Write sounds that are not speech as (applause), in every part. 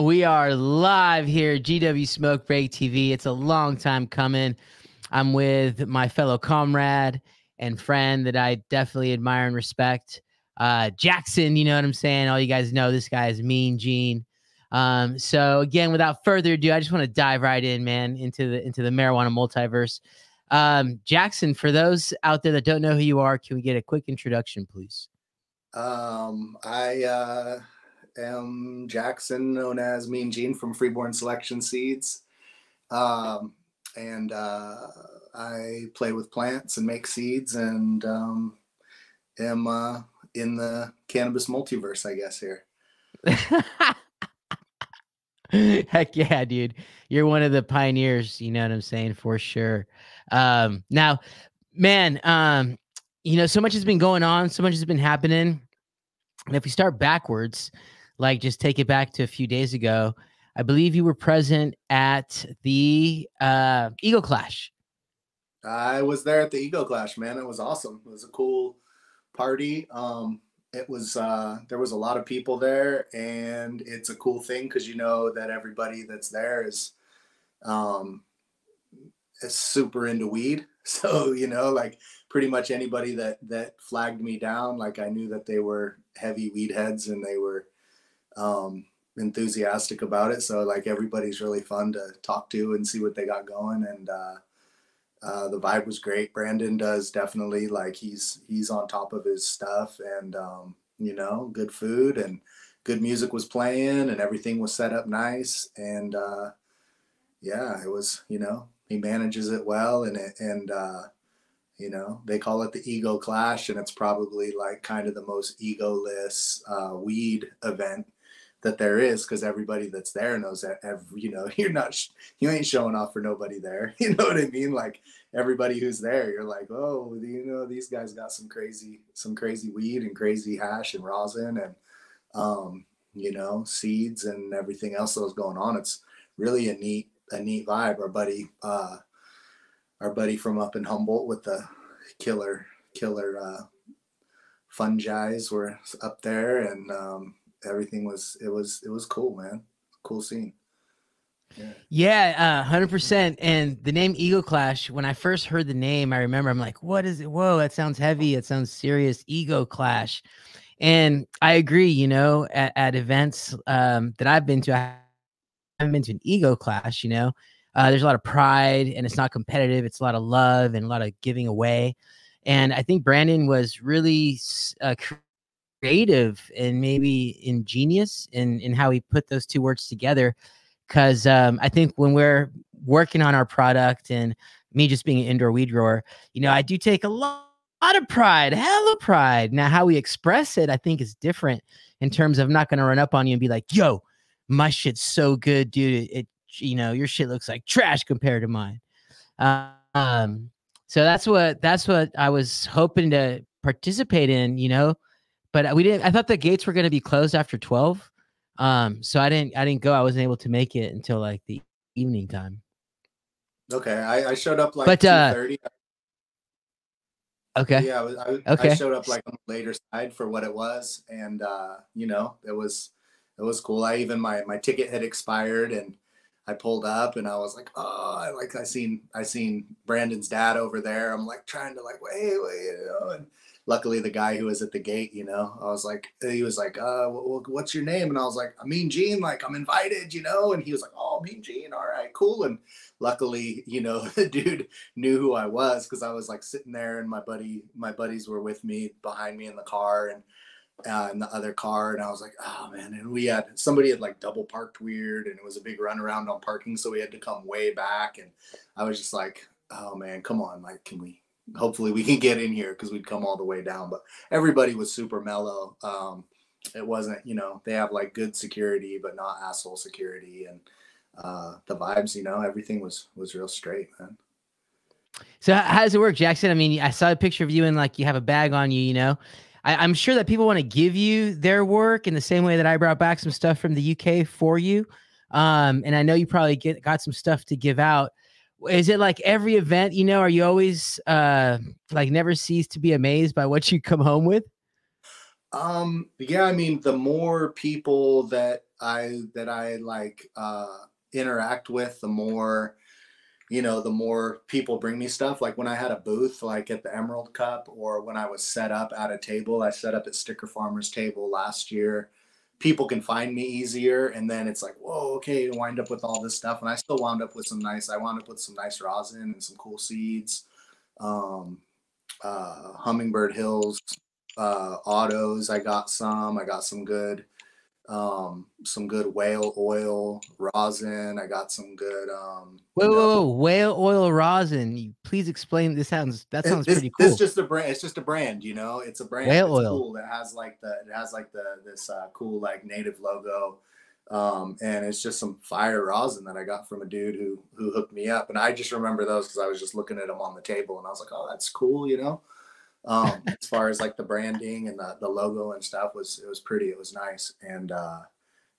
We are live here, GW Smoke Break TV. It's a long time coming. I'm with my fellow comrade and friend that I definitely admire and respect, uh, Jackson. You know what I'm saying? All you guys know this guy is Mean Gene. Um, so again, without further ado, I just want to dive right in, man, into the into the marijuana multiverse. Um, Jackson, for those out there that don't know who you are, can we get a quick introduction, please? Um, I uh, am Jackson, known as Mean Gene from Freeborn Selection Seeds. Um, and uh, I play with plants and make seeds and um, am uh, in the cannabis multiverse, I guess, here. (laughs) Heck yeah, dude. You're one of the pioneers, you know what I'm saying, for sure. Um, now, man, um, you know, so much has been going on, so much has been happening. And if we start backwards, like just take it back to a few days ago, I believe you were present at the uh, Ego Clash. I was there at the Ego Clash, man. It was awesome. It was a cool party. Um, it was uh, there was a lot of people there, and it's a cool thing because you know that everybody that's there is um, is super into weed. (laughs) So you know, like pretty much anybody that that flagged me down, like I knew that they were heavy weed heads and they were um, enthusiastic about it. So like everybody's really fun to talk to and see what they got going. And uh, uh, the vibe was great. Brandon does definitely like he's he's on top of his stuff, and um, you know, good food and good music was playing, and everything was set up nice. And uh, yeah, it was you know he manages it well, and it and uh, you know they call it the ego clash, and it's probably like kind of the most egoless uh, weed event that there is because everybody that's there knows that every you know (laughs) you're not you ain't showing off for nobody there. (laughs) You know what i mean? Like everybody who's there you're like oh you know these guys got some crazy some crazy weed and crazy hash and rosin and um you know seeds and everything else that was going on. It's really a neat a neat vibe. Our buddy uh our buddy from up in humboldt with the killer killer uh fungi's were up there and um everything was it was it was cool, man. Cool scene. Yeah, yeah, uh, hundred percent. And the name Ego Clash. When I first heard the name, I remember I'm like, "What is it? Whoa, that sounds heavy. It sounds serious." Ego Clash, and I agree. You know, at, at events um, that I've been to, I haven't been to an Ego Clash. You know, uh, there's a lot of pride, and it's not competitive. It's a lot of love and a lot of giving away. And I think Brandon was really uh, creative and maybe ingenious in in how he put those two words together. Because um, i think when we're working on our product and me just being an indoor weed grower you know i do take a lot, lot of pride hella pride. Now how we express it i think is different in terms of not going to run up on you and be like yo my shit's so good dude. It, it you know your shit looks like trash compared to mine. Um so that's what that's what i was hoping to participate in you know but we didn't. I thought the gates were going to be closed after twelve. Um, so I didn't. I didn't go. I wasn't able to make it until like the evening time. Okay, I, I showed up like but, uh, thirty. Okay. Yeah, I, was, I, okay. I showed up like on the later side for what it was, and uh, you know, it was it was cool. I even my my ticket had expired, and I pulled up, and I was like, oh, I like I seen I seen Brandon's dad over there. I'm like trying to like wait, wait, you know, and luckily the guy who was at the gate, you know, I was like, he was like, uh, what's your name? And I was like, I mean, Gene, like I'm invited, you know? And he was like, oh, Mean Gene. All right, cool. And luckily, you know, (laughs) the dude knew who I was because I was like sitting there and my buddy, my buddies were with me behind me in the car and uh, in the other car. And I was like, oh man. And we had, somebody had like double parked weird and it was a big runaround on parking. So we had to come way back. And I was just like, oh man, come on. Like, can we, hopefully we can get in here because we'd come all the way down. But everybody was super mellow. Um, it wasn't, you know, they have like good security, but not asshole security, and uh, the vibes, you know, everything was was real straight, man. So how does it work, Jackson? I mean, I saw a picture of you and like you have a bag on you, you know. I, am sure that people want to give you their work in the same way that I brought back some stuff from the UK for you. Um, and I know you probably get got some stuff to give out is it like every event you know are you always uh like never cease to be amazed by what you come home with Um, yeah, I mean, the more people that I that I like uh interact with, the more you know, the more people bring me stuff. Like when I had a booth, like at the Emerald Cup, or when I was set up at a table, I set up at Sticker Farmers Table last year. People can find me easier, and then it's like, whoa, okay, you wind up with all this stuff, and I still wound up with some nice. I wound up with some nice rosin and some cool seeds. Um, uh, Hummingbird Hills uh, autos. I got some. I got some good, um, some good whale oil rosin. I got some good. Um, whoa, whoa, whoa, whale oil rosin. Please explain. This sounds that sounds this, pretty cool. It's just a brand. It's just a brand. You know, it's a brand. Whale oil cool. That has like the it has like the this uh, cool like native logo. Um, and it's just some fire rosin that I got from a dude who who hooked me up, and I just remember those because I was just looking at them on the table, and I was like, "Oh, that's cool," you know um, as far as like the branding and the, the logo and stuff was it was pretty it was nice and uh,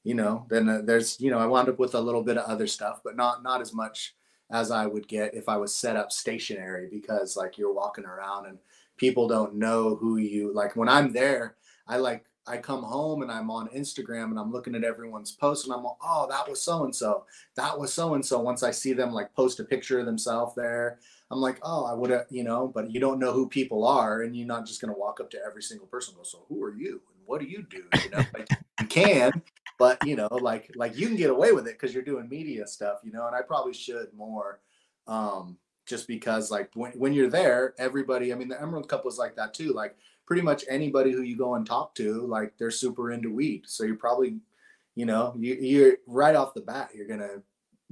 you know then uh, there's you know i wound up with a little bit of other stuff but not not as much as i would get if i was set up stationary because like you're walking around and people don't know who you like when i'm there i like I come home and I'm on Instagram and I'm looking at everyone's posts and I'm like, oh, that was so and so. That was so and so. Once I see them like post a picture of themselves there, I'm like, oh, I would have, you know, but you don't know who people are, and you're not just going to walk up to every single person and go, so who are you and what do you do? You know, like you can, but you know, like like you can get away with it because you're doing media stuff, you know, and I probably should more. Um, just because like when, when you're there, everybody, I mean, the Emerald Cup was like that too. Like pretty much anybody who you go and talk to, like they're super into weed. So you're probably, you know, you, you're right off the bat, you're going to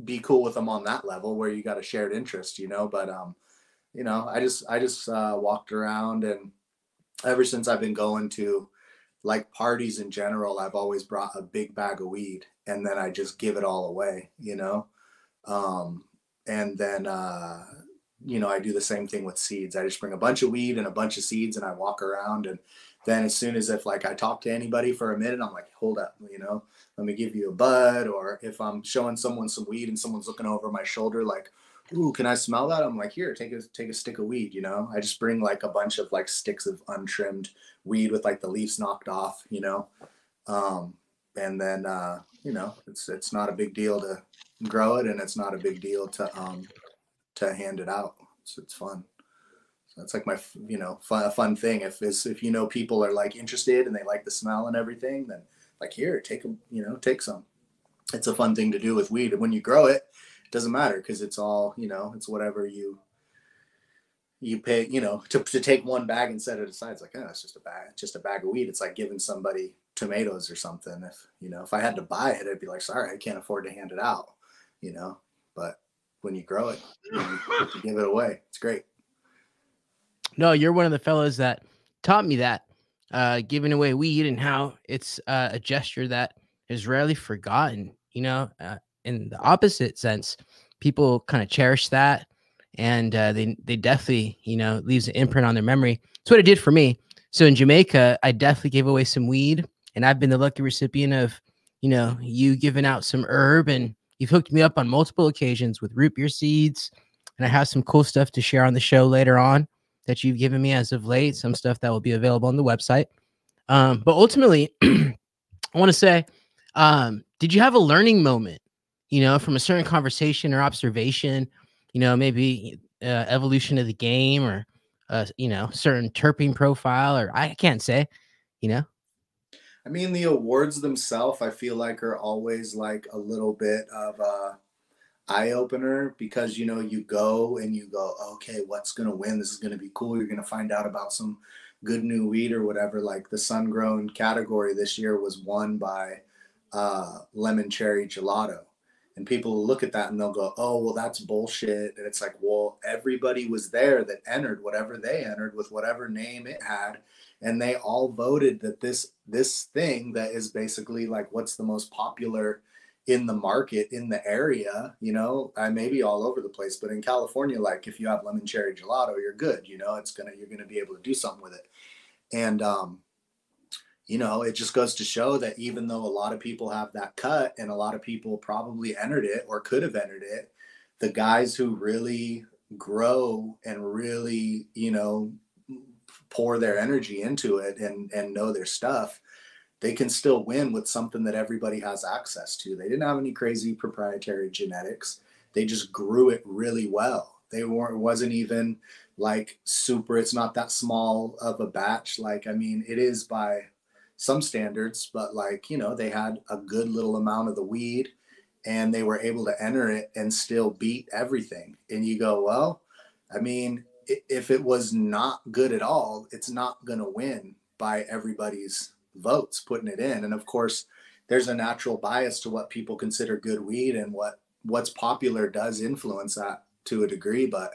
be cool with them on that level where you got a shared interest, you know. But um, you know, I just I just uh, walked around and ever since I've been going to like parties in general, I've always brought a big bag of weed and then I just give it all away, you know. Um, and then uh, you know, I do the same thing with seeds. I just bring a bunch of weed and a bunch of seeds and I walk around and then as soon as if like I talk to anybody for a minute, I'm like, hold up, you know, let me give you a bud. Or if I'm showing someone some weed and someone's looking over my shoulder, like, ooh, can I smell that? I'm like, here, take a take a stick of weed, you know. I just bring like a bunch of like sticks of untrimmed weed with like the leaves knocked off, you know. Um, and then uh, you know, it's it's not a big deal to grow it and it's not a big deal to um to hand it out. So it's fun. That's like my, you know, fun, fun thing. If is if you know people are like interested and they like the smell and everything, then like here, take them, you know, take some. It's a fun thing to do with weed. And when you grow it, it doesn't matter because it's all, you know, it's whatever you you pay, you know, to, to take one bag and set it aside. It's like, oh, it's just a bag, just a bag of weed. It's like giving somebody tomatoes or something. If you know, if I had to buy it, I'd be like, sorry, I can't afford to hand it out, you know. But when you grow it, you, you give it away. It's great. No, you're one of the fellows that taught me that uh, giving away weed and how it's uh, a gesture that is rarely forgotten. You know, uh, in the opposite sense, people kind of cherish that, and uh, they they definitely you know leaves an imprint on their memory. It's what it did for me. So in Jamaica, I definitely gave away some weed, and I've been the lucky recipient of you know you giving out some herb, and you've hooked me up on multiple occasions with root beer seeds, and I have some cool stuff to share on the show later on that you've given me as of late, some stuff that will be available on the website. Um, but ultimately, (clears throat) I want to say, um, did you have a learning moment, you know, from a certain conversation or observation, you know, maybe uh, evolution of the game or, uh, you know, certain terpene profile, or I can't say, you know? I mean, the awards themselves, I feel like are always like a little bit of, uh, eye opener because you know you go and you go okay what's going to win? This is going to be cool. You're going to find out about some good new weed or whatever. Like the sun grown category this year was won by uh, lemon cherry gelato. And people look at that and they'll go oh well that's bullshit. And it's like well everybody was there that entered whatever they entered with whatever name it had. And they all voted that this this thing that is basically like what's the most popular in the market in the area you know i may be all over the place but in california like if you have lemon cherry gelato you're good you know it's gonna you're gonna be able to do something with it. And um you know it just goes to show that even though a lot of people have that cut and a lot of people probably entered it or could have entered it the guys who really grow and really you know pour their energy into it and and know their stuff they can still win with something that everybody has access to. They didn't have any crazy proprietary genetics. They just grew it really well. They weren't wasn't even like super it's not that small of a batch. Like i mean it is by some standards but like you know they had a good little amount of the weed and they were able to enter it and still beat everything. And you go well i mean if it was not good at all it's not going to win by everybody's votes putting it in and of course there's a natural bias to what people consider good weed and what what's popular does influence that to a degree but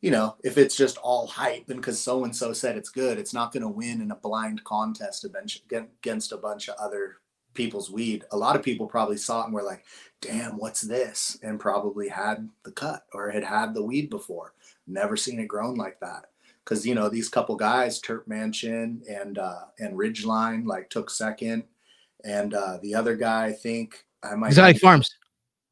you know, if it's just all hype and because so and so said it's good, it's not going to win in a blind contest against a bunch of other people's weed. A lot of people probably saw it and were like, damn, what's this? And probably had the cut or had had the weed before. Never seen it grown like that. Cause you know, these couple guys, Terp Mansion and uh and Ridgeline, like took second. And uh the other guy, I think I might Exotic Farms.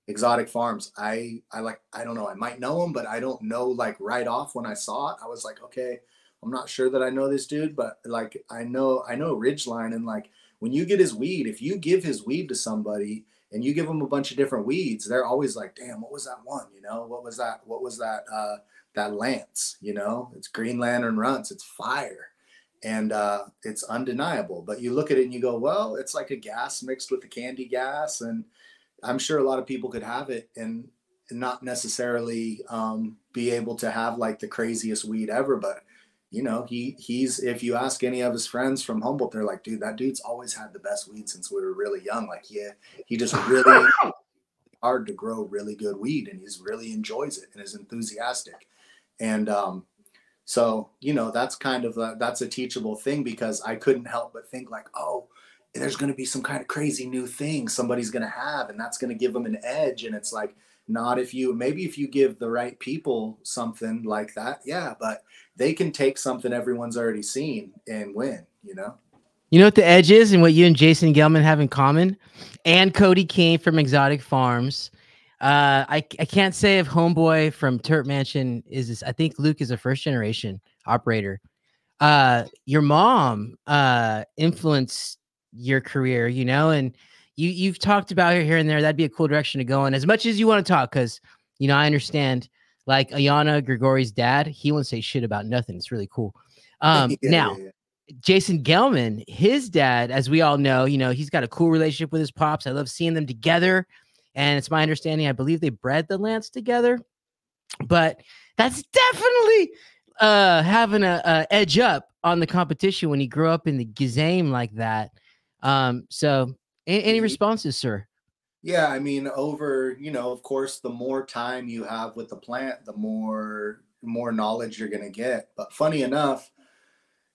Exotic farms. I i like i don't know. I might know him but i don't know like right off when i saw it. I was like okay i'm not sure that i know this dude but like i know i know ridgeline and like when you get his weed if you give his weed to somebody and you give them a bunch of different weeds they're always like damn what was that one? You know what was that what was that uh that lance you know it's green lantern runs, it's fire and uh, it's undeniable. But you look at it and you go, well, it's like a gas mixed with a candy gas, and I'm sure a lot of people could have it and, not necessarily um, be able to have like the craziest weed ever. But you know, he he's if you ask any of his friends from Humboldt, they're like, dude, that dude's always had the best weed since we were really young. Like, yeah, he just really (laughs) hard to grow really good weed, and he's really enjoys it and is enthusiastic. And um, so you know, that's kind of a, that's a teachable thing because I couldn't help but think like, oh, there's going to be some kind of crazy new thing somebody's going to have and that's going to give them an edge. And it's like not if you maybe if you give the right people something like that yeah but they can take something everyone's already seen and win you know? You know what the edge is and what you and jason gelman have in common? And cody king from exotic farms uh, I, I can't say if homeboy from Terp Mansion is this. I think Luke is a first generation operator. Uh, your mom uh, influenced your career, you know, and you you've talked about it here and there. That'd be a cool direction to go in as much as you want to talk, because you know, I understand like Ayana Grigori's dad, he won't say shit about nothing. It's really cool. Um (laughs) yeah, now yeah, yeah. Jason Gelman, his dad, as we all know, you know, he's got a cool relationship with his pops. I love seeing them together. And it's my understanding, I believe they bred the Lance together. But that's definitely uh having a, a edge up on the competition when he grew up in the Gizame like that. Um, so any, any responses, sir? Yeah, I mean, over, you know, of course, the more time you have with the plant, the more more knowledge you're gonna get. But funny enough,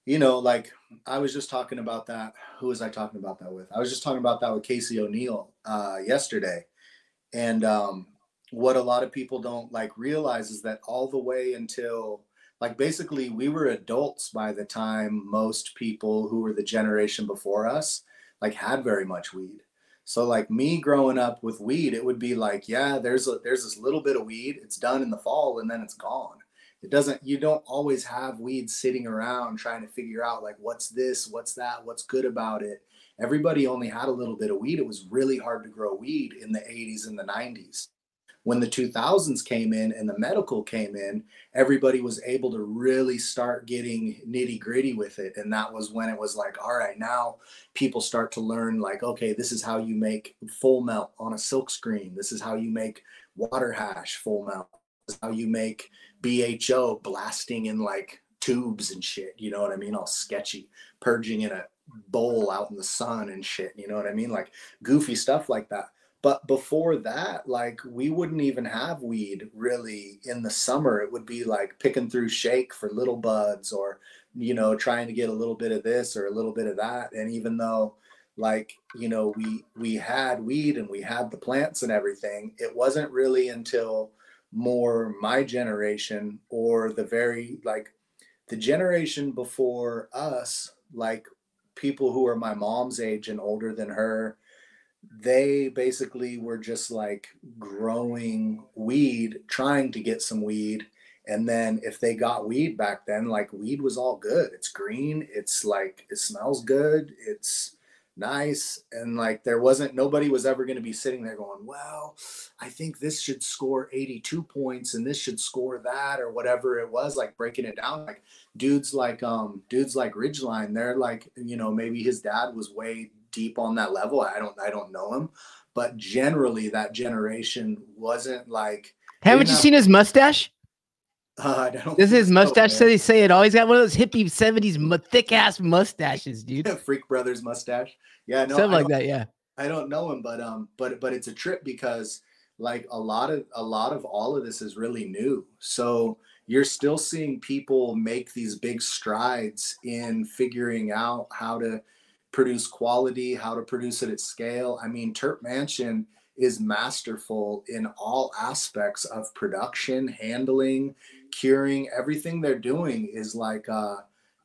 you know, like I was just talking about that. Who was I talking about that with? I was just talking about that with Casey O'Neill uh, yesterday. And um, what a lot of people don't like realize is that all the way until like basically we were adults by the time most people who were the generation before us like had very much weed. So like me growing up with weed, it would be like, yeah, there's a there's this little bit of weed. It's done in the fall and then it's gone. It doesn't you don't always have weed sitting around trying to figure out like what's this, what's that, what's good about it. Everybody only had a little bit of weed. It was really hard to grow weed in the 80s and the 90s when the 2000s came in and the medical came in, everybody was able to really start getting nitty gritty with it. And that was when it was like, all right, now people start to learn, like, okay, this is how you make full melt on a silk screen. This is how you make water hash full melt. This is how you make BHO blasting in like tubes and shit. You know what I mean? All sketchy, purging in a bowl out in the sun and shit. You know what I mean? Like goofy stuff like that but before that like we wouldn't even have weed really in the summer it would be like picking through shake for little buds or you know trying to get a little bit of this or a little bit of that and even though like you know we we had weed and we had the plants and everything it wasn't really until more my generation or the very like the generation before us like people who are my mom's age and older than her they basically were just like growing weed, trying to get some weed. And then if they got weed back then, like weed was all good. It's green. It's like it smells good. It's nice. And like there wasn't nobody was ever going to be sitting there going, well, I think this should score 82 points and this should score that or whatever it was, like breaking it down. Like dudes like um dudes like Ridgeline, they're like, you know, maybe his dad was way deep on that level. I don't I don't know him. But generally that generation wasn't like Haven't you, know, seen his mustache? (laughs) Uh, this is his mustache. So, they say it all? He's got one of those hippie 70s thick ass mustaches, dude. (laughs) Freak Brothers mustache. Yeah, no, something like that. Yeah. I don't know him, but um, but but it's a trip because like a lot of a lot of all of this is really new. So you're still seeing people make these big strides in figuring out how to produce quality, how to produce it at scale. I mean, Terp Mansion is masterful in all aspects of production, handling, curing. Everything they're doing is like uh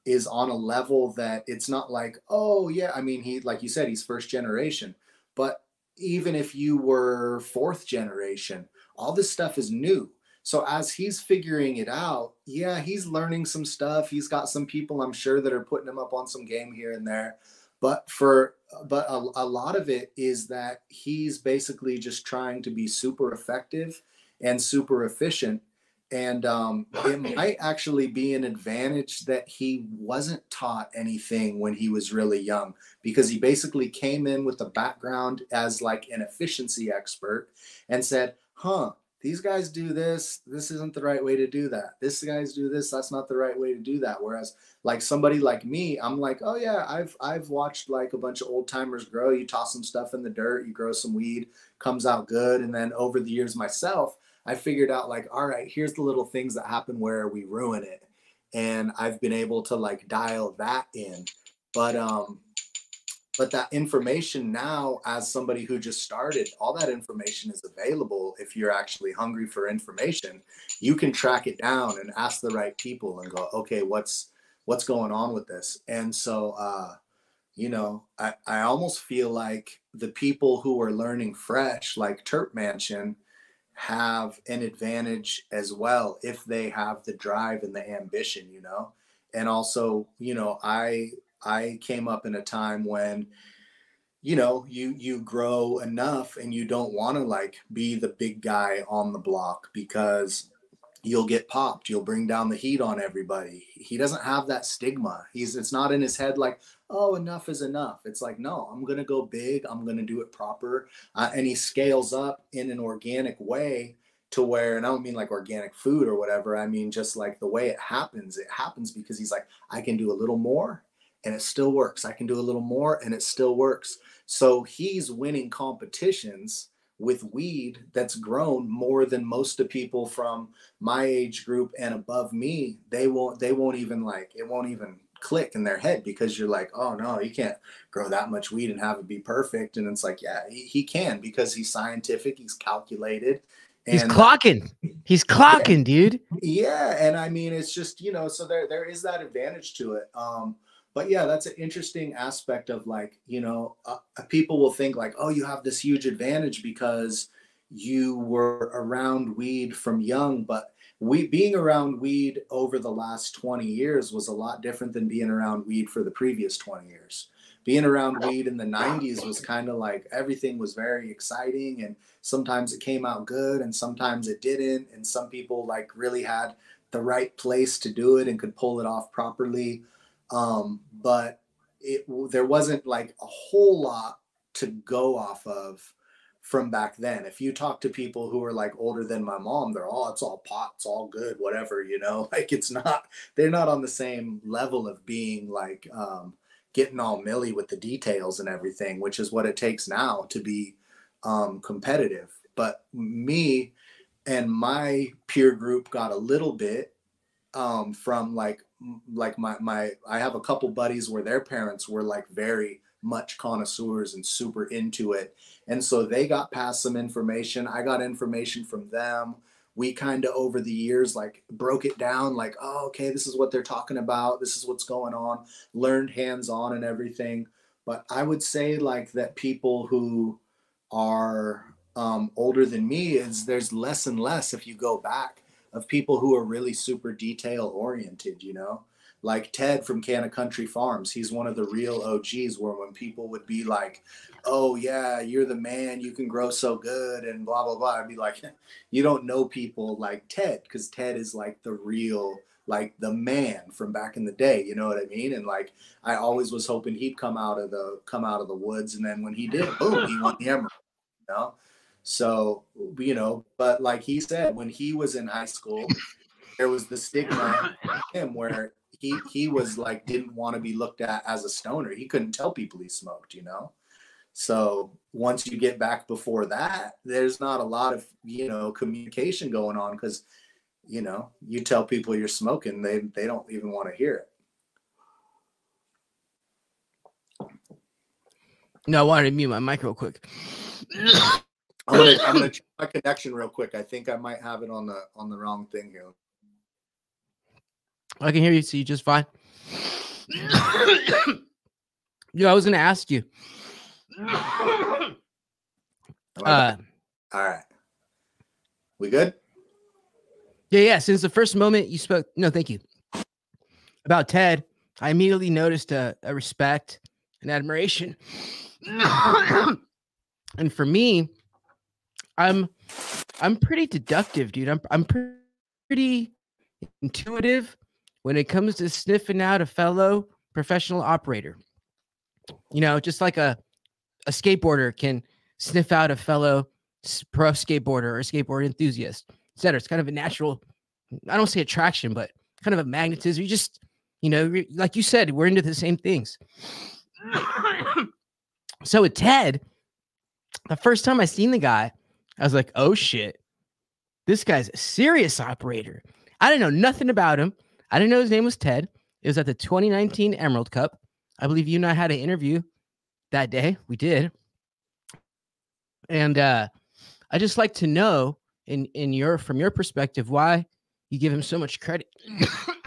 is on a level that it's not like, oh yeah, I mean he like you said, he's first generation. But even if you were fourth generation, all this stuff is new. So as he's figuring it out, yeah, he's learning some stuff. He's got some people I'm sure that are putting him up on some game here and there. But for but a, a lot of it is that he's basically just trying to be super effective and super efficient and um, it (coughs) might actually be an advantage that he wasn't taught anything when he was really young because he basically came in with a background as like an efficiency expert and said huh these guys do this this isn't the right way to do that this guys do this that's not the right way to do that whereas like somebody like me i'm like oh yeah i've i've watched like a bunch of old timers grow you toss some stuff in the dirt you grow some weed comes out good and then over the years myself I figured out like, all right, here's the little things that happen where we ruin it. And I've been able to like dial that in. But um but that information now as somebody who just started all that information is available if you're actually hungry for information. You can track it down and ask the right people and go okay what's what's going on with this? And so uh you know i i almost feel like the people who are learning fresh like terp mansion have an advantage as well if they have the drive and the ambition you know? And also you know i i came up in a time when you know you you grow enough and you don't want to like be the big guy on the block because you'll get popped you'll bring down the heat on everybody. He doesn't have that stigma. He's it's not in his head like oh enough is enough. It's like no i'm gonna go big i'm gonna do it proper uh, and he scales up in an organic way to where and i don't mean like organic food or whatever i mean just like the way it happens. It happens because he's like i can do a little more and it still works. I can do a little more and it still works. So he's winning competitions with weed that's grown more than most of people from my age group and above me. They won't they won't even like it won't even click in their head because you're like oh no you can't grow that much weed and have it be perfect. And it's like yeah he, he can because he's scientific he's calculated and, he's clocking. He's clocking yeah, dude. Yeah and i mean it's just you know so there there is that advantage to it. Um but yeah that's an interesting aspect of like you know uh, uh, people will think like oh you have this huge advantage because you were around weed from young. But we being around weed over the last 20 years was a lot different than being around weed for the previous 20 years. Being around weed in the 90s was kind of like everything was very exciting and sometimes it came out good and sometimes it didn't and some people like really had the right place to do it and could pull it off properly um, but it there wasn't like a whole lot to go off of from back then. If you talk to people who are like older than my mom, they're all oh, it's all pot, it's all good, whatever, you know. (laughs) Like it's not they're not on the same level of being like um, getting all milly with the details and everything, which is what it takes now to be um, competitive. But me and my peer group got a little bit um, from like like my my I have a couple buddies where their parents were like very much connoisseurs and super into it. And so they got past some information. I got information from them. We kind of over the years like broke it down like, oh, okay, this is what they're talking about. This is what's going on. Learned hands on and everything. But I would say like that people who are um, older than me is there's less and less if you go back of people who are really super detail oriented, you know? Like Ted from Canna Country Farms, he's one of the real OGs where when people would be like, oh yeah, you're the man, you can grow so good and blah blah blah. I'd be like, (laughs) you don't know people like Ted, because Ted is like the real like the man from back in the day you know what i mean and like i always was hoping he'd come out of the come out of the woods and then when he did boom he won the emerald you know so you know but like he said when he was in high school there was the stigma (laughs) him where he he was like didn't want to be looked at as a stoner he couldn't tell people he smoked you know so once you get back before that there's not a lot of you know communication going on because you know, you tell people you're smoking, they they don't even want to hear it. No, I wanted to mute my mic real quick. I'm gonna I'm gonna check my connection real quick. I think I might have it on the on the wrong thing here. I can hear you. See you just fine. yeah, I was gonna ask you. Uh, all right. We good? Yeah, yeah. Since the first moment you spoke, no, thank you. About Ted, I immediately noticed a, a respect and admiration. (coughs) and for me, I'm I'm pretty deductive, dude. I'm I'm pretty intuitive when it comes to sniffing out a fellow professional operator. You know, just like a a skateboarder can sniff out a fellow pro skateboarder or skateboard enthusiast etc. It's kind of a natural, I don't say attraction, but kind of a magnetism. You just, you know, like you said, we're into the same things. (coughs) so with Ted, the first time I seen the guy, I was like, oh shit, this guy's a serious operator. I didn't know nothing about him. I didn't know his name was Ted. It was at the 2019 Emerald Cup. I believe you and I had an interview that day. We did. And uh, I just like to know in in your from your perspective why you give him so much credit (coughs)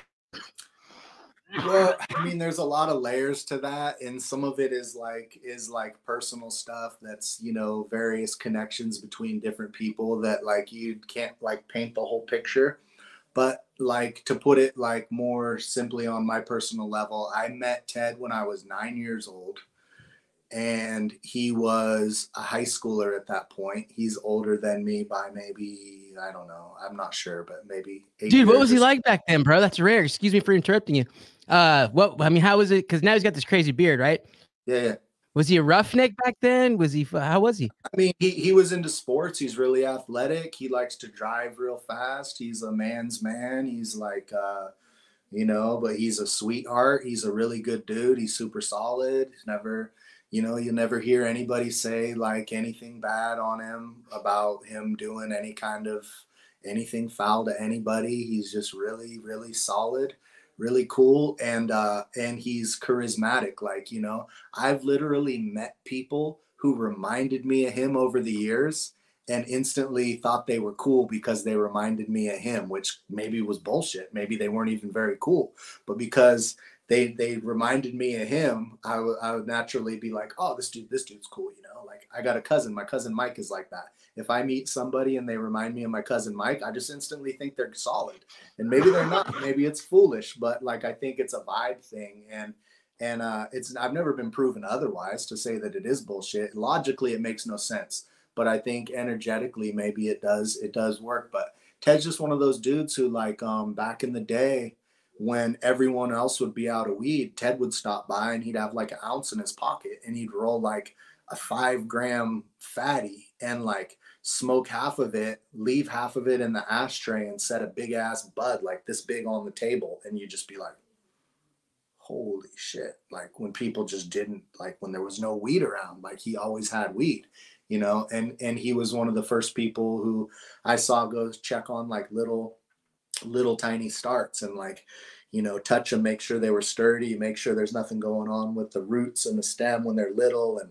well (laughs) i mean there's a lot of layers to that and some of it is like is like personal stuff that's you know various connections between different people that like you can't like paint the whole picture but like to put it like more simply on my personal level i met ted when i was nine years old and he was a high schooler at that point. He's older than me by maybe I don't know. I'm not sure, but maybe. Dude, what was he like back then, bro? That's rare. Excuse me for interrupting you. Uh, what I mean, how was it? Because now he's got this crazy beard, right? Yeah, yeah. Was he a roughneck back then? Was he? How was he? I mean, he, he was into sports. He's really athletic. He likes to drive real fast. He's a man's man. He's like, uh, you know, but he's a sweetheart. He's a really good dude. He's super solid. He's never you know, you'll never hear anybody say like anything bad on him about him doing any kind of anything foul to anybody. He's just really, really solid, really cool, and uh, and he's charismatic. Like you know, I've literally met people who reminded me of him over the years and instantly thought they were cool because they reminded me of him, which maybe was bullshit. Maybe they weren't even very cool, but because they they reminded me of him, I would I would naturally be like, oh, this dude, this dude's cool, you know. Like I got a cousin, my cousin Mike is like that. If I meet somebody and they remind me of my cousin Mike, I just instantly think they're solid. And maybe they're not. Maybe it's foolish, but like I think it's a vibe thing. And and uh, it's I've never been proven otherwise to say that it is bullshit. Logically, it makes no sense, but I think energetically, maybe it does. It does work. But Ted's just one of those dudes who, like, um, back in the day, when everyone else would be out of weed, Ted would stop by and he'd have like an ounce in his pocket and he'd roll like a five gram fatty and like smoke half of it, leave half of it in the ashtray and set a big ass bud like this big on the table. And you just be like, holy shit. Like when people just didn't like when there was no weed around, like he always had weed, you know, and, and he was one of the first people who I saw go check on like little little tiny starts and like you know touch them make sure they were sturdy make sure there's nothing going on with the roots and the stem when they're little and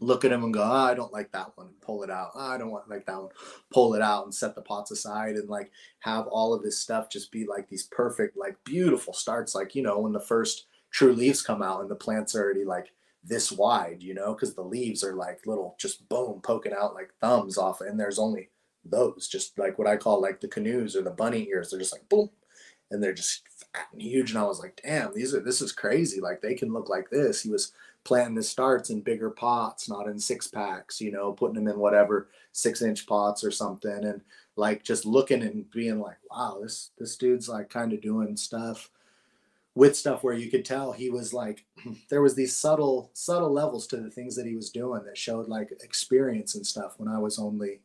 look at them and go oh, i don't like that one pull it out oh, i don't want like that one pull it out and set the pots aside and like have all of this stuff just be like these perfect like beautiful starts like you know when the first true leaves come out and the plant's are already like this wide you know because the leaves are like little just boom poking out like thumbs off and there's only those, just like what I call like the canoes or the bunny ears. They're just like boom, and they're just fat and huge. And I was like, damn, these are this is crazy. Like they can look like this. He was planting his starts in bigger pots, not in six packs. You know, putting them in whatever six inch pots or something, and like just looking and being like, wow, this this dude's like kind of doing stuff with stuff where you could tell he was like (clears throat) there was these subtle subtle levels to the things that he was doing that showed like experience and stuff when I was only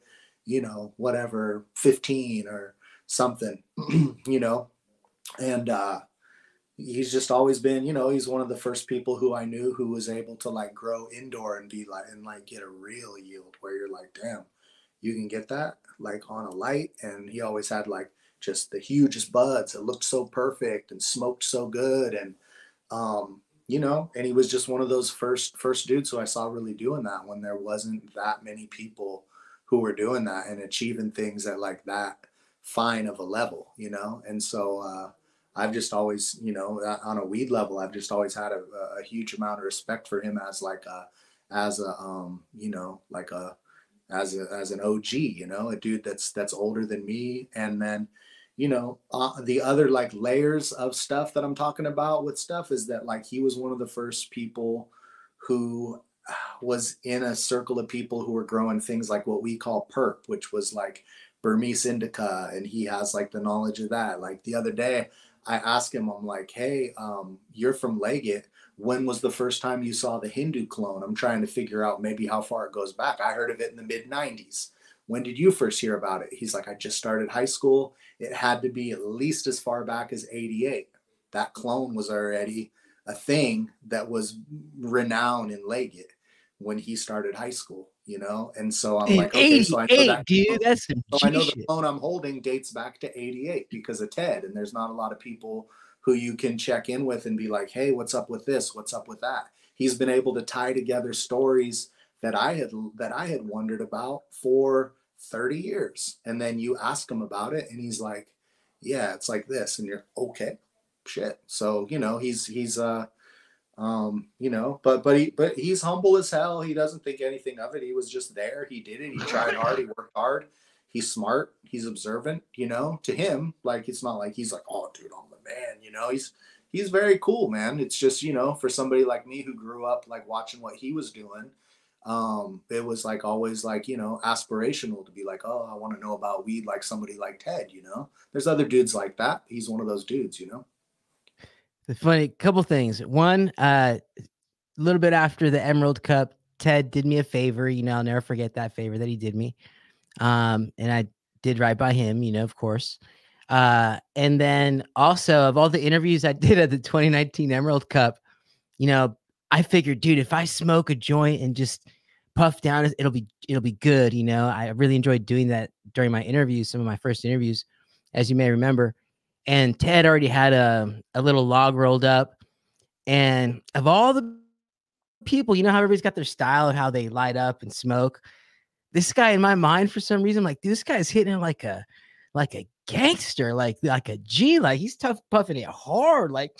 you know, whatever, 15 or something, (clears throat) you know. And uh he's just always been, you know, he's one of the first people who I knew who was able to like grow indoor and be like and like get a real yield where you're like, damn, you can get that like on a light. And he always had like just the hugest buds. It looked so perfect and smoked so good. And um, you know, and he was just one of those first first dudes who I saw really doing that when there wasn't that many people who were doing that and achieving things at like that fine of a level, you know? And so uh, I've just always, you know, on a weed level, I've just always had a, a huge amount of respect for him as like a, as a, um, you know, like a, as a, as an OG, you know, a dude that's, that's older than me. And then, you know, uh, the other like layers of stuff that I'm talking about with stuff is that like he was one of the first people who was in a circle of people who were growing things like what we call purp, which was like Burmese indica, and he has like the knowledge of that. Like the other day, I asked him, I'm like, hey, um, you're from Leggett. When was the first time you saw the Hindu clone? I'm trying to figure out maybe how far it goes back. I heard of it in the mid 90s. When did you first hear about it? He's like, I just started high school. It had to be at least as far back as 88. That clone was already a thing that was renowned in Leggett when he started high school, you know? And so I'm like, okay, so I know that dude, that's so I know the phone I'm holding dates back to 88 because of Ted. And there's not a lot of people who you can check in with and be like, hey, what's up with this? What's up with that? He's been able to tie together stories that I had that I had wondered about for 30 years. And then you ask him about it and he's like, Yeah, it's like this. And you're okay, shit. So, you know, he's he's uh um you know but but he but he's humble as hell. He doesn't think anything of it. He was just there. He did it. He tried hard. He worked hard. He's smart. He's observant you know to him. Like it's not like he's like oh dude i'm the man you know? He's he's very cool man. It's just you know for somebody like me who grew up like watching what he was doing um it was like always like you know aspirational to be like oh i want to know about weed like somebody like ted you know? There's other dudes like that. He's one of those dudes you know the funny couple things. One, uh, a little bit after the Emerald Cup, Ted did me a favor. You know, I'll never forget that favor that he did me. Um, and I did right by him, you know, of course. Uh, and then also of all the interviews I did at the 2019 Emerald Cup, you know, I figured, dude, if I smoke a joint and just puff down, it'll be it'll be good. You know, I really enjoyed doing that during my interviews, some of my first interviews, as you may remember and Ted already had a, a little log rolled up. And of all the people, you know how everybody's got their style of how they light up and smoke. This guy in my mind, for some reason, I'm like, this guy's hitting like a like a gangster, like like a G, like he's tough puffing it hard. Like,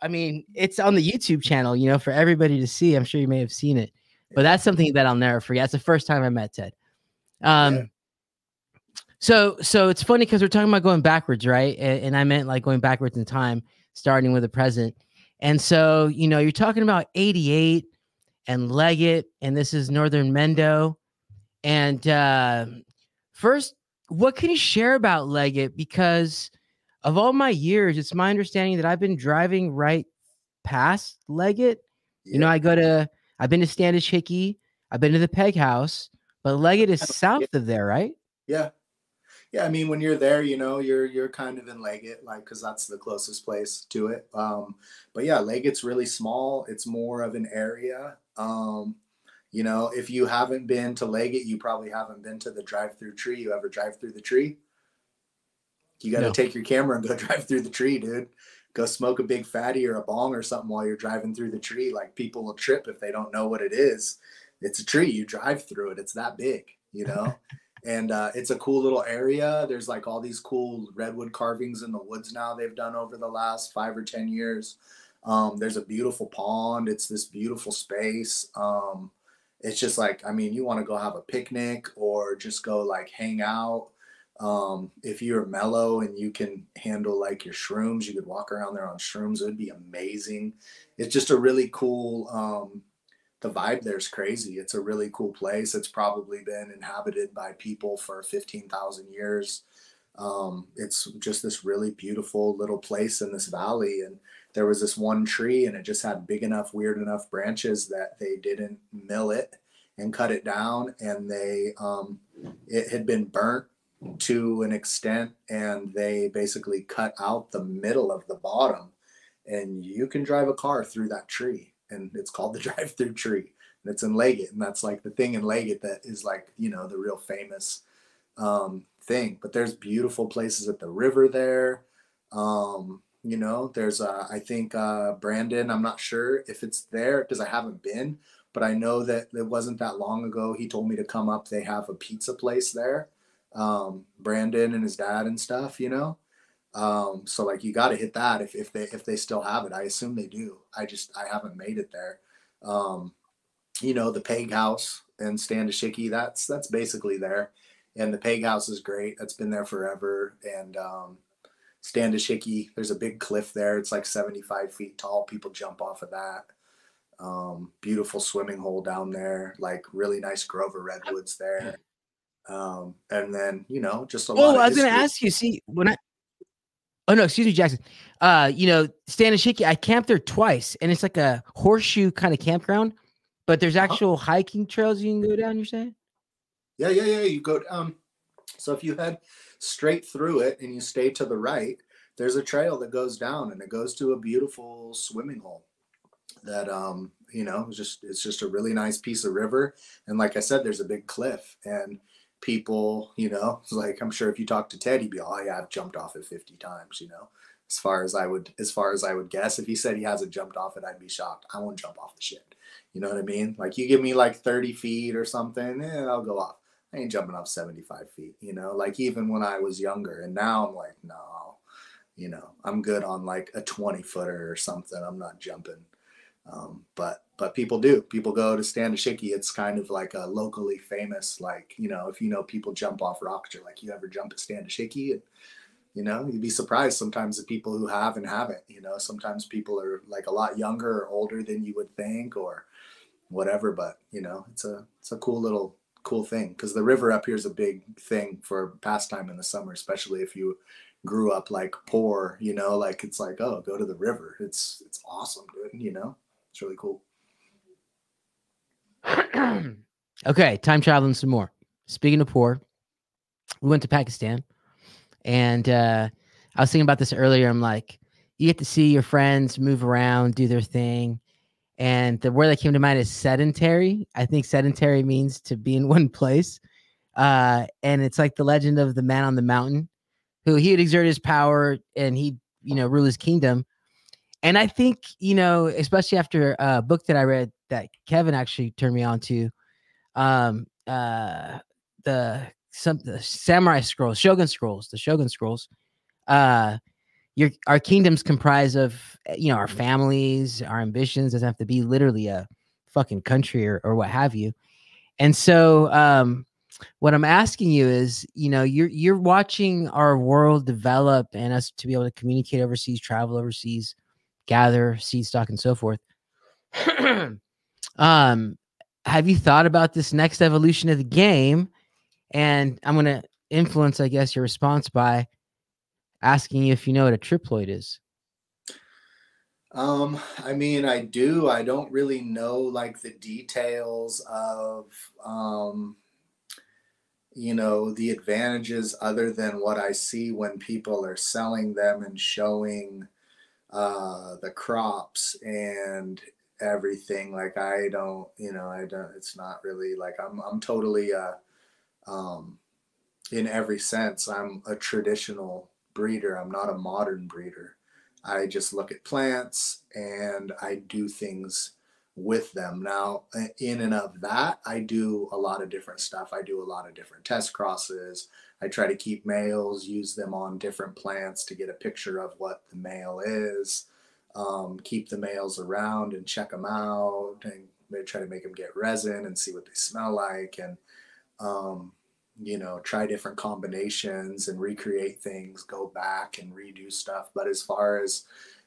I mean, it's on the YouTube channel, you know, for everybody to see. I'm sure you may have seen it, but that's something that I'll never forget. It's the first time I met Ted. Um, yeah. So so it's funny because we're talking about going backwards, right? And, and, I meant like going backwards in time, starting with the present. And so, you know, you're talking about 88 and Leggett, and this is Northern Mendo. And uh first, what can you share about Leggett? Because of all my years, it's my understanding that I've been driving right past Leggett. Yeah. You know, I go to I've been to Standish Hickey, I've been to the Peg House, but Leggett is south of there, right? Yeah, yeah, I mean, when you're there, you know, you're you're kind of in Leggett, like, because that's the closest place to it. Um, but yeah, Leggett's really small. It's more of an area. Um, you know, if you haven't been to Leggett, you probably haven't been to the drive-through tree. You ever drive through the tree? You got to no. take your camera and go (laughs) drive through the tree, dude. Go smoke a big fatty or a bong or something while you're driving through the tree. Like people will trip if they don't know what it is. It's a tree. You drive through it. It's that big, you know. (laughs) and uh, it's a cool little area. There's like all these cool redwood carvings in the woods now they've done over the last five or ten years. Um, there's a beautiful pond. It's this beautiful space, um, it's just like I mean, you want to go have a picnic or just go like hang out. Um, if you're mellow and you can handle like your shrooms, you could walk around there on shrooms. It would be amazing. It's just a really cool. The vibe there's crazy. It's a really cool place. It's probably been inhabited by people for fifteen thousand years. Um, it's just this really beautiful little place in this valley, and there was this one tree and it just had big enough, weird enough branches that they didn't mill it and cut it down. And they, um, it had been burnt to an extent and they basically cut out the middle of the bottom. And you can drive a car through that tree. And it's called the (laughs) drive through tree. And it's in Leggett. And that's like the thing in Leggett that is like, you know, the real famous um, thing. But there's beautiful places at the river there. Um, you know, there's uh, I think uh, Brandon. I'm not sure if it's there because I haven't been, but I know that it wasn't that long ago. He told me to come up. They have a pizza place there. Um, Brandon and his dad and stuff. You know, um, so like you got to hit that if, if they if they still have it. I assume they do. I just I haven't made it there. Um, you know, the Peg House and Standish-Hickey. That's that's basically there, and the Peg House is great. That's been there forever, and um, Standish-Hickey. There's a big cliff there. It's like 75 feet tall. People jump off of that. Um, beautiful swimming hole down there. Like really nice Grover redwoods there. Um, and then you know just a lot. Oh, I was going to ask you. See when I. Oh no, excuse me, Jackson. Uh, you know, Standish-Hickey. I camped there twice, and it's like a horseshoe kind of campground. But there's uh-huh. actual hiking trails you can go down. You're saying? Yeah, yeah, yeah. You go. Um, so if you head straight through it and you stay to the right, there's a trail that goes down and it goes to a beautiful swimming hole that um you know it's just it's just a really nice piece of river and like i said there's a big cliff and people you know (laughs) like i'm sure if you talk to ted he'd be oh yeah i've jumped off it 50 times you know as far as i would as far as i would guess if he said he hasn't jumped off it i'd be shocked i won't jump off the shit you know what i mean like you give me like 30 feet or something eh, i'll go off I ain't jumping off 75 feet, you know, like even when I was younger. And now I'm like, no, you know, I'm good on like a 20 footer or something. I'm not jumping. Um, but but people do. People go to Standish-Hickey. It's kind of like a locally famous, like, you know, if you know people jump off rocks, you're like, you ever jump at Standish-Hickey? And, you know, you'd be surprised sometimes the people who have and haven't, you know, sometimes people are like a lot younger or older than you would think or whatever, but you know, it's a, it's a cool little cool thing because the river up here is a big thing for pastime in the summer, especially if you grew up like poor, you know, like it's like, oh, go to the river. It's it's awesome, dude. You know, it's really cool. (clears throat) okay, time traveling some more. Speaking of poor, we went to Pakistan, and uh, I was thinking about this earlier. I'm like, you get to see your friends move around, do their thing, and the word that came to mind is sedentary. I think sedentary means to be in (laughs) one place. Uh, and it's like the legend of the man on the mountain who he would exert his power and he, you know, rule his kingdom. And I think, you know, especially after a book that I read that Kevin actually turned me on to, um, uh, the some the samurai scrolls, shogun scrolls, the shogun scrolls, uh, your our kingdoms comprise of eh, you know our families our ambitions doesn't have to be literally a fucking country or, or what have you. And so um what i'm asking you is you know you're you're watching our world develop and us to be able to communicate overseas travel overseas gather seed stock and so forth (clears throat) um have you thought about this next evolution of the game and i'm going to influence i guess your response by asking you if you know what a triploid is. Um, I mean, I do. I don't really know like the details of, um, you know, the advantages other than what I see when people are selling them and showing uh, the crops and everything. Like, I don't, you know, I don't, it's not really like I'm, I'm totally, uh, um, in every sense, I'm a traditional breeder. I'm not a modern breeder. I just look at plants and I do things with them. Now, in and of that, I do a lot of different stuff. I do a lot of different test crosses. I try to keep males, use them on different plants to get a picture of what the male is. Um, keep the males around and check them out and try to make them get resin and see what they smell like and um, you know try different combinations and recreate things go back and redo stuff. But as far as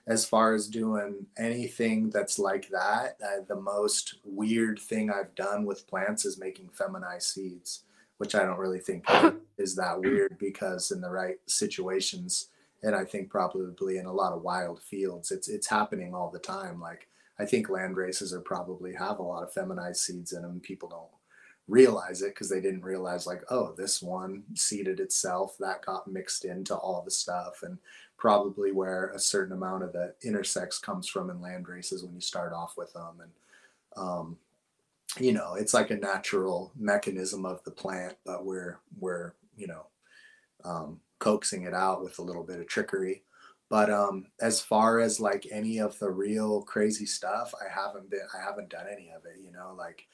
as far as doing anything that's like that uh, the most weird thing i've done with plants is making feminized seeds which i don't really think (coughs) is that weird because in the right situations and i think probably in a lot of wild fields it's it's happening all the time. Like i think land races are probably have a lot of feminized seeds in them people don't realize it because they didn't realize like oh this one seeded itself that got mixed into all the stuff. And probably where a certain amount of the intersex comes from in land races when you start off with them and um, you know it's like a natural mechanism of the plant but we're we're you know um, coaxing it out with a little bit of trickery but um, as far as like any of the real crazy stuff i haven't been i haven't done any of it you know like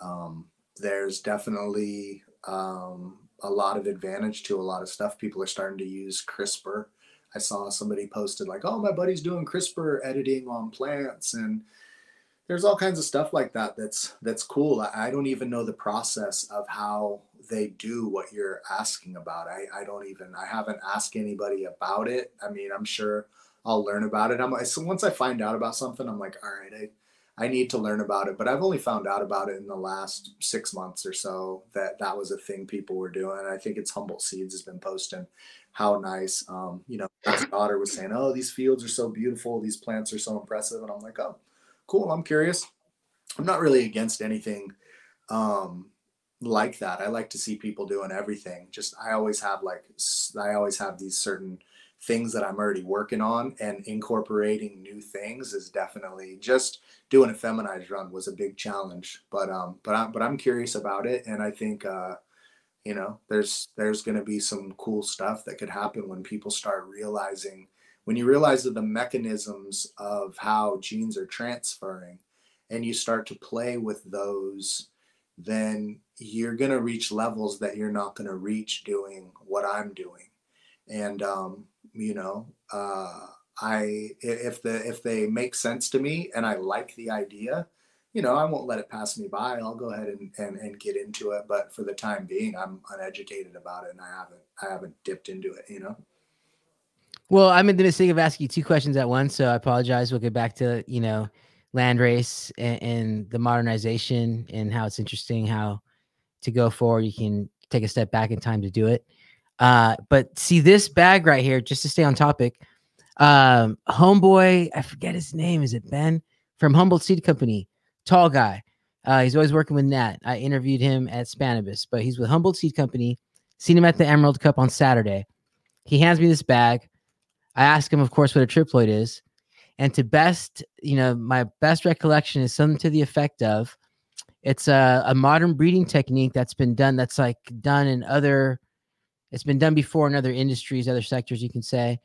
um, there's definitely um, a lot of advantage to a lot of stuff. People are starting to use CRISPR. I saw somebody posted like, "Oh, my buddy's doing CRISPR editing on plants," and there's all kinds of stuff like that. That's that's cool. I, I don't even know the process of how they do what you're asking about. I, I don't even I haven't asked anybody about it. I mean, I'm sure I'll learn about it. I'm so once I find out about something, I'm like, all right, I I need to learn about it, but I've only found out about it in the last six months or so that that was a thing people were doing. I think it's Humboldt Seeds has been posting how nice. Um, you know, his daughter was saying, "Oh, these fields are so beautiful. These plants are so impressive," and I'm like, "Oh, cool. I'm curious. I'm not really against anything um, like that. I like to see people doing everything. Just I always have like I always have these certain things that I'm already working on and incorporating new things is definitely just doing a feminized run was a big challenge. But um but I'm but I'm curious about it and I think uh you know there's there's going to be some cool stuff that could happen when people start realizing when you realize that the mechanisms of how genes are transferring and you start to play with those then you're going to reach levels that you're not going to reach doing what I'm doing. And um, you know uh, i if the if they make sense to me and i like the idea you know i won't let it pass me by. I'll go ahead and, and and get into it. But for the time being i'm uneducated about it and i haven't i haven't dipped into it you know? Well i'm in the mistake of asking you two questions at once so i apologize. We'll get back to you know land race and, and the modernization and how it's interesting how to go forward you can take a step back in time to do it uh, but see this bag right here, just to stay on topic. Um, homeboy, I forget his name. Is it Ben from Humboldt Seed Company? Tall guy. Uh, he's always working with Nat. I interviewed him at Spannabis, but he's with Humboldt Seed Company. Seen him at the Emerald Cup on Saturday. He hands me this bag. I ask him, of course, what a triploid is. And to best, you know, my best recollection is something to the effect of it's a, a modern breeding technique that's been done that's like done in other it's been done before in other industries, other sectors, you can say.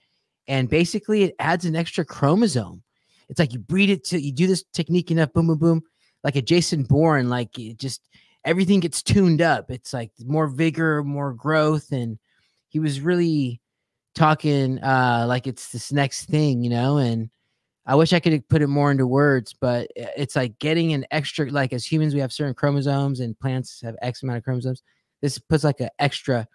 And basically, it adds an extra chromosome. It's like you breed it to, you do this technique enough, boom, boom, boom, like a Jason Bourne, like it just everything gets tuned up. It's like more vigor, more growth. And he was really talking uh like it's this next thing, you know, and I wish I could put it more into words, but it's like getting an extra, like as humans, we have certain chromosomes and plants have X amount of chromosomes. This puts like an extra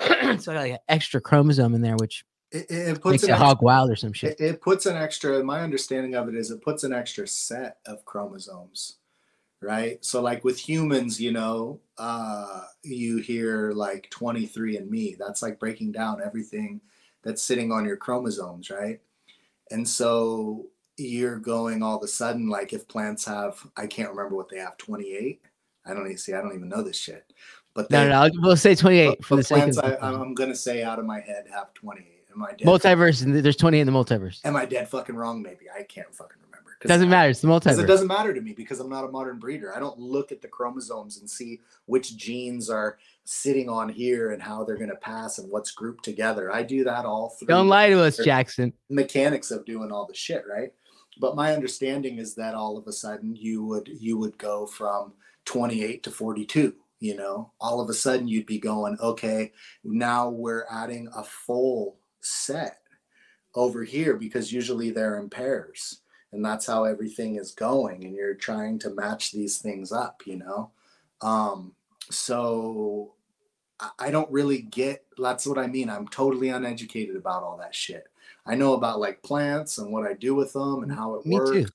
(clears throat) so like an extra chromosome in there, which it, it puts makes it hog wild or some shit. It, it, puts an extra. My understanding of it is it puts an extra set of chromosomes, right? So like with humans, you know, uh, you hear like 23andMe. That's like breaking down everything that's sitting on your chromosomes, right? And so you're going all of a sudden like if plants have I can't remember what they have 28. I don't even see. I don't even know this shit. But no, no, no, we'll say 28 for the sake I, I'm gonna say out of my head have 28. Am I dead? Multiverse, and there's 28 in the multiverse. Am I dead fucking wrong? Maybe I can't fucking remember. Doesn't I, matter. It's the multiverse. It doesn't matter to me because I'm not a modern breeder. I don't look at the chromosomes and see which genes are sitting on here and how they're going to pass and what's grouped together. I do that all through. Don't lie to us, Jackson. Mechanics of doing all the shit, right? But my understanding is that all of a sudden you would you would go from 28 to 42 you know all of a sudden you'd be going okay now we're adding a full set over here because usually they're in pairs and that's how everything is going and you're trying to match these things up you know um so i don't really get that's what i mean i'm totally uneducated about all that shit. I know about like plants and what i do with them and how it Me works too.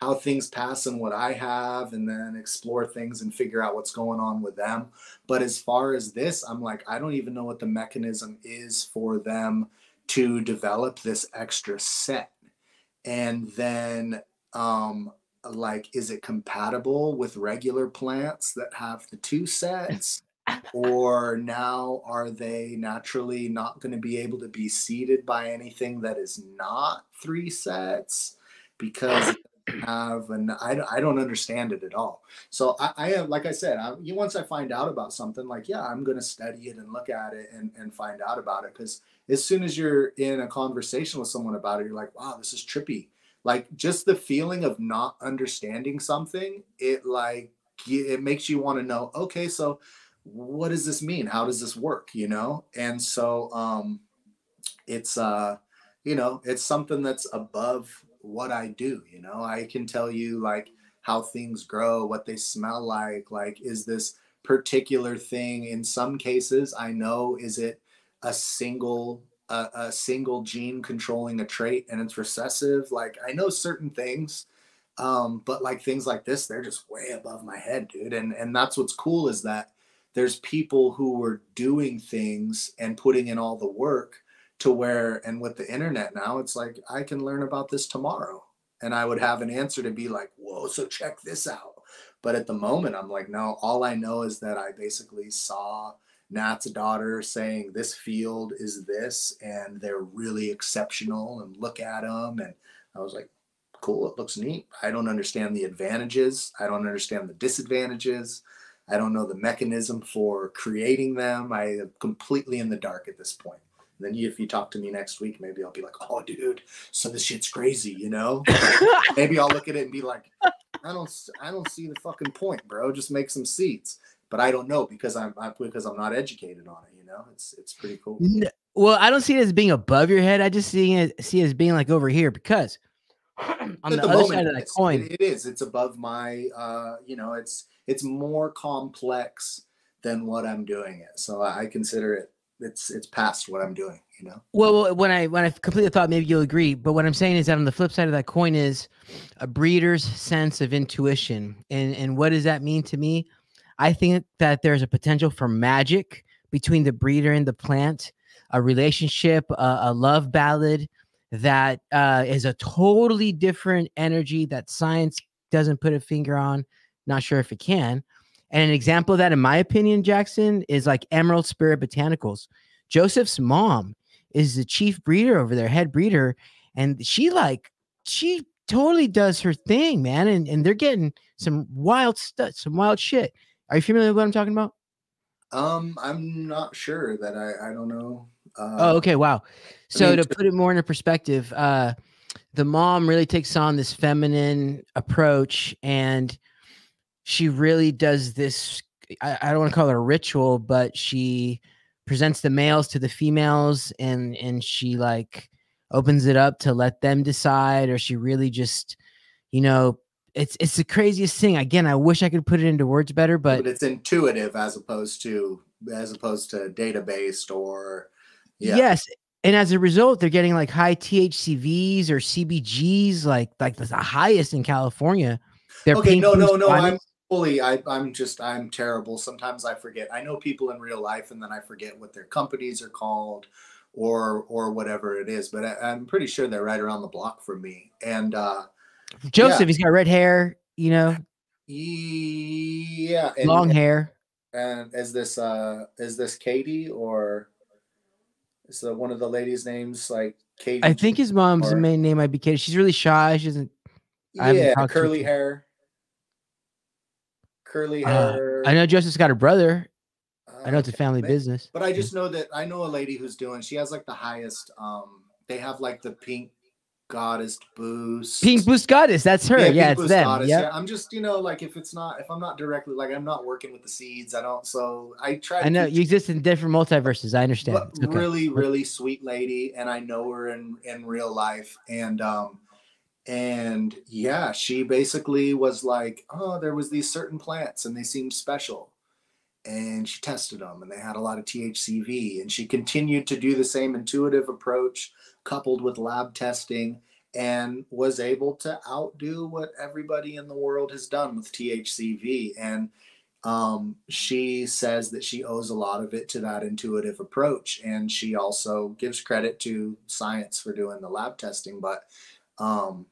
how things pass and what i have and then explore things and figure out what's going on with them. But as far as this i'm like i don't even know what the mechanism is for them to develop this extra set. And then um like is it compatible with regular plants that have the two sets? Or now are they naturally not going to be able to be seeded by anything that is not three sets? Because have I, I don't understand it at all. So i, am uh, like i said I, once i find out about something like yeah i'm going to study it and look at it and, and find out about it. Because as soon as you're in a conversation with someone about it you're like wow this is trippy like just the feeling of not understanding something it like it makes you want to know okay so what does this mean? How does this work? You know? And so um it's uh you know it's something that's above what i do you know? I can tell you like how things grow what they smell like like is this particular thing in some cases i know is it a single a, a single gene controlling a trait and it's recessive like i know certain things um but like things like this they're just way above my head dude and and that's what's cool is that there's people who are doing things and putting in all the work to where and with the internet now it's like i can learn about this tomorrow and i would have an answer to be like whoa so check this out. But at the moment i'm like no all i know is that i basically saw nat's daughter saying this field is this and they're really exceptional and look at them and i was like cool it looks neat i don't understand the advantages i don't understand the disadvantages I don't know the mechanism for creating them. I am completely in the dark at this point. And then if you talk to me next week, maybe I'll be like, "Oh, dude, so this shit's crazy," you know? (laughs) maybe I'll look at it and be like, "I don't, I don't see the fucking point, bro. Just make some seeds." But I don't know because I'm, I, because I'm not educated on it. You know, it's it's pretty cool. Well, I don't see it as being above your head. I just see it see it as being like over here because (clears throat) on At the, the other side of that coin, it- is. It's above my, uh, you know, it's it's more complex than what I'm doing it. So I consider it. It's it's past what I'm doing. You know. Well, well, when I when I completely thought maybe you'll agree, but what I'm saying is that on the flip side of that coin is a breeder's sense of intuition, and and what does that mean to me? I think that there's a potential for magic between the breeder and the plant, a relationship, a, a love ballad that uh, is a totally different energy that science doesn't put a finger on. Not sure if it can. And an example of that, in my opinion, Jackson, is like Emerald Spirit Botanicals. Joseph's mom is the chief breeder over there, head breeder, and she like she totally does her thing, man. And and they're getting some wild stuff, some wild shit. Are you familiar with what I'm talking about? Um, I'm not sure that I I don't know. Uh, Oh, okay, wow. So mean, to to- put it more into perspective, uh, the mom really takes on this feminine approach, and she really does this. I, I don't want to call it a ritual, but she presents the males to the females, and and she like opens it up to let them decide, or she really just, you know, it's it's the craziest thing. Again, I wish I could put it into words better, but but it's intuitive as opposed to as opposed to data based or yeah. Yes. And as a result, they're getting like high THCVs or CBGs, like like the highest in California. They're okay, no, no, no. I'm fully. I, I'm just. I'm terrible. Sometimes I forget. I know people in real life, and then I forget what their companies are called, or or whatever it is. But I, I'm pretty sure they're right around the block from me. And uh Joseph, he's got red hair, you know, yeah, and, long hair. And is this uh is this Katie or is the one of the ladies' names like Katie? I think his mom's or- main name might be Katie. She's really shy. She doesn't. Yeah, curly hair. Curly Uh, hair. I know Joseph's got a brother. I know it's a family ma- business. But I just know that I know a lady who's doing. She has like the highest. Um, they have like the pink goddess boost. Pink Boost Goddess. That's her. Yeah, Pink it's Boost them. Goddess, Yeah. yeah. I'm just you know like if it's not if I'm not directly like I'm not working with the seeds. I don't. So I try. To I know you exist in different multiverses. I understand. okay. really really sweet lady and i know her in in real life and um and yeah, she basically was like, oh, there was these certain plants and they seemed special. And she tested them and they had a lot of THCV. And she continued to do the same intuitive approach coupled with lab testing and was able to outdo what everybody in the world has done with THCV. And um, she says that she owes a lot of it to that intuitive approach. And she also gives credit to science for doing the lab testing. But um,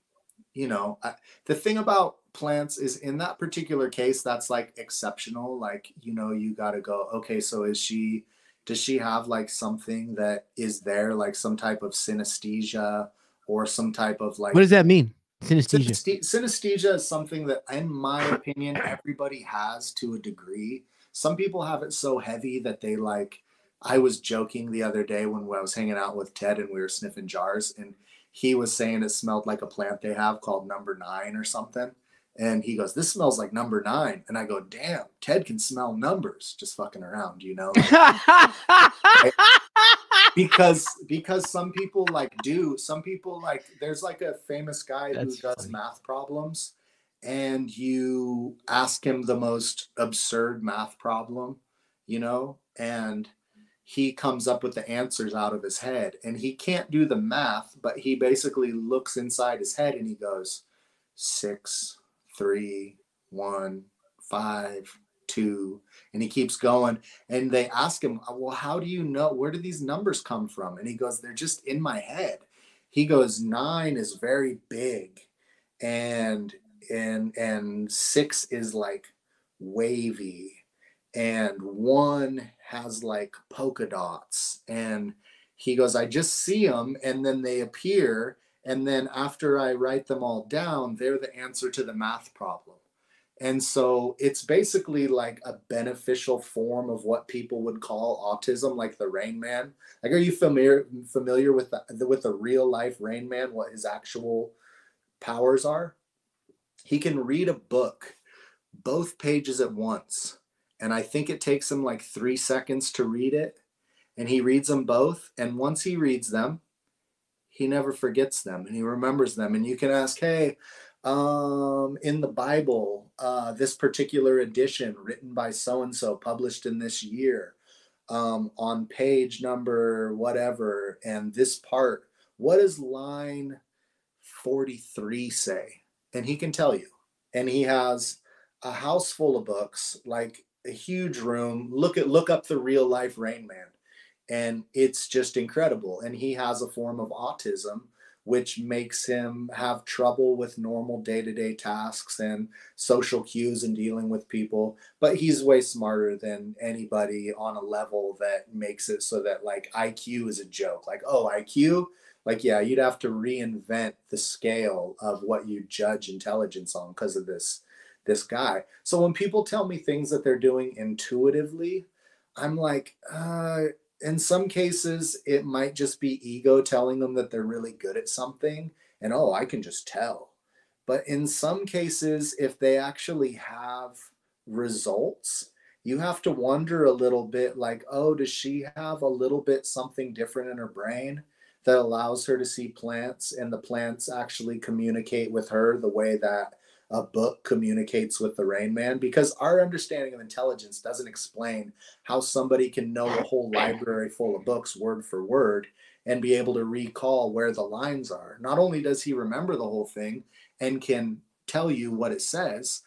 you know I, the thing about plants is in that particular case that's like exceptional like you know you got to go okay so is she does she have like something that is there like some type of synesthesia or some type of like what does that mean? Synesthesia. Synesthesia is something that in my opinion everybody has to a degree. Some people have it so heavy that they like i was joking the other day when i was hanging out with ted and we were sniffing jars and he was saying it smelled like a plant they have called number nine or something. And he goes, This smells like number nine. And I go, Damn, Ted can smell numbers just fucking around, you know? (laughs) because because some people like do, some people like there's like a famous guy That's who does funny. math problems, and you ask him the most absurd math problem, you know, and he comes up with the answers out of his head and he can't do the math but he basically looks inside his head and he goes six three one five two and he keeps going. And they ask him well how do you know where do these numbers come from? And he goes they're just in my head. He goes nine is very big and and and six is like wavy and one has like polka dots. And he goes i just see them and then they appear and then after i write them all down they're the answer to the math problem and so it's basically like a beneficial form of what people would call autism like the rain man like are you familiar familiar with the with the real life rain man what his actual powers are he can read a book both pages at once and I think it takes him like three seconds to read it. And he reads them both. And once he reads them, he never forgets them and he remembers them. And you can ask, hey, um, in the Bible, uh, this particular edition written by so and so, published in this year, um, on page number whatever, and this part, what does line 43 say? And he can tell you. And he has a house full of books, like a huge room. Look at look up the real life Rain Man, and it's just incredible. And he has a form of autism, which makes him have trouble with normal day to day tasks and social cues and dealing with people. But he's way smarter than anybody on a level that makes it so that like IQ is a joke. Like oh IQ. Like, yeah, you'd have to reinvent the scale of what you judge intelligence on because of this this guy. So when people tell me things that they're doing intuitively, I'm like, uh, in some cases, it might just be ego telling them that they're really good at something and, oh, I can just tell. But in some cases, if they actually have results, you have to wonder a little bit like, oh, does she have a little bit something different in her brain that allows her to see plants and the plants actually communicate with her the way that a book communicates with the Rain Man because our understanding of intelligence doesn't explain how somebody can know a whole library full of books word for word and be able to recall where the lines are. Not only does he remember the whole thing and can tell you what it says,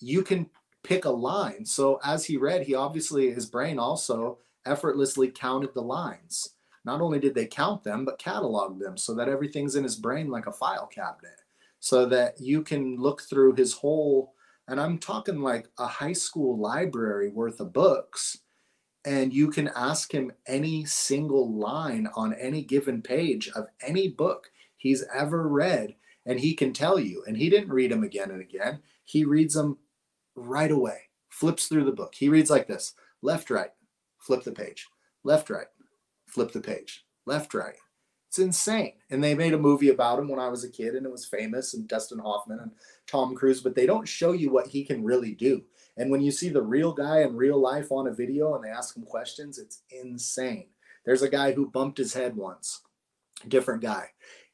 you can pick a line. So as he read, he obviously, his brain also effortlessly counted the lines. Not only did they count them, but cataloged them so that everything's in his brain like a file cabinet so that you can look through his whole and i'm talking like a high school library worth of books and you can ask him any single line on any given page of any book he's ever read and he can tell you. And he didn't read them again and again. He reads them right away. Flips through the book. He reads like this. Left right. Flip the page. Left right. Flip the page. Left right it's insane. And they made a movie about him when I was a kid and it was famous and Dustin Hoffman and Tom Cruise, but they don't show you what he can really do. And when you see the real guy in real life on a video and they ask him questions, it's insane. There's a guy who bumped his head once, a different guy.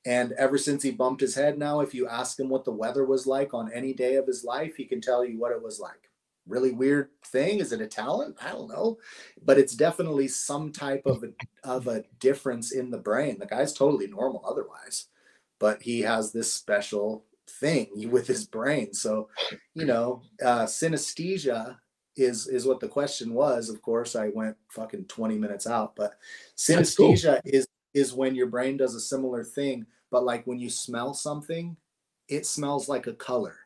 And ever since he bumped his head, now if you ask him what the weather was like on any day of his life, he can tell you what it was like. Really weird thing. Is it a talent? I don't know, but it's definitely some type of a, of a difference in the brain. The guy's totally normal otherwise, but he has this special thing (laughs) with his brain. So, you know, uh, synesthesia is is what the question was. Of course, I went fucking 20 minutes out, but synesthesia cool. is is when your brain does a similar thing, but like when you smell something, it smells like a color.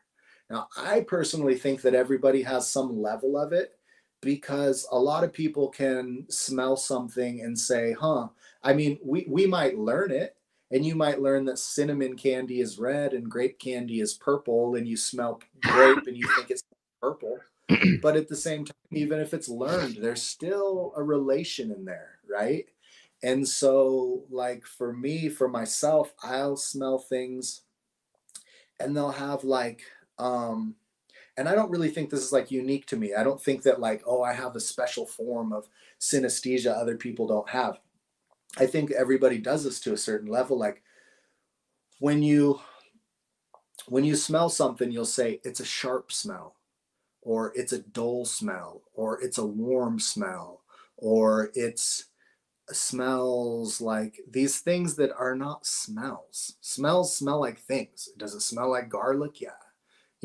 Now, I personally think that everybody has some level of it because a lot of people can smell something and say, huh, I mean, we, we might learn it and you might learn that cinnamon candy is red and grape candy is purple and you smell grape and you think it's purple. (clears throat) But at the same time even if it's learned there's still a relation in there right? And so like for me for myself i'll smell things and they'll have like um and i don't really think this is like unique to me i don't think that like oh i have a special form of synesthesia other people don't have I think everybody does this to a certain level. Like when you when you smell something, you'll say it's a sharp smell, or it's a dull smell, or it's a warm smell, or it's smells like these things that are not smells. Smells smell like things. Does it smell like garlic? Yeah.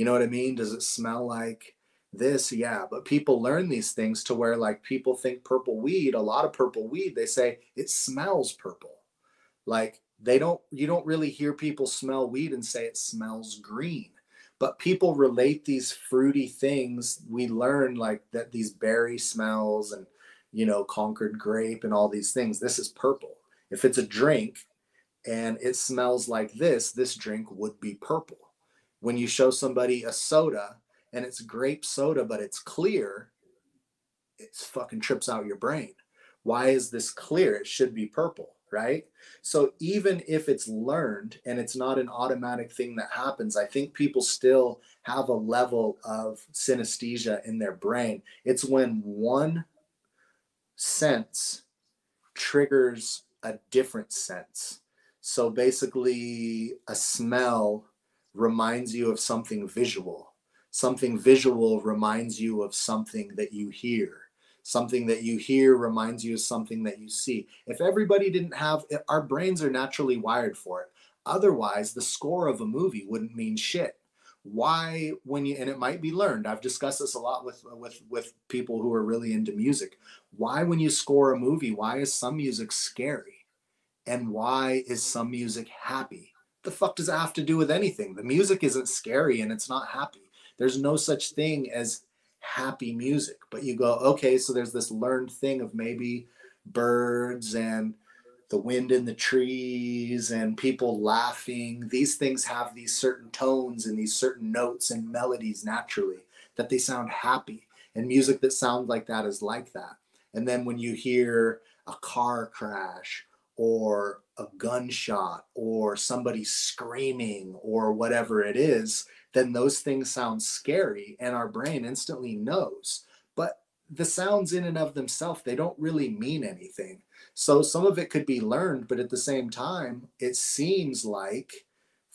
You know what I mean? Does it smell like this? Yeah but people learn these things to where like people think purple weed a lot of purple weed they say it smells purple. Like they don't you don't really hear people smell weed and say it smells green but people relate these fruity things. We learn like that these berry smells and you know concord grape and all these things this is purple. If it's a drink and it smells like this this drink would be purple when you show somebody a soda and it's grape soda, but it's clear, it fucking trips out your brain. Why is this clear? It should be purple, right? So even if it's learned and it's not an automatic thing that happens, I think people still have a level of synesthesia in their brain. It's when one sense triggers a different sense. So basically, a smell reminds you of something visual. Something visual reminds you of something that you hear. Something that you hear reminds you of something that you see. If everybody didn't have our brains are naturally wired for it otherwise the score of a movie wouldn't mean shit. Why when you and it might be learned i've discussed this a lot with with with people who are really into music. Why when you score a movie why is some music scary? And why is some music happy the fuck does it have to do with anything the music isn't scary and it's not happy there's no such thing as happy music. But you go, okay, so there's this learned thing of maybe birds and the wind in the trees and people laughing. These things have these certain tones and these certain notes and melodies naturally that they sound happy. And music that sounds like that is like that. And then when you hear a car crash or a gunshot or somebody screaming or whatever it is, then those things sound scary and our brain instantly knows. But the sounds in and of themselves, they don't really mean anything. So some of it could be learned, but at the same time, it seems like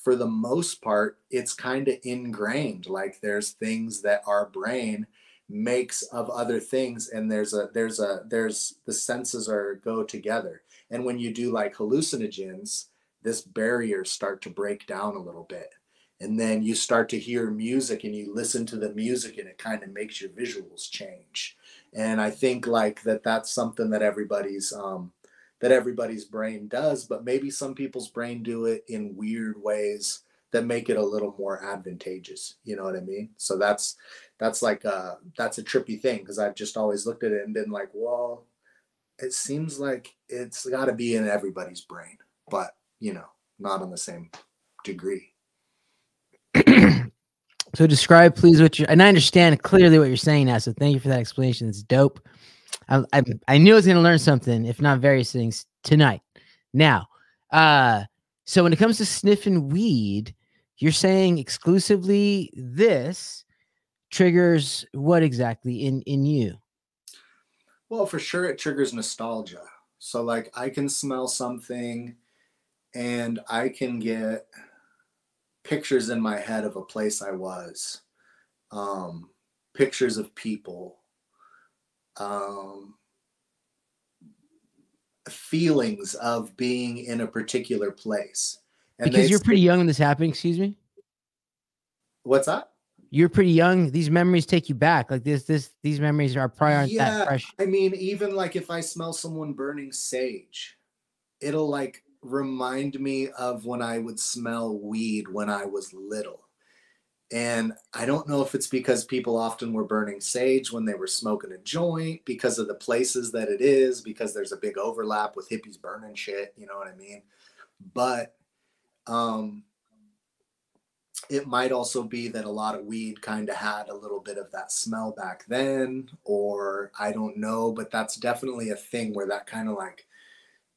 for the most part, it's kind of ingrained. Like there's things that our brain makes of other things and there's a there's a there's the senses are go together and when you do like hallucinogens this barriers start to break down a little bit. And then you start to hear music and you listen to the music and it kind of makes your visuals change. And i think like that that's something that everybody's um that everybody's brain does but maybe some people's brain do it in weird ways that make it a little more advantageous. You know what i mean? So that's that's like uh that's a trippy thing because i've just always looked at it and been like well it seems like it's got to be in everybody's brain but you know not on the same degree (clears throat) so describe, please, what you and I understand clearly what you're saying now. So thank you for that explanation. It's dope. I I, I knew I was going to learn something, if not various things, tonight. Now, uh, so when it comes to sniffing weed, you're saying exclusively this triggers what exactly in in you? Well, for sure, it triggers nostalgia. So like I can smell something and I can get pictures in my head of a place I was, um, pictures of people, um, feelings of being in a particular place. And because you're pretty young when this happened, excuse me. What's that? You're pretty young. These memories take you back. Like this, this, these memories are probably aren't yeah, that fresh. I mean, even like if I smell someone burning sage, it'll like remind me of when I would smell weed when I was little. And I don't know if it's because people often were burning sage when they were smoking a joint, because of the places that it is, because there's a big overlap with hippies burning shit, you know what I mean? But um, it might also be that a lot of weed kind of had a little bit of that smell back then, or I don't know, but that's definitely a thing where that kind of like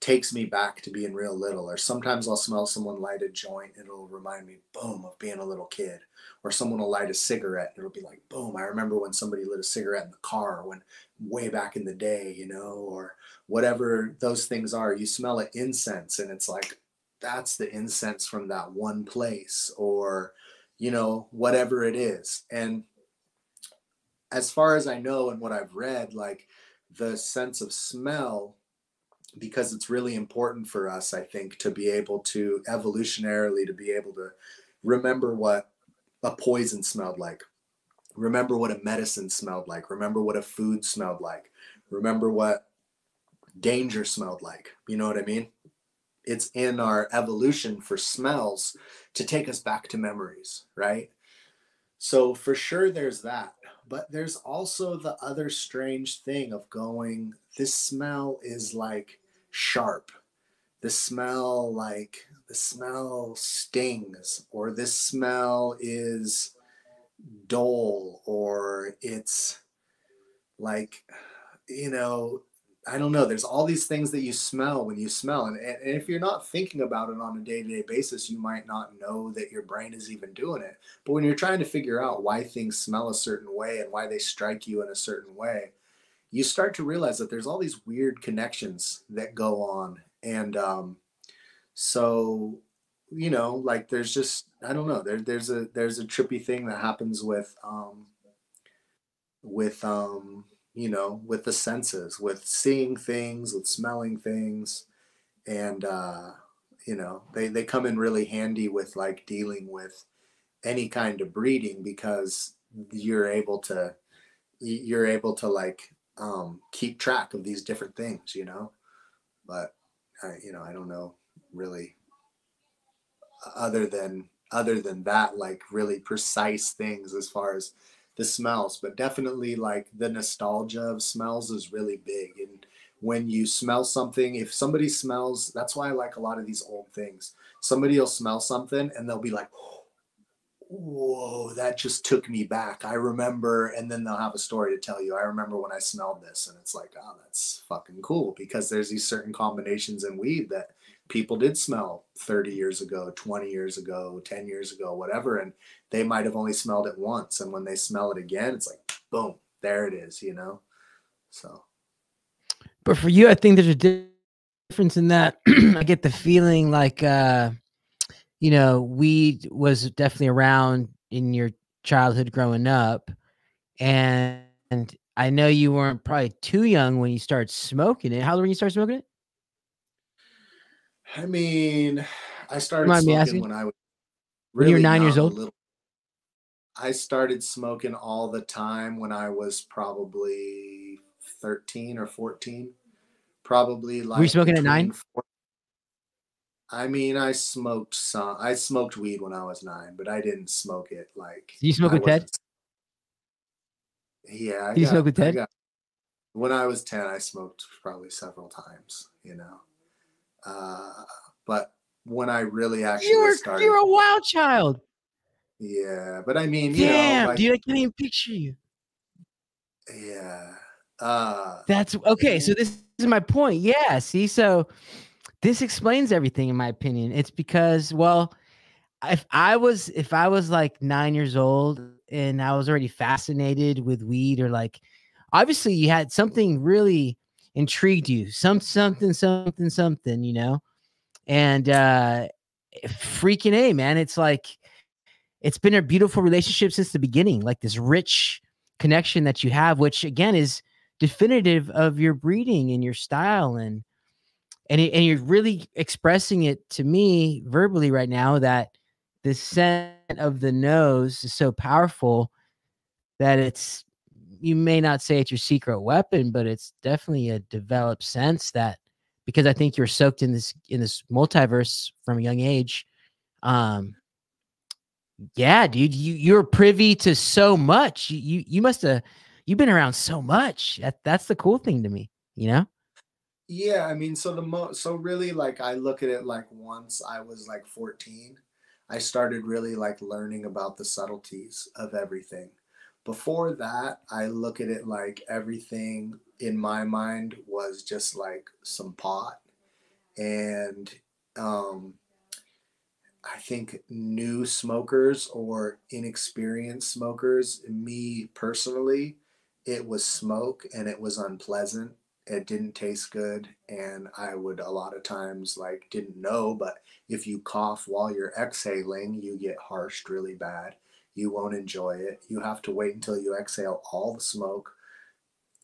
takes me back to being real little. Or sometimes I'll smell someone light a joint and it'll remind me, boom, of being a little kid. Or someone will light a cigarette and it'll be like, boom, I remember when somebody lit a cigarette in the car when way back in the day, you know, or whatever those things are. You smell an incense and it's like, that's the incense from that one place or, you know, whatever it is. And as far as I know and what I've read, like the sense of smell because it's really important for us, I think, to be able to evolutionarily to be able to remember what a poison smelled like, remember what a medicine smelled like, remember what a food smelled like, remember what danger smelled like. You know what I mean? It's in our evolution for smells to take us back to memories, right? So for sure there's that. But there's also the other strange thing of going, this smell is like sharp. The smell like the smell stings, or this smell is dull, or it's like, you know, I don't know. There's all these things that you smell when you smell. And, and if you're not thinking about it on a day to day basis, you might not know that your brain is even doing it. But when you're trying to figure out why things smell a certain way and why they strike you in a certain way, you start to realize that there's all these weird connections that go on. And um, so, you know, like there's just, I don't know, there, there's a, there's a trippy thing that happens with, um, with, um, you know, with the senses, with seeing things, with smelling things. And, uh, you know, they, they come in really handy with like dealing with any kind of breeding because you're able to, you're able to like um, keep track of these different things, you know. But I, you know, I don't know really other than other than that, like really precise things as far as the smells, but definitely like the nostalgia of smells is really big. And when you smell something, if somebody smells, that's why I like a lot of these old things. Somebody will smell something and they'll be like, whoa, that just took me back. I remember, and then they'll have a story to tell you. I remember when I smelled this, and it's like, oh, that's fucking cool because there's these certain combinations in weed that people did smell 30 years ago, 20 years ago, 10 years ago, whatever, and they might have only smelled it once. And when they smell it again, it's like, boom, there it is, you know? So. But for you, I think there's a difference in that. (clears throat) I get the feeling like, uh, you know, weed was definitely around in your childhood growing up. And, and I know you weren't probably too young when you started smoking it. How old were you start smoking it? I mean, I started smoking when I was really when you were nine years old. Little. I started smoking all the time when I was probably 13 or 14. Probably like Were you smoking at nine? Four. I mean, I smoked some. I smoked weed when I was nine, but I didn't smoke it like. you smoke with Ted? Yeah. I you got, smoke with Ted? Got, when I was ten, I smoked probably several times. You know, uh, but when I really actually you're started, you're a wild child. Yeah, but I mean, damn, know, like, dude, I can't even picture you. Yeah. Uh, That's okay. So this is my point. Yeah. See, so this explains everything in my opinion it's because well if i was if i was like nine years old and i was already fascinated with weed or like obviously you had something really intrigued you some something something something you know And uh freaking A, man. It's like it's been a beautiful relationship since the beginning, like this rich connection that you have, which again is definitive of your breeding and your style and and, it, and you're really expressing it to me verbally right now that the scent of the nose is so powerful that it's you may not say it's your secret weapon but it's definitely a developed sense that because i think you're soaked in this in this multiverse from a young age um yeah dude you you're privy to so much. You you, you must have you've been around so much. That, that's the cool thing to me you know? Yeah i mean so the mo so really like i look at it like once i was like 14 i started really like learning about the subtleties of everything before that i look at it like everything in my mind was just like some pot and um I think new smokers or inexperienced smokers, me personally, it was smoke and it was unpleasant. It didn't taste good. And I would a lot of times like didn't know, but if you cough while you're exhaling, you get harshed really bad. You won't enjoy it. You have to wait until you exhale all the smoke.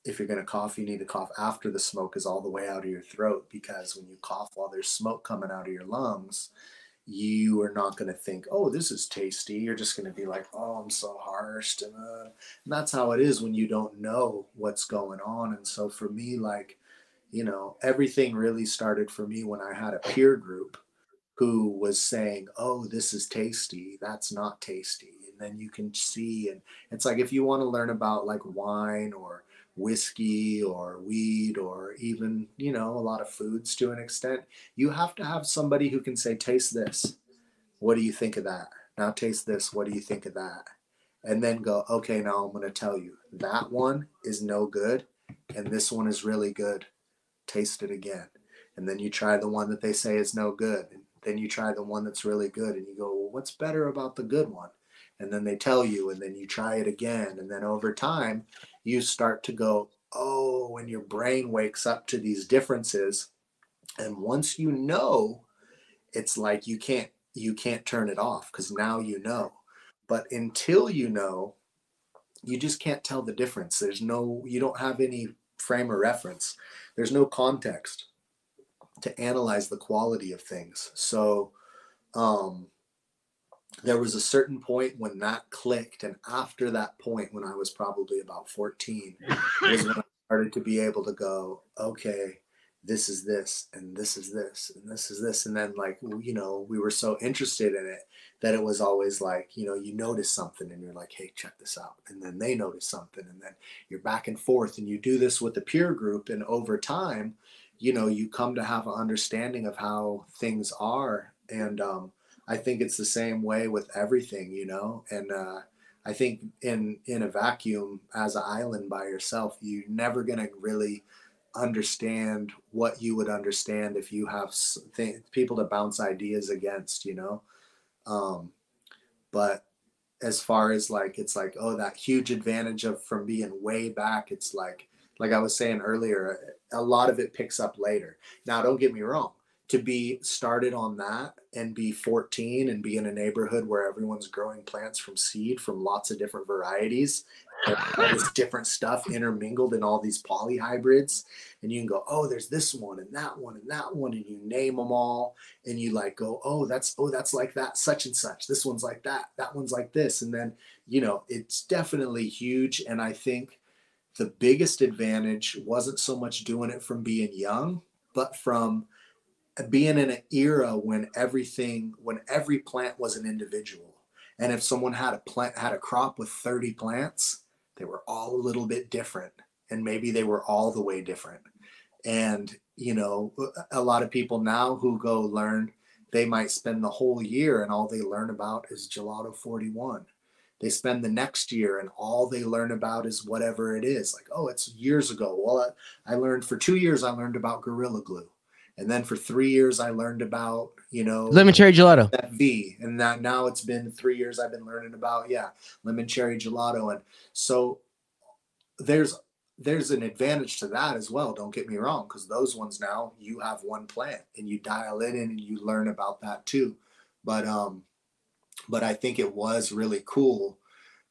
If you're going to cough, you need to cough after the smoke is all the way out of your throat because when you cough while there's smoke coming out of your lungs, you are not going to think, oh, this is tasty. You're just going to be like, oh, I'm so harsh. And, uh, and that's how it is when you don't know what's going on. And so for me, like, you know, everything really started for me when I had a peer group who was saying, oh, this is tasty. That's not tasty. And then you can see, and it's like if you want to learn about like wine or whiskey or weed or even, you know, a lot of foods to an extent, you have to have somebody who can say, Taste this. What do you think of that? Now taste this. What do you think of that? And then go, Okay, now I'm going to tell you that one is no good and this one is really good. Taste it again. And then you try the one that they say is no good. And then you try the one that's really good and you go, Well, what's better about the good one? And then they tell you, and then you try it again. And then over time, you start to go, oh, when your brain wakes up to these differences. And once you know, it's like you can't you can't turn it off because now you know. But until you know, you just can't tell the difference. There's no you don't have any frame of reference. There's no context to analyze the quality of things. So um there was a certain point when that clicked and after that point when i was probably about 14 was when i started to be able to go okay this is this and this is this and this is this and then like you know we were so interested in it that it was always like you know you notice something and you're like hey check this out and then they notice something and then you're back and forth and you do this with the peer group and over time you know you come to have an understanding of how things are and um, I think it's the same way with everything, you know. And uh, I think in in a vacuum, as an island by yourself, you're never gonna really understand what you would understand if you have th- people to bounce ideas against, you know. Um, but as far as like it's like oh that huge advantage of from being way back, it's like like I was saying earlier, a lot of it picks up later. Now, don't get me wrong to be started on that and be 14 and be in a neighborhood where everyone's growing plants from seed from lots of different varieties and all this (laughs) different stuff intermingled in all these polyhybrids and you can go oh there's this one and that one and that one and you name them all and you like go oh that's oh that's like that such and such this one's like that that one's like this and then you know it's definitely huge and i think the biggest advantage wasn't so much doing it from being young but from being in an era when everything when every plant was an individual. And if someone had a plant had a crop with 30 plants they were all a little bit different and maybe they were all the way different. And you know a lot of people now who go learn they might spend the whole year and all they learn about is gelato 41 they spend the next year and all they learn about is whatever it is. Like oh it's years ago. Well i, I learned for two years i learned about gorilla glue and then for three years, I learned about, you know, lemon cherry gelato. That V. And that now it's been three years I've been learning about, yeah, lemon cherry gelato. And so there's there's an advantage to that as well. Don't get me wrong, because those ones now you have one plant and you dial it in and you learn about that too. But um, but I think it was really cool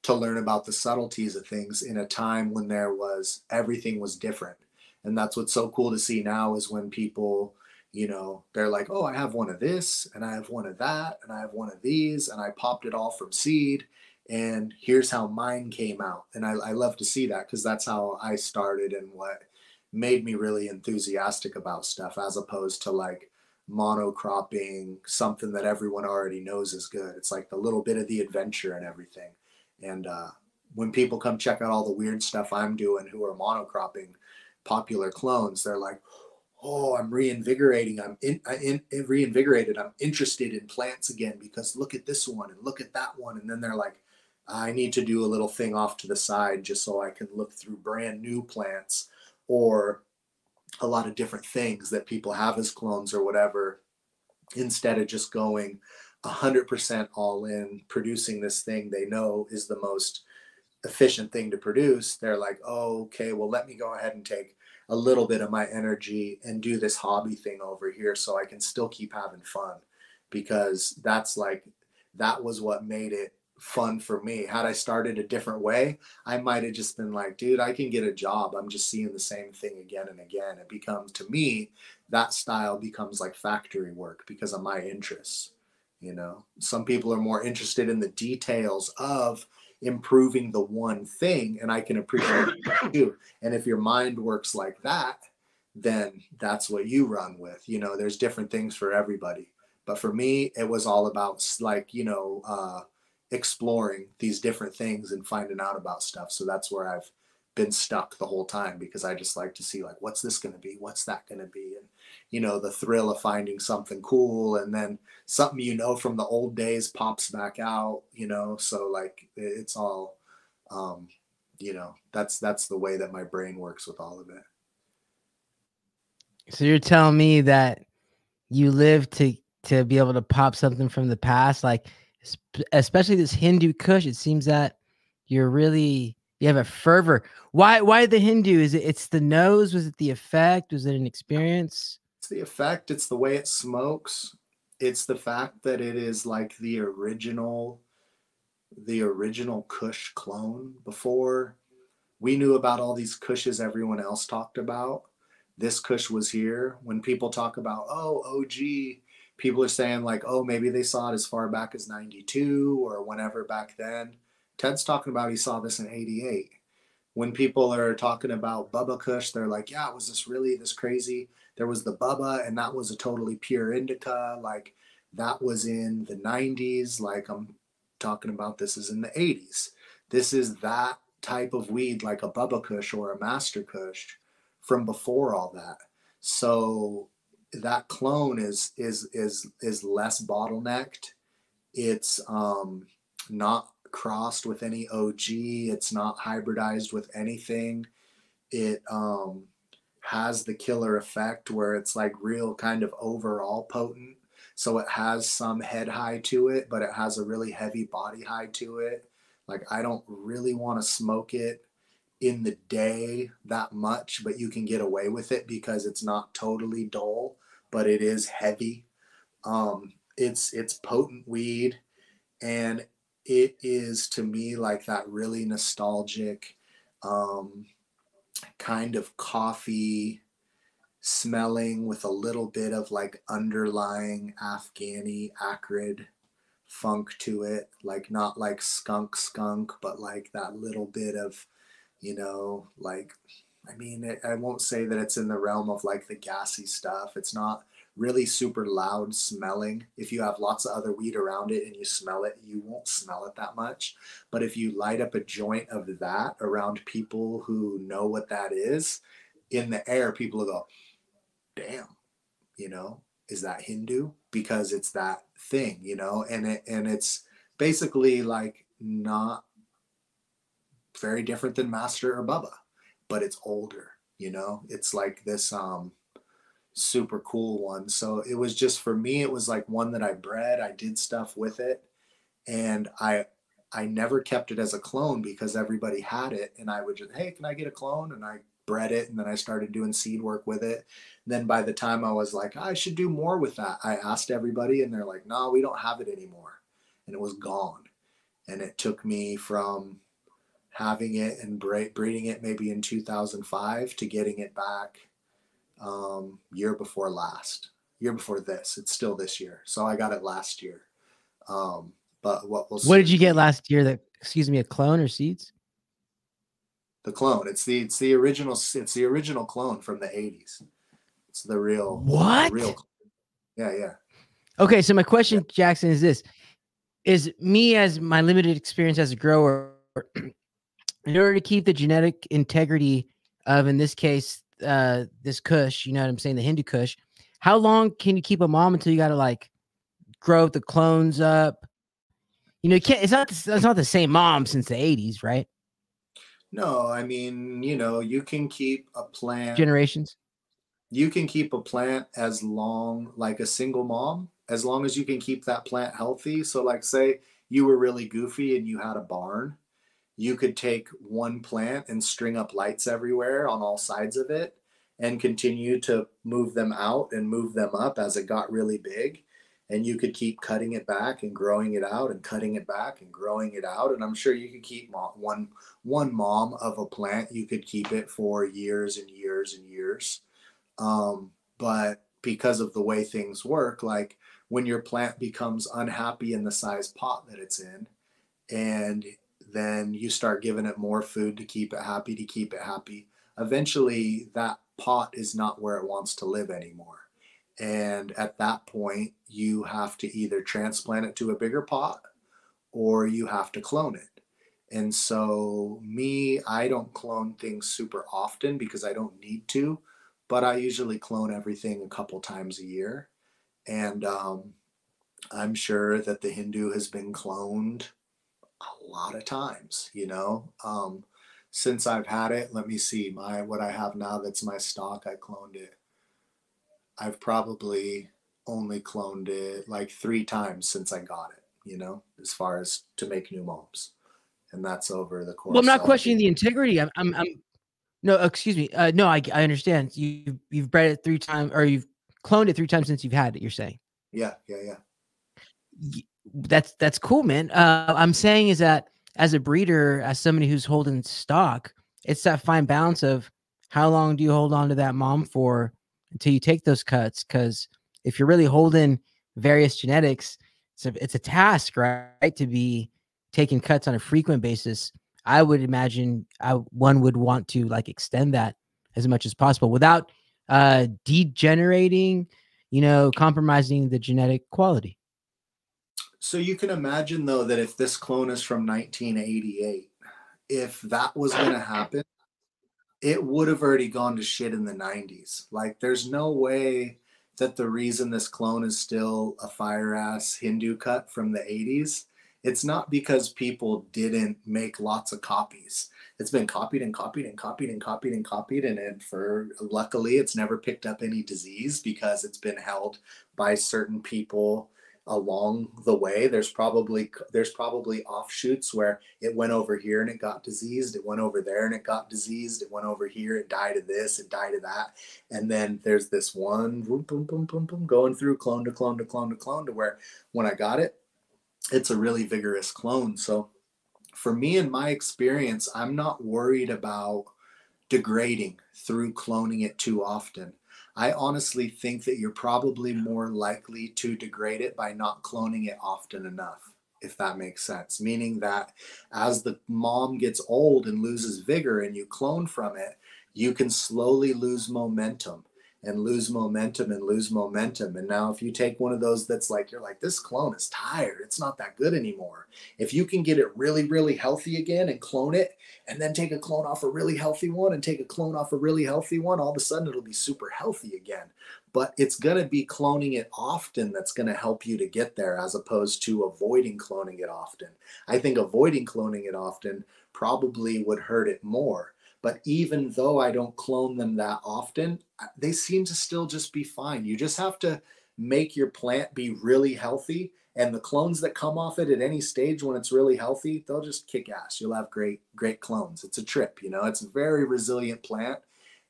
to learn about the subtleties of things in a time when there was everything was different. And that's what's so cool to see now is when people, you know, they're like, oh, I have one of this and I have one of that and I have one of these and I popped it all from seed and here's how mine came out. And I, I love to see that because that's how I started and what made me really enthusiastic about stuff as opposed to like monocropping something that everyone already knows is good. It's like the little bit of the adventure and everything. And uh, when people come check out all the weird stuff I'm doing who are monocropping popular clones, they're like, oh, I'm reinvigorating. I'm in, in, in, reinvigorated. I'm interested in plants again because look at this one and look at that one. And then they're like, I need to do a little thing off to the side just so I can look through brand new plants or a lot of different things that people have as clones or whatever instead of just going 100% all in producing this thing they know is the most efficient thing to produce they're like oh okay well let me go ahead and take a little bit of my energy and do this hobby thing over here so i can still keep having fun because that's like that was what made it fun for me. Had I started a different way, I might have just been like, dude, I can get a job. I'm just seeing the same thing again and again. It becomes to me, that style becomes like factory work because of my interests. You know, some people are more interested in the details of improving the one thing, and I can appreciate you. (laughs) And if your mind works like that, then that's what you run with. You know, there's different things for everybody. But for me, it was all about like, you know, uh, exploring these different things and finding out about stuff. So that's where I've been stuck the whole time because I just like to see like what's this going to be, what's that going to be, and you know the thrill of finding something cool and then something you know from the old days pops back out. You know, so like it's all, um, you know, that's that's the way that my brain works with all of it. So you're telling me that you live to to be able to pop something from the past, like especially this Hindu Kush. It seems that you're really you have a fervor. Why why the Hindu? Is it it's the nose? Was it the effect? Was it an uh, experience? It's the effect. It's the way it smokes. It's the fact that it is like the original the original Kush clone before we knew about all these Kushes everyone else talked about. This Kush was here. When people talk about, oh, OG, people are saying like, oh, maybe they saw it as far back as 92 or whenever back then. Ted's talking about he saw this in 88. When people are talking about Bubba Kush, they're like, yeah, was this really this crazy? There was the Bubba, and that was a totally pure indica. Like that was in the 90s. Like I'm talking about this is in the 80s. This is that type of weed, like a Bubba Kush or a Master Kush from before all that. So that clone is is is is less bottlenecked. It's um, not crossed with any OG. It's not hybridized with anything. It um, has the killer effect where it's like real kind of overall potent. So it has some head high to it, but it has a really heavy body high to it. Like I don't really want to smoke it in the day that much, but you can get away with it because it's not totally dull but it is heavy. Um, it's it's potent weed, and it is to me like that really nostalgic um, kind of coffee smelling with a little bit of like underlying Afghani acrid funk to it, like not like skunk skunk, but like that little bit of, you know, like I mean, it, I won't say that it's in the realm of like the gassy stuff. It's not really super loud smelling. If you have lots of other weed around it and you smell it, you won't smell it that much. But if you light up a joint of that around people who know what that is, in the air, people will go, damn, you know, is that Hindu? Because it's that thing, you know, and it and it's basically like not very different than Master or Bubba but it's older, you know? It's like this um super cool one. So it was just for me, it was like one that I bred. I did stuff with it. And I I never kept it as a clone because everybody had it. And I would just, hey, can I get a clone? And I bred it and then I started doing seed work with it. then by the time I was like, I should do more with that, I asked everybody and they're like, no, we don't have it anymore. And it was gone. And it took me from having it and breeding it maybe in 2005 to getting it back um, year before last, year before this. It's still this year. So I got it last year. Um, but what was what did you get last year? That excuse me, a clone or seeds? The clone. It's the it's the original. It's the original clone from the '80s. It's the real what? The real. Yeah, yeah. Okay, so my question, yeah. Jackson, is this: Is me as my limited experience as a grower, (clears throat) in order to keep the genetic integrity of, in this case, uh, this Kush, you know what I'm saying, the Hindu Kush, how long can you keep a mom until you got to like grow the clones up? You know, you can't. It's not. It's not the same mom since the '80s, right? No, I mean, you know, you can keep a plant generations. You can keep a plant as long, like a single mom, as long as you can keep that plant healthy. So, like, say you were really goofy and you had a barn, you could take one plant and string up lights everywhere on all sides of it and continue to move them out and move them up as it got really big. And you could keep cutting it back and growing it out and cutting it back and growing it out. And i'm sure you could keep one one mom of a plant you could keep it for years and years and years. Um, but because of the way things work like when your plant becomes unhappy in the size pot that it's in and then you start giving it more food to keep it happy to keep it happy eventually that pot is not where it wants to live anymore and at that point, you have to either transplant it to a bigger pot or you have to clone it. And so, me, I don't clone things super often because I don't need to, but I usually clone everything a couple times a year. And um, I'm sure that the Hindu has been cloned a lot of times, you know. Um, since I've had it, let me see my what I have now that's my stock. I cloned it I've probably only cloned it like three times since I got it, you know, as far as to make new moms. And that's over the course. Well, I'm not questioning the integrity. I'm, I'm, I'm no, excuse me. Uh, no, I, I understand. You, you've bred it three times or you've cloned it three times since you've had it. You're saying. Yeah. Yeah. Yeah. That's, that's cool, man. Uh, I'm saying is that as a breeder, as somebody who's holding stock, it's that fine balance of how long do you hold on to that mom for until you take those cuts. Because if you're really holding various genetics, it's a, it's a task, right? To be taking cuts on a frequent basis. I would imagine I, one would want to like extend that as much as possible without uh, degenerating, you know, compromising the genetic quality. So you can imagine though that if this clone is from 1988, if that was going to happen, it would have already gone to shit in the 90s. Like, there's no way that the reason this clone is still a fire ass Hindu cut from the 80s, it's not because people didn't make lots of copies. It's been copied and copied and copied and copied and copied, and it, for luckily, it's never picked up any disease because it's been held by certain people along the way. There's probably there's probably offshoots where it went over here and it got diseased it went over there and it got diseased it went over here it died of this it died of that. And then there's this one boom boom boom boom boom going through clone to clone to clone to clone to where when i got it it's a really vigorous clone. So for me in my experience i'm not worried about degrading through cloning it too often I honestly think that you're probably more likely to degrade it by not cloning it often enough, if that makes sense. Meaning that as the mom gets old and loses vigor and you clone from it, you can slowly lose momentum and lose momentum and lose momentum. And now, if you take one of those that's like, you're like, this clone is tired, it's not that good anymore. If you can get it really, really healthy again and clone it, and then take a clone off a really healthy one and take a clone off a really healthy one, all of a sudden it'll be super healthy again. But it's going to be cloning it often that's going to help you to get there as opposed to avoiding cloning it often. I think avoiding cloning it often probably would hurt it more but even though I don't clone them that often, uh, they seem to still just be fine. You just have to make your plant be really healthy And the clones that come off it at any stage when it's really healthy, they'll just kick ass. You'll have great, great clones. It's a trip, you know, it's a very resilient plant.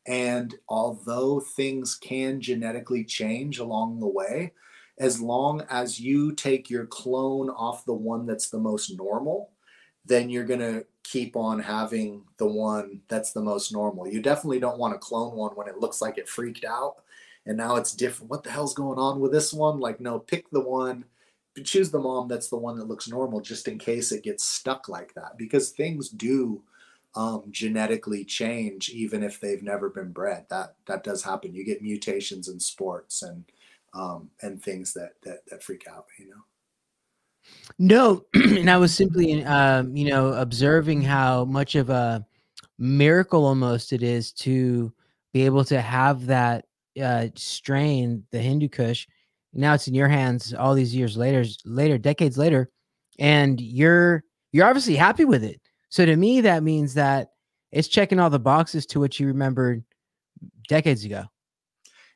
And although things can genetically change along the way, as long as you take your clone off the one that's the most normal, then you're going to keep on having the one that's the most normal. You definitely don't want to clone one when it looks like it freaked out and now it's different. What the hell's going on with this one? Like, no, pick the one, choose the mom that's the one that looks normal just in case it gets stuck like that because things do um, genetically change even if they've never been bred. That that does happen. You get mutations in sports and um, and things that that that freak out. You know. No, (clears throat) and I was simply, um, you know, observing how much of a miracle almost it is to be able to have that uh, strain, the Hindu Kush. Now it's in your hands all these years later, later, decades later, and you're you're obviously happy with it. So to me, that means that it's checking all the boxes to what you remembered decades ago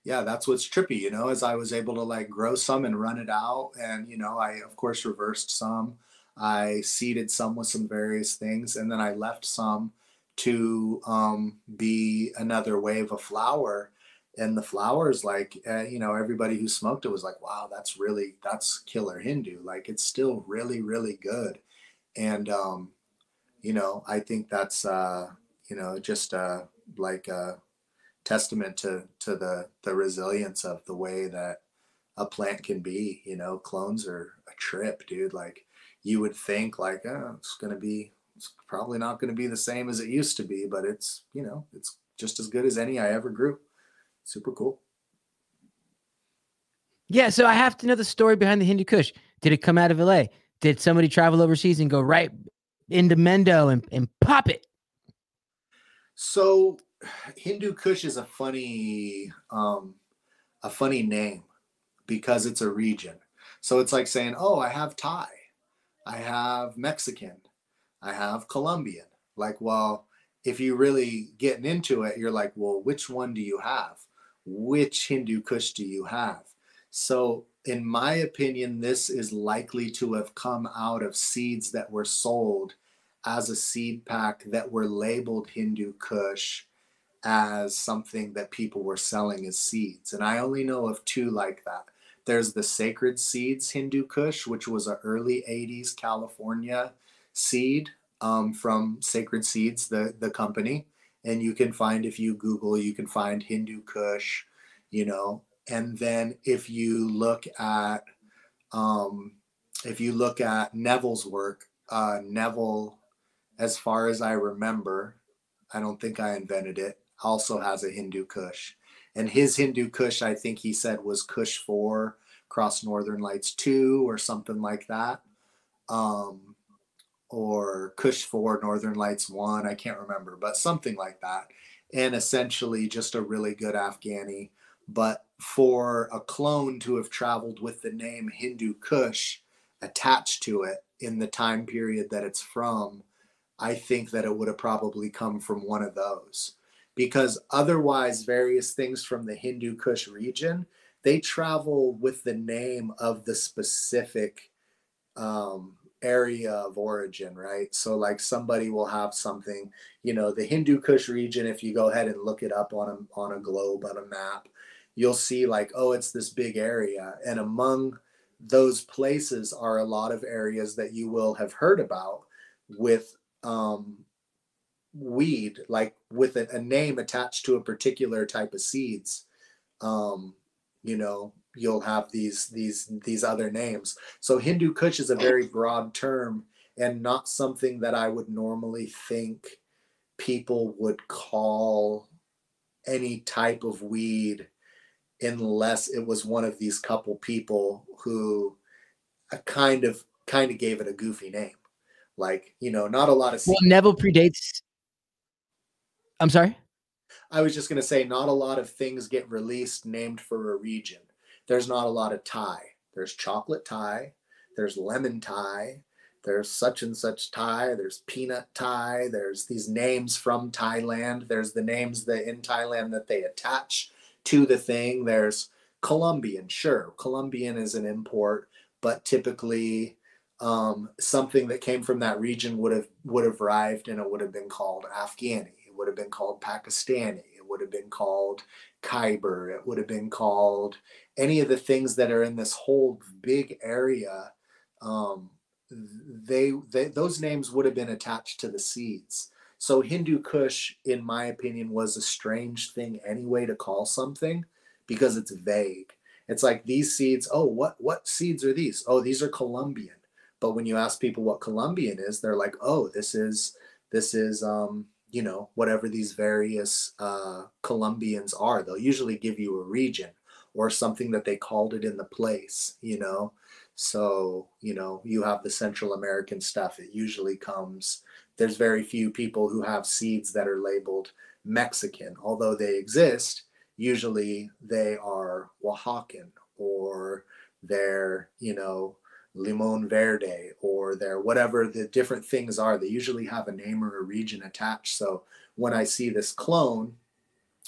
yeah, that's what's trippy, you know, as I was able to like grow some and run it out. And, you know, I, of course, reversed some. I seeded some with some various things. And then I left some to um, be another wave of flower. And the flowers, like, uh, you know, everybody who smoked it was like, wow, that's really, that's killer Hindu. Like, it's still really, really good. And, um, you know, I think that's, uh, you know, just uh, like, uh, testament to to the the resilience of the way that a plant can be. You know, clones are a trip, dude. Like you would think, like, oh, it's gonna be, it's probably not gonna be the same as it used to be, but it's, you know, it's just as good as any I ever grew. Super cool. Yeah, so I have to know the story behind the Hindu Kush. Did it come out of LA? Did somebody travel overseas and go right into Mendo and, and pop it? So Hindu Kush is a funny um, a funny name because it's a region. So it's like saying, "Oh, I have Thai, I have Mexican, I have Colombian." Like, well, if you really getting into it, you're like, "Well, which one do you have? Which Hindu Kush do you have?" So, in my opinion, this is likely to have come out of seeds that were sold as a seed pack that were labeled Hindu Kush as something that people were selling as seeds. And I only know of two like that. There's the Sacred Seeds Hindu Kush, which was an early 80s California seed um, from Sacred Seeds, the, the company. And you can find, if you Google, you can find Hindu Kush, you know. And then if you look at, um, if you look at Neville's work, uh, Neville, as far as I remember, I don't think I invented it also has a Hindu Kush. And his Hindu Kush, I think he said was Kush 4 cross Northern Lights 2 or something like that. Um, or Kush 4 Northern Lights 1, I can't remember, but something like that. And essentially just a really good Afghani. But for a clone to have traveled with the name Hindu Kush attached to it in the time period that it's from, I think that it would have probably come from one of those because otherwise various things from the Hindu Kush region they travel with the name of the specific um, area of origin, right? So like somebody will have something, you know, the Hindu Kush region. If you go ahead and look it up on a on a globe on a map, you'll see like oh it's this big area, and among those places are a lot of areas that you will have heard about with um, weed like with a, a, name attached to a particular type of seeds um you know you'll have these these these other names so hindu kush is a very broad term and not something that i would normally think people would call any type of weed unless it was one of these couple people who kind of kind of gave it a goofy name like you know not a lot of well neville predates I'm sorry. I was just going to say, not a lot of things get released named for a region. There's not a lot of Thai. There's chocolate Thai. There's lemon Thai. There's such and such Thai. There's peanut Thai. There's these names from Thailand. There's the names that in Thailand that they attach to the thing. There's Colombian, sure. Colombian is an import, but typically um, something that came from that region would have would have arrived and it would have been called Afghani. It would have been called Pakistani. It would have been called Khyber. It would have been called any of the things that are in this whole big area. Um, they, they those names would have been attached to the seeds. So Hindu Kush, in my opinion, was a strange thing anyway to call something because it's vague. It's like these seeds. Oh, what what seeds are these? Oh, these are Colombian. But when you ask people what Colombian is, they're like, oh, this is this is um, you know whatever these various uh, Colombians are. They'll usually give you a region or something that they called it in the place. You know, so you know you have the Central American stuff. It usually comes. There's very few people who have seeds that are labeled Mexican, although they exist. Usually they are Oaxacan or they're you know limon verde or their whatever the different things are they usually have a name or a region attached so when i see this clone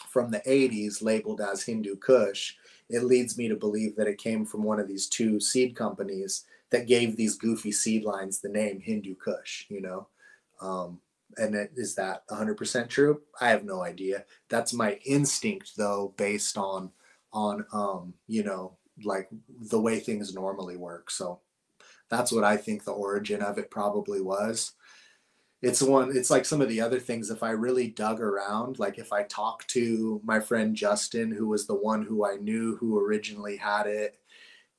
from the 80s labeled as hindu kush it leads me to believe that it came from one of these two seed companies that gave these goofy seed lines the name hindu kush you know? Um, and it, is that 100% true? I have no idea. That's my instinct though based on on um you know like the way things normally work. So that's what I think the origin of it probably was. It's one, it's like some of the other things. If I really dug around, like if I talked to my friend Justin, who was the one who I knew who originally had it,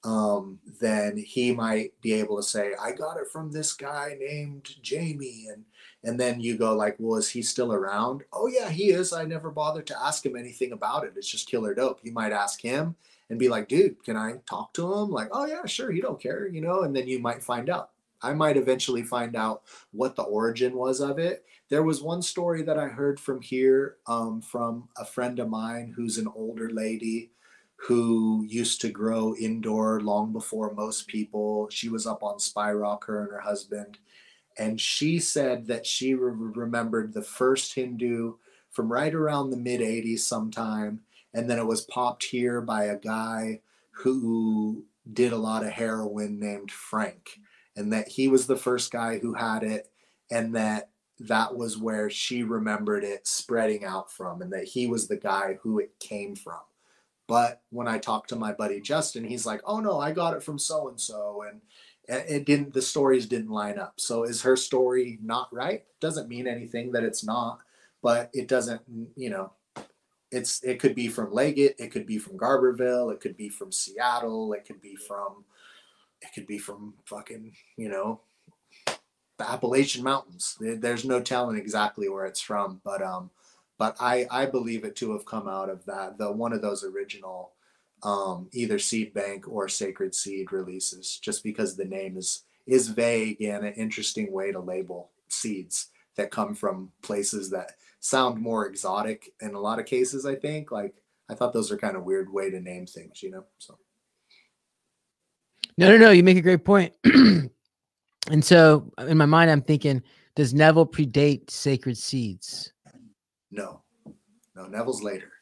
um, then he might be able to say, I got it from this guy named Jamie. And and then you go like, well, is he still around? Oh yeah, he is. I never bothered to ask him anything about it. It's just killer dope. You might ask him and be like, dude, can I talk to him? Like, oh yeah, sure, he don't care, you know, and then you might find out. I might eventually find out what the origin was of it. There was one story that I heard from here um, from a friend of mine who's an older lady who used to grow indoor long before most people. She was up on Spy Rock, her and her husband. And she said that she re- remembered the first Hindu from right around the mid 80s sometime and then it was popped here by a guy who did a lot of heroin named Frank and that he was the first guy who had it and that that was where she remembered it spreading out from and that he was the guy who it came from. But when i talked to my buddy justin he's like oh no i got it from so and so and it didn't the stories didn't line up. So is her story not right? Doesn't mean anything that it's not but it doesn't you know it's it could be from Leggett, it could be from Garberville, it could be from Seattle, it could be from it could be from fucking, you know, the Appalachian Mountains. There's no telling exactly where it's from, but um but I I believe it to have come out of that the one of those original um either seed bank or sacred seed releases just because the name is is vague and an interesting way to label seeds that come from places that sound more exotic in a lot of cases i think like i thought those are kind of weird way to name things you know so no no no you make a great point (clears throat) and so in my mind i'm thinking does neville predate sacred seeds no no neville's later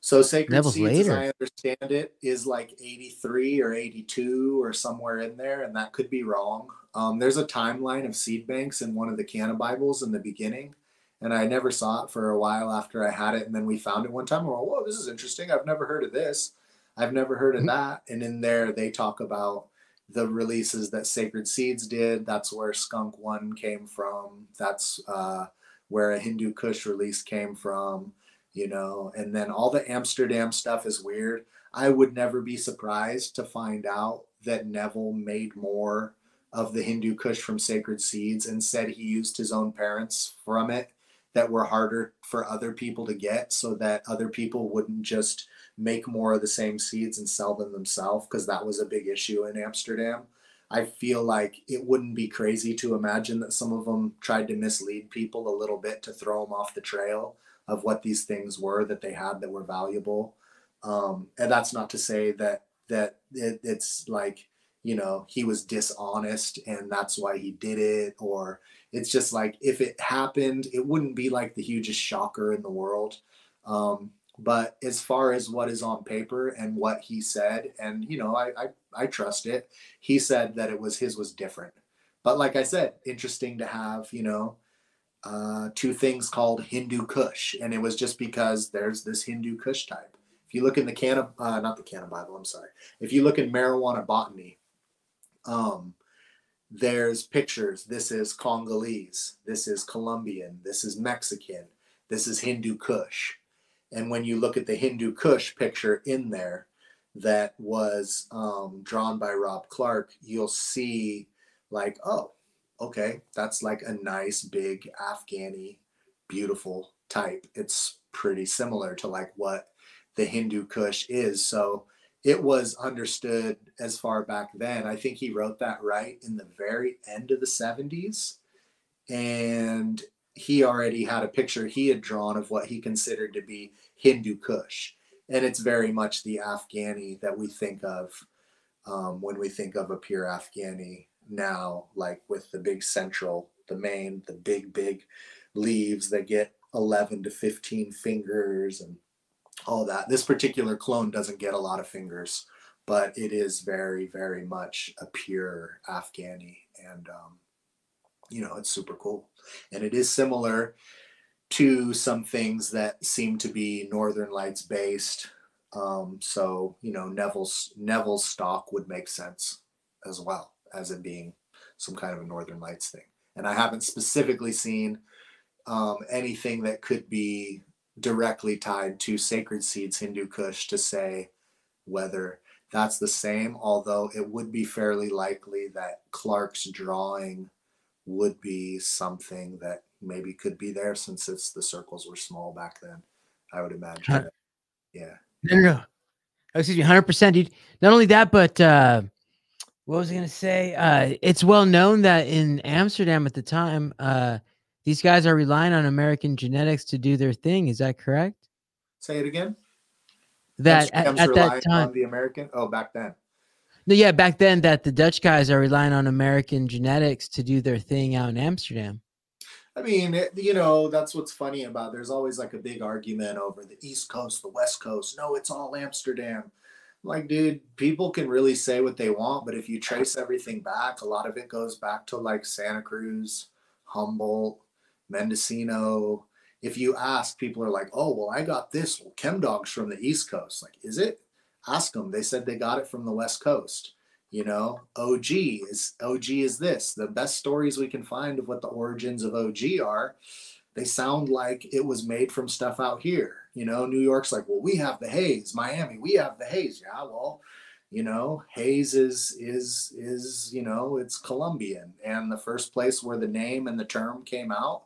so sacred Neville's seeds later. as i understand it is like 83 or 82 or somewhere in there and that could be wrong um, there's a timeline of seed banks in one of the Cannabibles in the beginning and I never saw it for a while after I had it. And then we found it one time. We're like, whoa, this is interesting. I've never heard of this. I've never heard of mm-hmm. that. And in there, they talk about the releases that Sacred Seeds did. That's where Skunk One came from. That's uh, where a Hindu Kush release came from, you know. And then all the Amsterdam stuff is weird. I would never be surprised to find out that Neville made more of the Hindu Kush from Sacred Seeds and said he used his own parents from it that were harder for other people to get so that other people wouldn't just make more of the same seeds and sell them themselves because that was a big issue in Amsterdam. I feel like it wouldn't be crazy to imagine that some of them tried to mislead people a little bit to throw them off the trail of what these things were that they had that were valuable. Um, and that's not to say that that it, it's like you know he was dishonest and that's why he did it or it's just like if it happened, it wouldn't be like the hugest shocker in the world. Um, but as far as what is on paper and what he said, and you know, I, I I trust it. He said that it was his was different. But like I said, interesting to have, you know, uh, two things called Hindu Kush, and it was just because there's this Hindu Kush type. If you look in the Canna, uh, not the Cannabible, I'm sorry. If you look in marijuana botany, um, there's pictures. This is Congolese. This is Colombian. This is Mexican. This is Hindu Kush. And when you look at the Hindu Kush picture in there that was um, drawn by Rob Clarke, you'll see like, oh, okay, that's like a nice big Afghani, beautiful type. It's pretty similar to like what the Hindu Kush is. So it was understood as far back then. I think he wrote that right in the very end of the 70s. And he already had a picture he had drawn of what he considered to be Hindu Kush. And it's very much the Afghani that we think of um, when we think of a pure Afghani now, like with the big central, the main, the big, big leaves that get 11 to 15 fingers and all that. This particular clone doesn't get a lot of fingers, but it is very, very much a pure Afghani. And, um, you know, it's super cool. And it is similar to some things that seem to be Northern Lights based. Um, so, you know, Neville's Neville's stock would make sense as well as it being some kind of a Northern Lights thing. And I haven't specifically seen um, anything that could be directly tied to Sacred Seeds Hindu Kush to say whether that's the same, although it would be fairly likely that Clarke's drawing would be something that maybe could be there since it's the circles were small back then. I would imagine. Huh. Yeah. No, no, no. Oh, excuse me, hundred percent, dude. Not only that, but uh, what was I gonna say? Uh, it's well known that in Amsterdam at the time, uh, these guys are relying on American genetics to do their thing. Is that correct? Say it again. That at, at that time, the American. Oh, back then. No, yeah, back then that the Dutch guys are relying on American genetics to do their thing out in Amsterdam. I mean, it, you know, that's what's funny about. There's always like a big argument over the East Coast, the West Coast. No, it's all Amsterdam. Like, dude, people can really say what they want, but if you trace everything back, a lot of it goes back to like Santa Cruz, Humboldt, Mendocino. If you ask, people are like, "Oh, well, I got this well, chem dogs from the East Coast." Like, is it? Ask them. They said they got it from the West Coast. You know, OG is OG is this. The best stories we can find of what the origins of OG are, they sound like it was made from stuff out here. You know, New York's like, well, we have the haze. Miami, we have the haze. Yeah, well, you know, haze is is is you know, it's Colombian, and the first place where the name and the term came out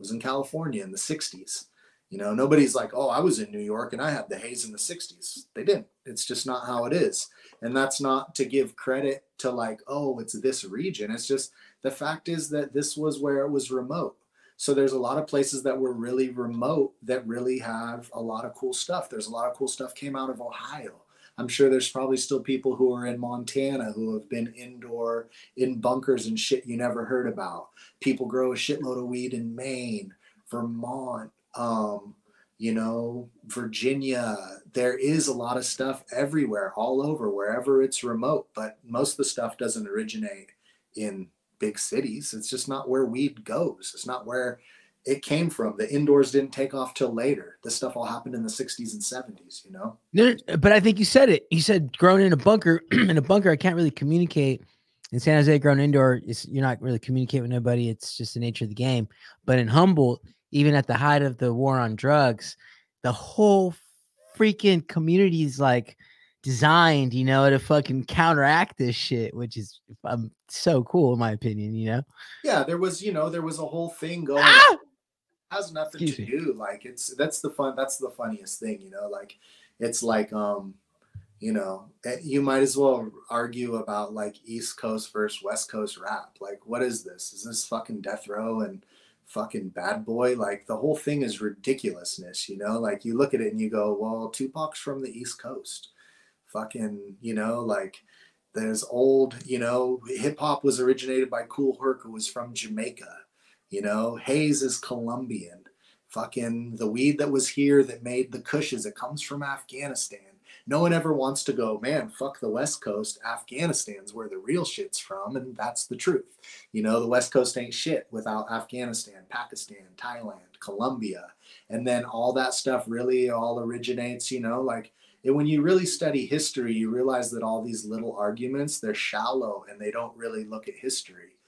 was in California in the 60s. You know, nobody's like, oh, I was in New York and I had the haze in the 60s. They didn't. It's just not how it is. And that's not to give credit to like, oh, it's this region. It's just the fact is that this was where it was remote. So there's a lot of places that were really remote that really have a lot of cool stuff. There's a lot of cool stuff came out of Ohio. I'm sure there's probably still people who are in Montana who have been indoor in bunkers and shit you never heard about. People grow a shitload of weed in Maine, Vermont, um, you know, Virginia. There is a lot of stuff everywhere, all over, wherever it's remote, but most of the stuff doesn't originate in big cities. It's just not where weed goes. It's not where it came from. The indoors didn't take off till later. This stuff all happened in the 60s and 70s, you know? No, but I think you said it. You said grown in a bunker. (clears throat) in a bunker, I can't really communicate. In San Jose, grown indoor, you're not really communicating with nobody. It's just the nature of the game. But in Humboldt, even at the height of the war on drugs, the whole freaking community is like designed, you know, to fucking counteract this shit, which is um, so cool in my opinion, you know. Yeah, there was, you know, there was a whole thing going. Ah! Has nothing Excuse to me. do. Like it's that's the fun. That's the funniest thing, you know. Like it's like um, you know, eh, you might as well argue about like East Coast versus West Coast rap. Like, what is this? Is this fucking death row and fucking bad boy? Like the whole thing is ridiculousness, you know. Like you look at it and you go, well, Tupac's from the East Coast fucking, you know, like there's old, you know, hip hop was originated by Kool Herc, who was from Jamaica. You know, Haze is Colombian. fucking the weed that was here that made the kushes it comes from afghanistan no one ever wants to go man fuck the west coast afghanistan's where the real shit's from and that's the truth. You know the west coast ain't shit without afghanistan pakistan thailand colombia and then all that stuff really all originates you know like and when you really study history you realize that all these little arguments they're shallow and they don't really look at history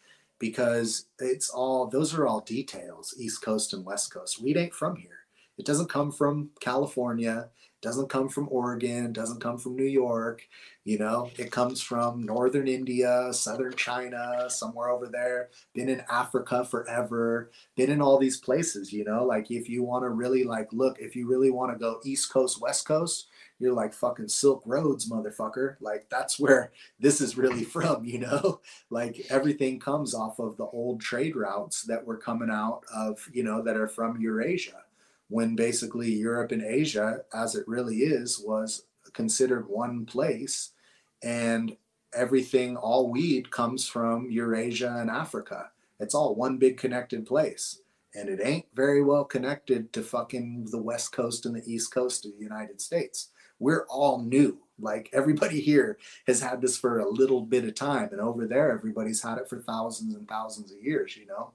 because it's all those are all details east coast and west coast. Weed ain't from here. It doesn't come from california doesn't come from oregon doesn't come from new york you know it comes from northern india southern china somewhere over there been in africa forever been in all these places you know like if you want to really like look if you really want to go east coast west coast you're like fucking Silk Roads, motherfucker. Like that's (laughs) where this is really from, you know? (laughs) Like everything comes off of the old trade routes that were coming out of, you know, that are from Eurasia. When basically Europe and Asia, as it really is, was considered one place. And everything, all weed comes from Eurasia and Africa. It's all one big connected place and it ain't very well connected to fucking the west coast and the east coast of the United States we're all new. Like everybody (laughs) here has had this for a little bit of time, and over there, everybody's had it for thousands and thousands of years, you know?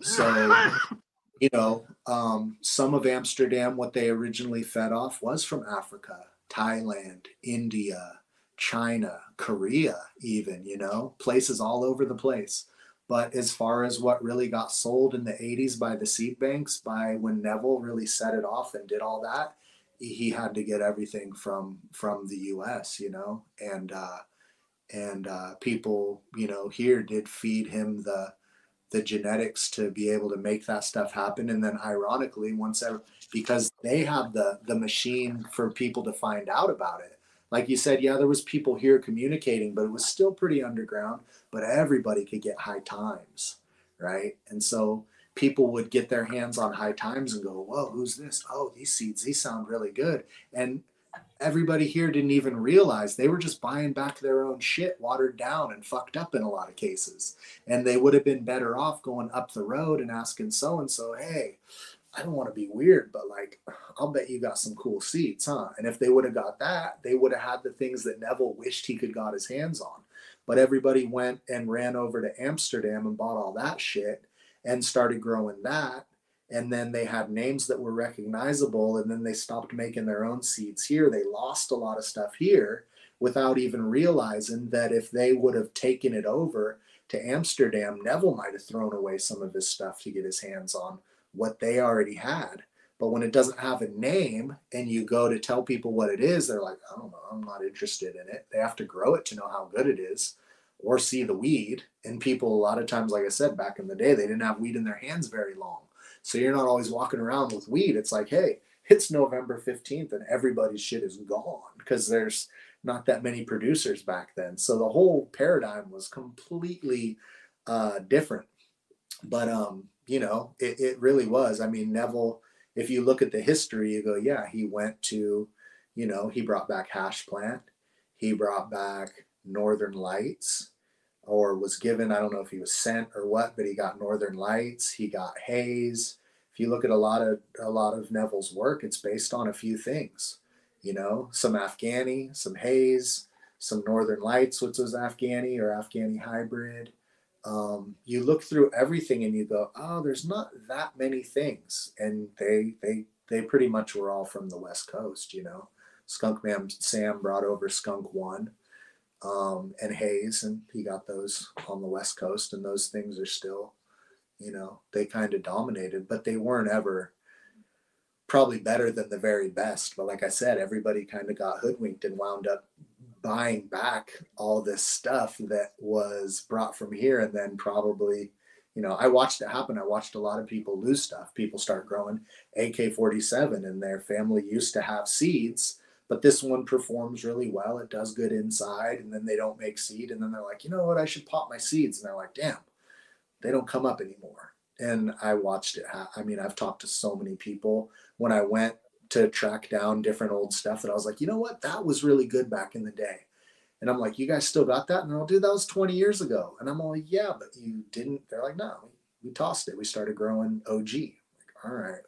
So, (laughs) you know, um, some of Amsterdam, what they originally fed off was from Africa, Thailand, India, China, Korea, even, you know, places all over the place. But as far as what really got sold in the 80s by the seed banks, by when Neville really set it off and did all that, he had to get everything from from the U.S. You know, and uh, and uh, people you know here did feed him the the genetics to be able to make that stuff happen. And then ironically, once ever because they have the the machine for people to find out about it. Like you said, yeah, there was people here communicating, but it was still pretty underground. But everybody could get high times, right? And so people would get their hands on high times and go, whoa, who's this? Oh, these seeds, these sound really good. And everybody here didn't even realize they were just buying back their own shit watered down and fucked up in a lot of cases. And they would have been better off going up the road and asking so and so, hey, I don't want to be weird, but like, I'll bet you got some cool seeds, huh? And if they would have got that, they would have had the things that Neville wished he could got his hands on. But everybody went and ran over to Amsterdam and bought all that shit and started growing that. And then they had names that were recognizable, and then they stopped making their own seeds here. They lost a lot of stuff here without even realizing that if they would have taken it over to Amsterdam, Neville might have thrown away some of his stuff to get his hands on what they already had. But when it doesn't have a name and you go to tell people what it is, they're like, I don't know, I'm not interested in it. They have to grow it to know how good it is or see the weed. And people, a lot of times, like I said, back in the day, they didn't have weed in their hands very long. So you're not always walking around with weed. It's like, hey, it's November 15th and everybody's shit is gone because there's not that many producers back then. So the whole paradigm was completely uh, different. But, um, you know, it, it really was. I mean, Neville, if you look at the history, you go, yeah, he went to, you know, he brought back Hash Plant. He brought back Northern Lights or was given, I don't know if he was sent or what, but he got Northern Lights, he got Haze. If you look at a lot of a lot of Neville's work, it's based on a few things. You know, some Afghani, some Haze, some Northern Lights, which was Afghani or Afghani hybrid. Um, you look through everything and you go, oh, there's not that many things, and they they they pretty much were all from the West Coast. You know, Skunk Man Sam brought over Skunk One um, and Haze, and he got those on the West Coast, and those things are still, you know, they kind of dominated, but they weren't ever probably better than the very best. But like I said, everybody kind of got hoodwinked and wound up buying back all this stuff that was brought from here, and then probably. You know, I watched it happen. I watched a lot of people lose stuff. People start growing AK 47, and their family used to have seeds but this one performs really well. It does good inside, and then they don't make seed, and then they're like, you know what, I should pop my seeds, and they're like, damn, they don't come up anymore. And I watched it. I mean, I've talked to so many people when I went to track down different old stuff that I was like, you know what, that was really good back in the day. And I'm like, you guys still got that? And they're like, dude, that was 20 years ago. And I'm like, yeah, but you didn't. They're like, no, we tossed it. We started growing OG. Like, all right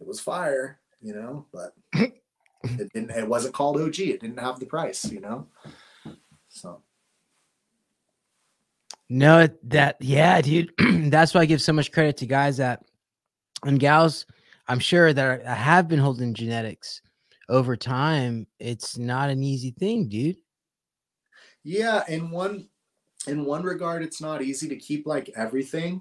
it was fire, you know, but (laughs) it didn't it wasn't called OG. It didn't have the price, you know. So no, that yeah, dude. (clears throat) That's why I give so much credit to guys that and gals. I'm sure that I have been holding genetics over time. It's not an easy thing, dude. Yeah, in one in one regard, it's not easy to keep like everything.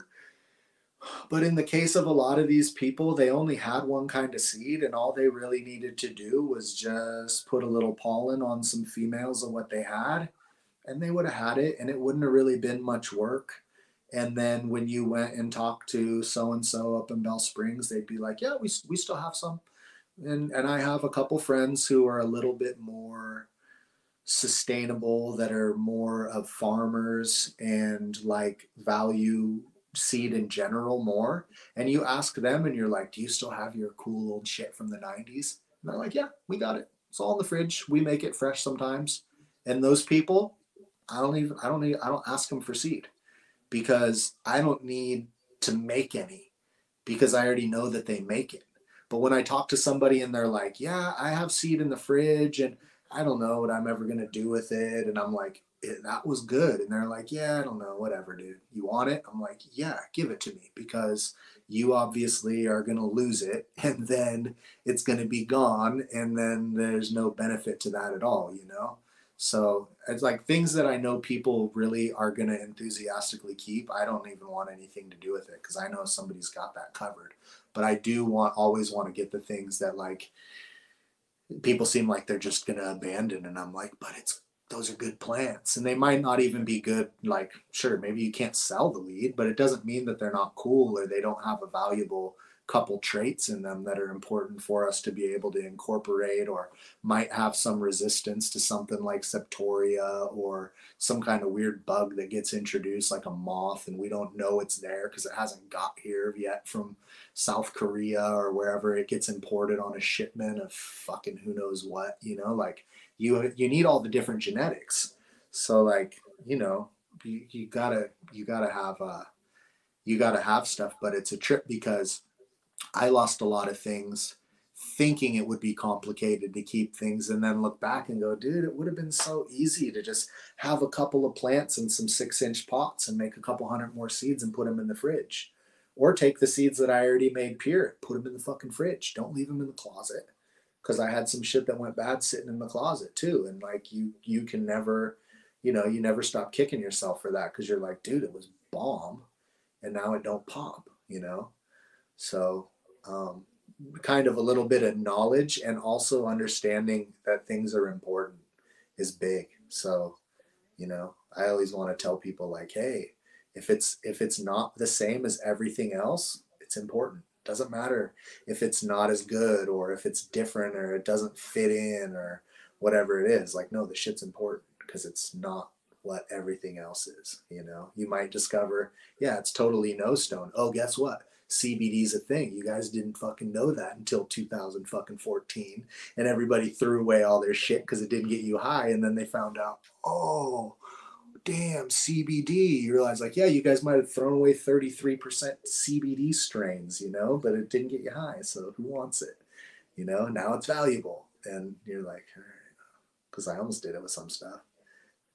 But in the case of a lot of these people, they only had one kind of seed, and all they really needed to do was just put a little pollen on some females of what they had, and they would have had it, and it wouldn't have really been much work. And then when you went and talked to so and so up in Bell Springs, they'd be like, "Yeah, we we still have some," and and I have a couple friends who are a little bit more sustainable that are more of farmers and like value seed in general more. And you ask them and you're like do you still have your cool old shit from the 90s and they're like yeah we got it. It's all in the fridge. We make it fresh sometimes. And those people i don't even i don't need i don't ask them for seed because i don't need to make any because i already know that they make it but when i talk to somebody and they're like yeah i have seed in the fridge and i don't know what i'm ever going to do with it and i'm like eh, that was good. And they're like, yeah, I don't know, whatever, dude. You want it? I'm like, yeah, give it to me because you obviously are going to lose it (laughs) and then it's going to be gone. And then there's no benefit to that at all, you know? So it's like things that I know people really are going to enthusiastically keep. I don't even want anything to do with it because I know somebody's got that covered. But I do want, always want to get the things that like people seem like they're just going to abandon. And I'm like, but it's those are good plants and they might not even be good like sure maybe you can't sell the weed but it doesn't mean that they're not cool or they don't have a valuable couple traits in them that are important for us to be able to incorporate or might have some resistance to something like septoria or some kind of weird bug that gets introduced like a moth and we don't know it's there because it hasn't got here yet from South Korea or wherever it gets imported on a shipment of fucking who knows what you know? Like you you need all the different genetics. So like you know you, you gotta you gotta have uh you gotta have stuff but it's a trip because i lost a lot of things thinking it would be complicated to keep things and then look back and go dude it would have been so easy to just have a couple of plants in some six inch pots and make a couple hundred more seeds and put them in the fridge or take the seeds that i already made pure put them in the fucking fridge don't leave them in the closet because I had some shit that went bad sitting in the closet too. And like you, you can never, you know, you never stop kicking yourself for that because you're like, dude, it was bomb, and now it don't pop, you know. So, um, kind of a little bit of knowledge and also understanding that things are important is big. So, you know, I always want to tell people like, hey, if it's if it's not the same as everything else, it's important doesn't matter if it's not as good or if it's different or it doesn't fit in or whatever it is. Like, no, the shit's important because it's not what everything else is. You know, you might discover, yeah, it's totally no stone. Oh, guess what? CBD is a thing. You guys didn't fucking know that until 2000 fucking 14, and everybody threw away all their shit because it didn't get you high, and then they found out, oh, damn CBD, you realize like, yeah, you guys might have thrown away 33% CBD strains, you know, but it didn't get you high. So who wants it? You know, now it's valuable. And you're like, all right, because I almost did it with some stuff.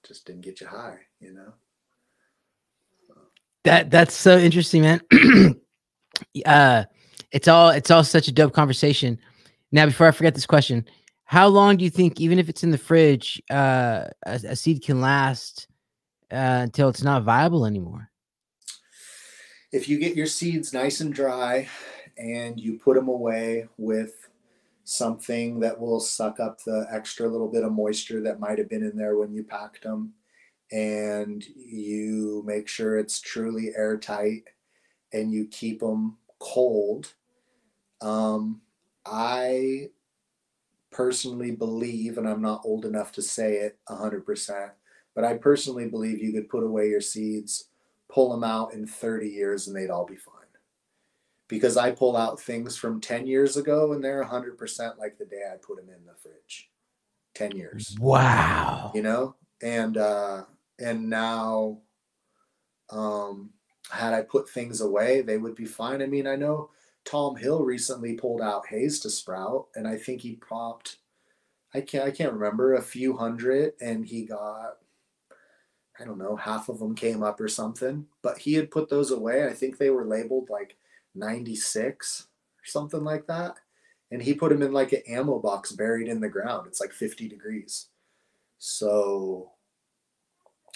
Just didn't get you high, you know. That that's so interesting, man. (clears throat) uh it's all it's all such a dope conversation. Now, before I forget this question, how long do you think, even if it's in the fridge, uh, a, a seed can last uh, until it's not viable anymore. If you get your seeds nice and dry and you put them away with something that will suck up the extra little bit of moisture that might have been in there when you packed them, and you make sure it's truly airtight and you keep them cold. Um, I personally believe, and I'm not old enough to say it 100%, but I personally believe you could put away your seeds, pull them out in 30 years, and they'd all be fine. Because I pull out things from 10 years ago and they're 100% like the day I put them in the fridge. 10 years. Wow. You know? And, uh, and now, um, had I put things away, they would be fine. I mean, I know Tom Hill recently pulled out Haze to sprout, and I think he popped. I can't I can't remember a few hundred, and he got. I don't know, half of them came up or something, but he had put those away. I think they were labeled like 96 or something like that. And he put them in like an ammo box buried in the ground. It's like 50 degrees. So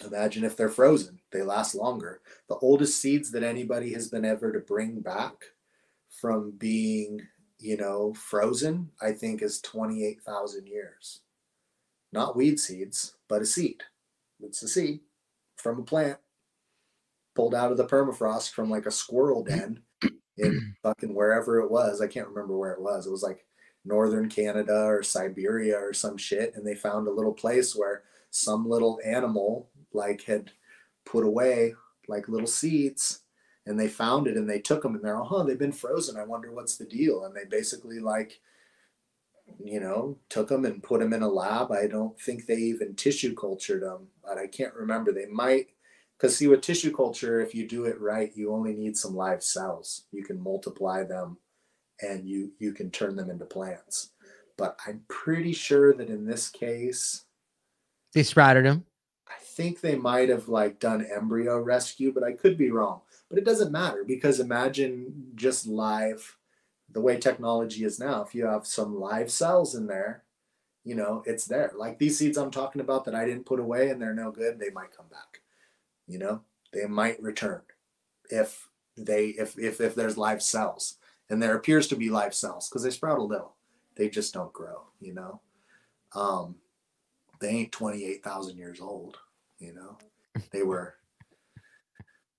imagine if they're frozen, they last longer. The oldest seeds that anybody has been ever to bring back from being, you know, frozen, I think is 28,000 years. Not weed seeds, but a seed. It's a seed from a plant pulled out of the permafrost from like a squirrel den (clears throat) in fucking wherever it was. I can't remember where it was. It was like northern Canada or Siberia or some shit. And they found a little place where some little animal like had put away like little seeds and they found it and they took them and they're, oh, they've been frozen. I wonder what's the deal. And they basically like, you know, took them and put them in a lab. I don't think they even tissue cultured them, but I can't remember. They might, because see, with tissue culture, if you do it right, you only need some live cells. You can multiply them, and you you can turn them into plants. But I'm pretty sure that in this case, they sprouted them. Think they might have like done embryo rescue, but I could be wrong. But it doesn't matter because imagine just live the way technology is now. If you have some live cells in there, you know, it's there. Like these seeds I'm talking about that I didn't put away and they're no good, they might come back. You know, they might return if they if if if there's live cells. And there appears to be live cells because they sprout a little. They just don't grow, you know. Um, they ain't 28,000 years old, you know. They were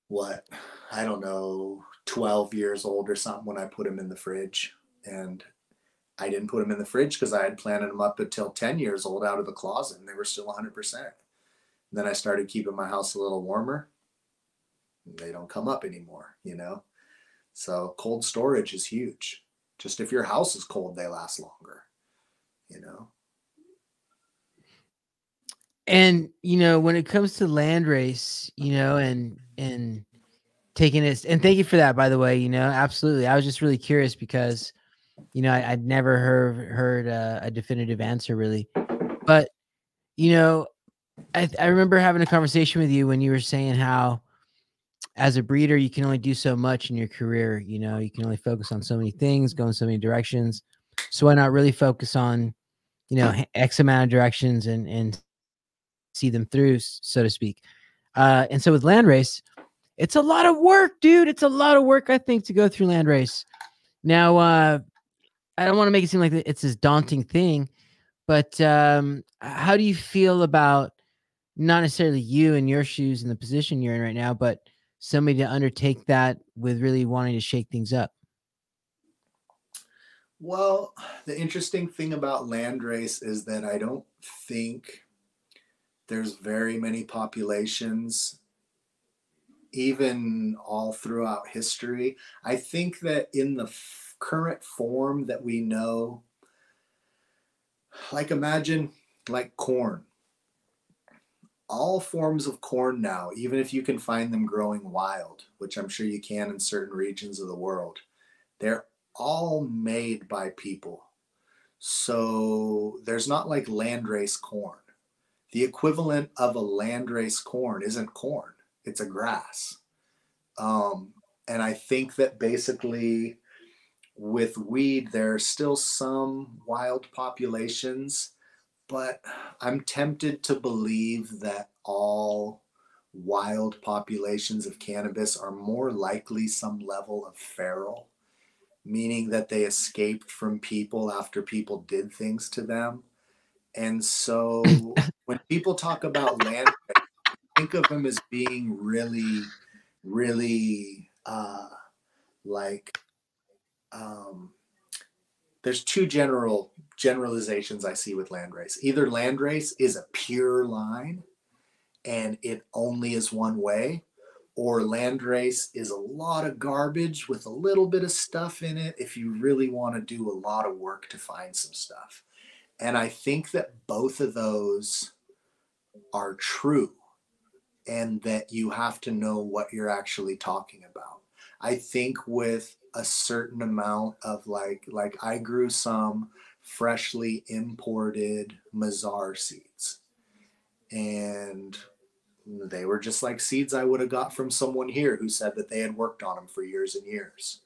what I don't know, 12 years old or something when I put them in the fridge. And I didn't put them in the fridge because I had planted them up until 10 years old out of the closet and they were still 100%. And then I started keeping my house a little warmer. They don't come up anymore, you know? So cold storage is huge. Just if your house is cold, they last longer, you know? And, you know, when it comes to landrace, you know, and, and taking it. And thank you for that, by the way. You know, absolutely. I was just really curious because, you know, I, would never heard heard a, a, definitive answer really, but you know, I, I remember having a conversation with you when you were saying how, as a breeder, you can only do so much in your career. You know, you can only focus on so many things, go in so many directions. So why not really focus on, you know, X amount of directions and and see them through, so to speak. Uh, and so with landrace, it's a lot of work, dude. It's a lot of work, I think, to go through landrace. Now, uh, I don't want to make it seem like it's this daunting thing, but um, how do you feel about not necessarily you and your shoes and the position you're in right now, but somebody to undertake that with really wanting to shake things up? Well, the interesting thing about landrace is that I don't think there's very many populations even all throughout history. I think that in the f- current form that we know, like imagine like corn. All forms of corn now, even if you can find them growing wild, which I'm sure you can in certain regions of the world, they're all made by people. So there's not like landrace corn. The equivalent of a landrace corn isn't corn it's a grass. Um, and I think that basically with weed, there are still some wild populations, but I'm tempted to believe that all wild populations of cannabis are more likely some level of feral, meaning that they escaped from people after people did things to them. And so (laughs) when people talk about land think of them as being really, really uh, like um, there's two general generalizations I see with landrace. Either landrace is a pure line and it only is one way, or landrace is a lot of garbage with a little bit of stuff in it if you really want to do a lot of work to find some stuff. And I think that both of those are true and that you have to know what you're actually talking about. I think with a certain amount of like like I grew some freshly imported Mazar seeds. And they were just like seeds I would have got from someone here who said that they had worked on them for years and years.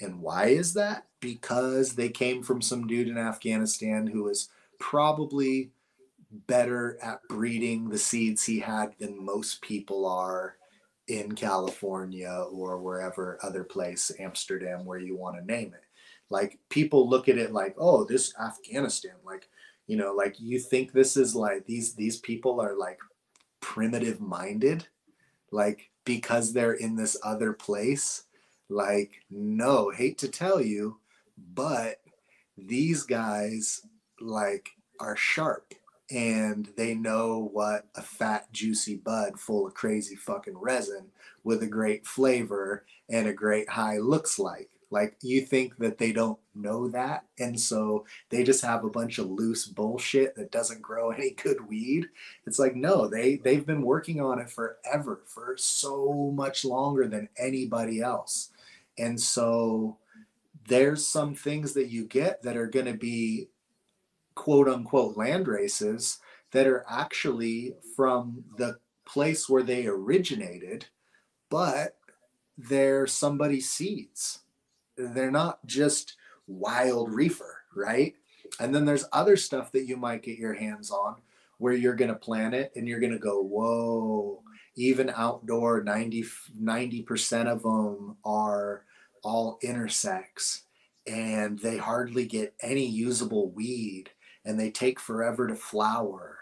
And why is that? Because they came from some dude in Afghanistan who was probably better at breeding the seeds he had than most people are in California or wherever other place, Amsterdam, where you want to name it. Like people look at it like, oh, this Afghanistan, like, you know, like you think this is like these these people are like primitive minded, like because they're in this other place. Like, no, hate to tell you, but these guys like are sharp and they know what a fat, juicy bud full of crazy fucking resin with a great flavor and a great high looks like. Like, you think that they don't know that. And so they just have a bunch of loose bullshit that doesn't grow (laughs) any good weed. It's like, no, they, they've been working on it forever, for so much longer than anybody else. And so there's some things that you get that are going to be quote unquote land races that are actually from the place where they originated, but they're somebody's seeds. They're not just wild reefer, right? And then there's other stuff that you might get your hands on where you're going to plant it and you're going to go, whoa, even outdoor, 90, 90% of them are all intersex and they hardly get any usable weed and they take forever to flower.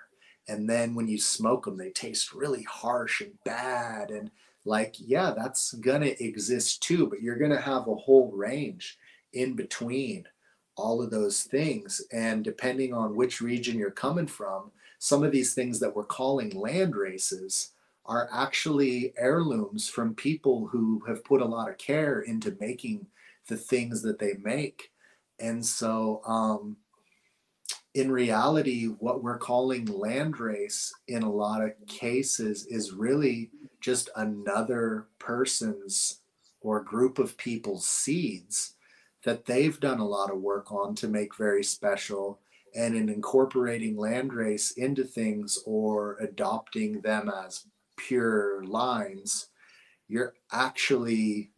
And then when you smoke them, they taste really harsh and bad. And like, yeah, that's gonna exist too, but you're gonna have a whole range in between all of those things. And depending on which region you're coming from, some of these things that we're calling land races are actually heirlooms from people who have put a lot of care into making the things that they make. And so, um, in reality, what we're calling land race in a lot of cases is really just another person's or group of people's seeds that they've done a lot of work on to make very special. And in incorporating land race into things or adopting them as pure lines, you're actually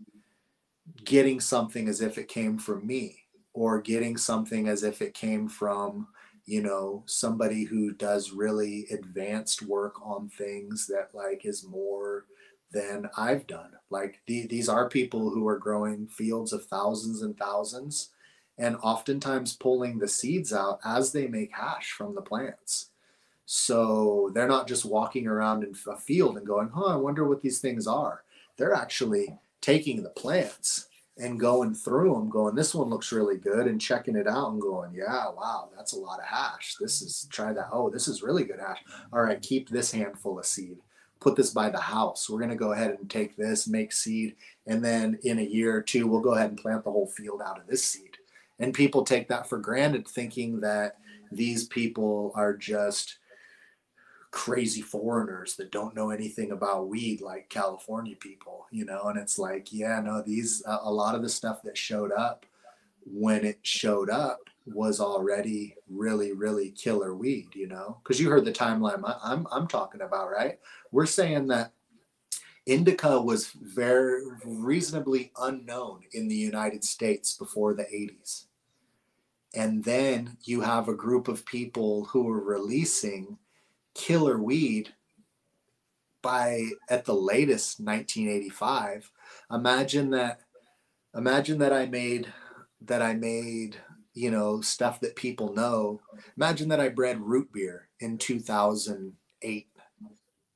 getting something as if it came from me or getting something as if it came from you know somebody who does really advanced work on things that like is more than I've done. Like the, these are people who are growing fields of thousands and thousands and oftentimes pulling the seeds out as they make hash from the plants. So they're not just walking around in a field and going, huh, I wonder what these things are. They're actually taking the plants and going through them, going, this one looks really good, and checking it out and going, yeah, wow, that's a lot of hash. This is, try that. Oh, this is really good hash. All right, keep this handful of seed. Put this by the house. We're going to go ahead and take this, make seed, and then in a year or two, we'll go ahead and plant the whole field out of this seed. And people take that for granted, thinking that these people are just crazy foreigners that don't know anything about weed like California people, you know, and it's like, yeah, no, these a lot of the stuff that showed up when it showed up was already really really killer weed, you know, because you heard the timeline I'm I'm talking about, right? We're saying that indica was very reasonably unknown in the United States before the 80s. And then you have a group of people who are releasing killer weed by at the latest 1985 imagine that imagine that i made that i made you know stuff that people know. Imagine that i bred root beer in 2008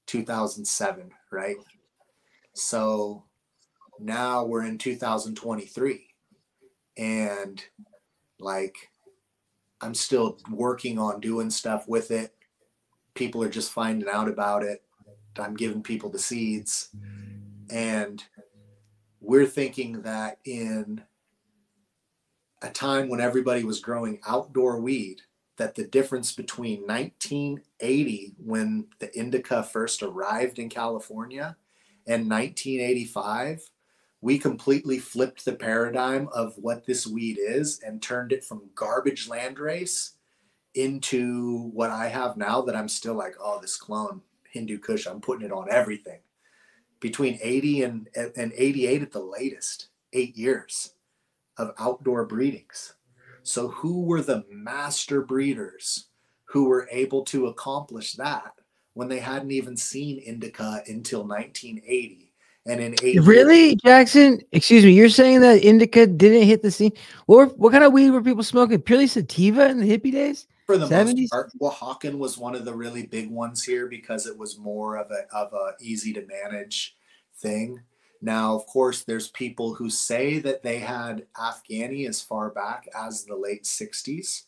2007 right? So now we're in 2023 and like i'm still working on doing stuff with it people are just finding out about it. I'm giving people the seeds. And we're thinking that in a time when everybody was growing outdoor weed, that the difference between 1980, when the indica first arrived in California, and 1985, we completely flipped the paradigm of what this weed is and turned it from garbage landrace into what I have now that I'm still like, oh, this clone Hindu Kush, I'm putting it on everything. Between 80 and, and 88 at the latest, eight years of outdoor breedings. So, who were the master breeders who were able to accomplish that when they hadn't even seen indica until 1980? And in 80 really, Jackson, excuse me, you're saying that indica didn't hit the scene? What, what kind of weed were people smoking? Purely sativa in the hippie days? For the 70s? most part, Oaxacan was one of the really big ones here because it was more of a of a easy to manage thing. Now, of course, there's people who say that they had Afghani as far back as the late 60s.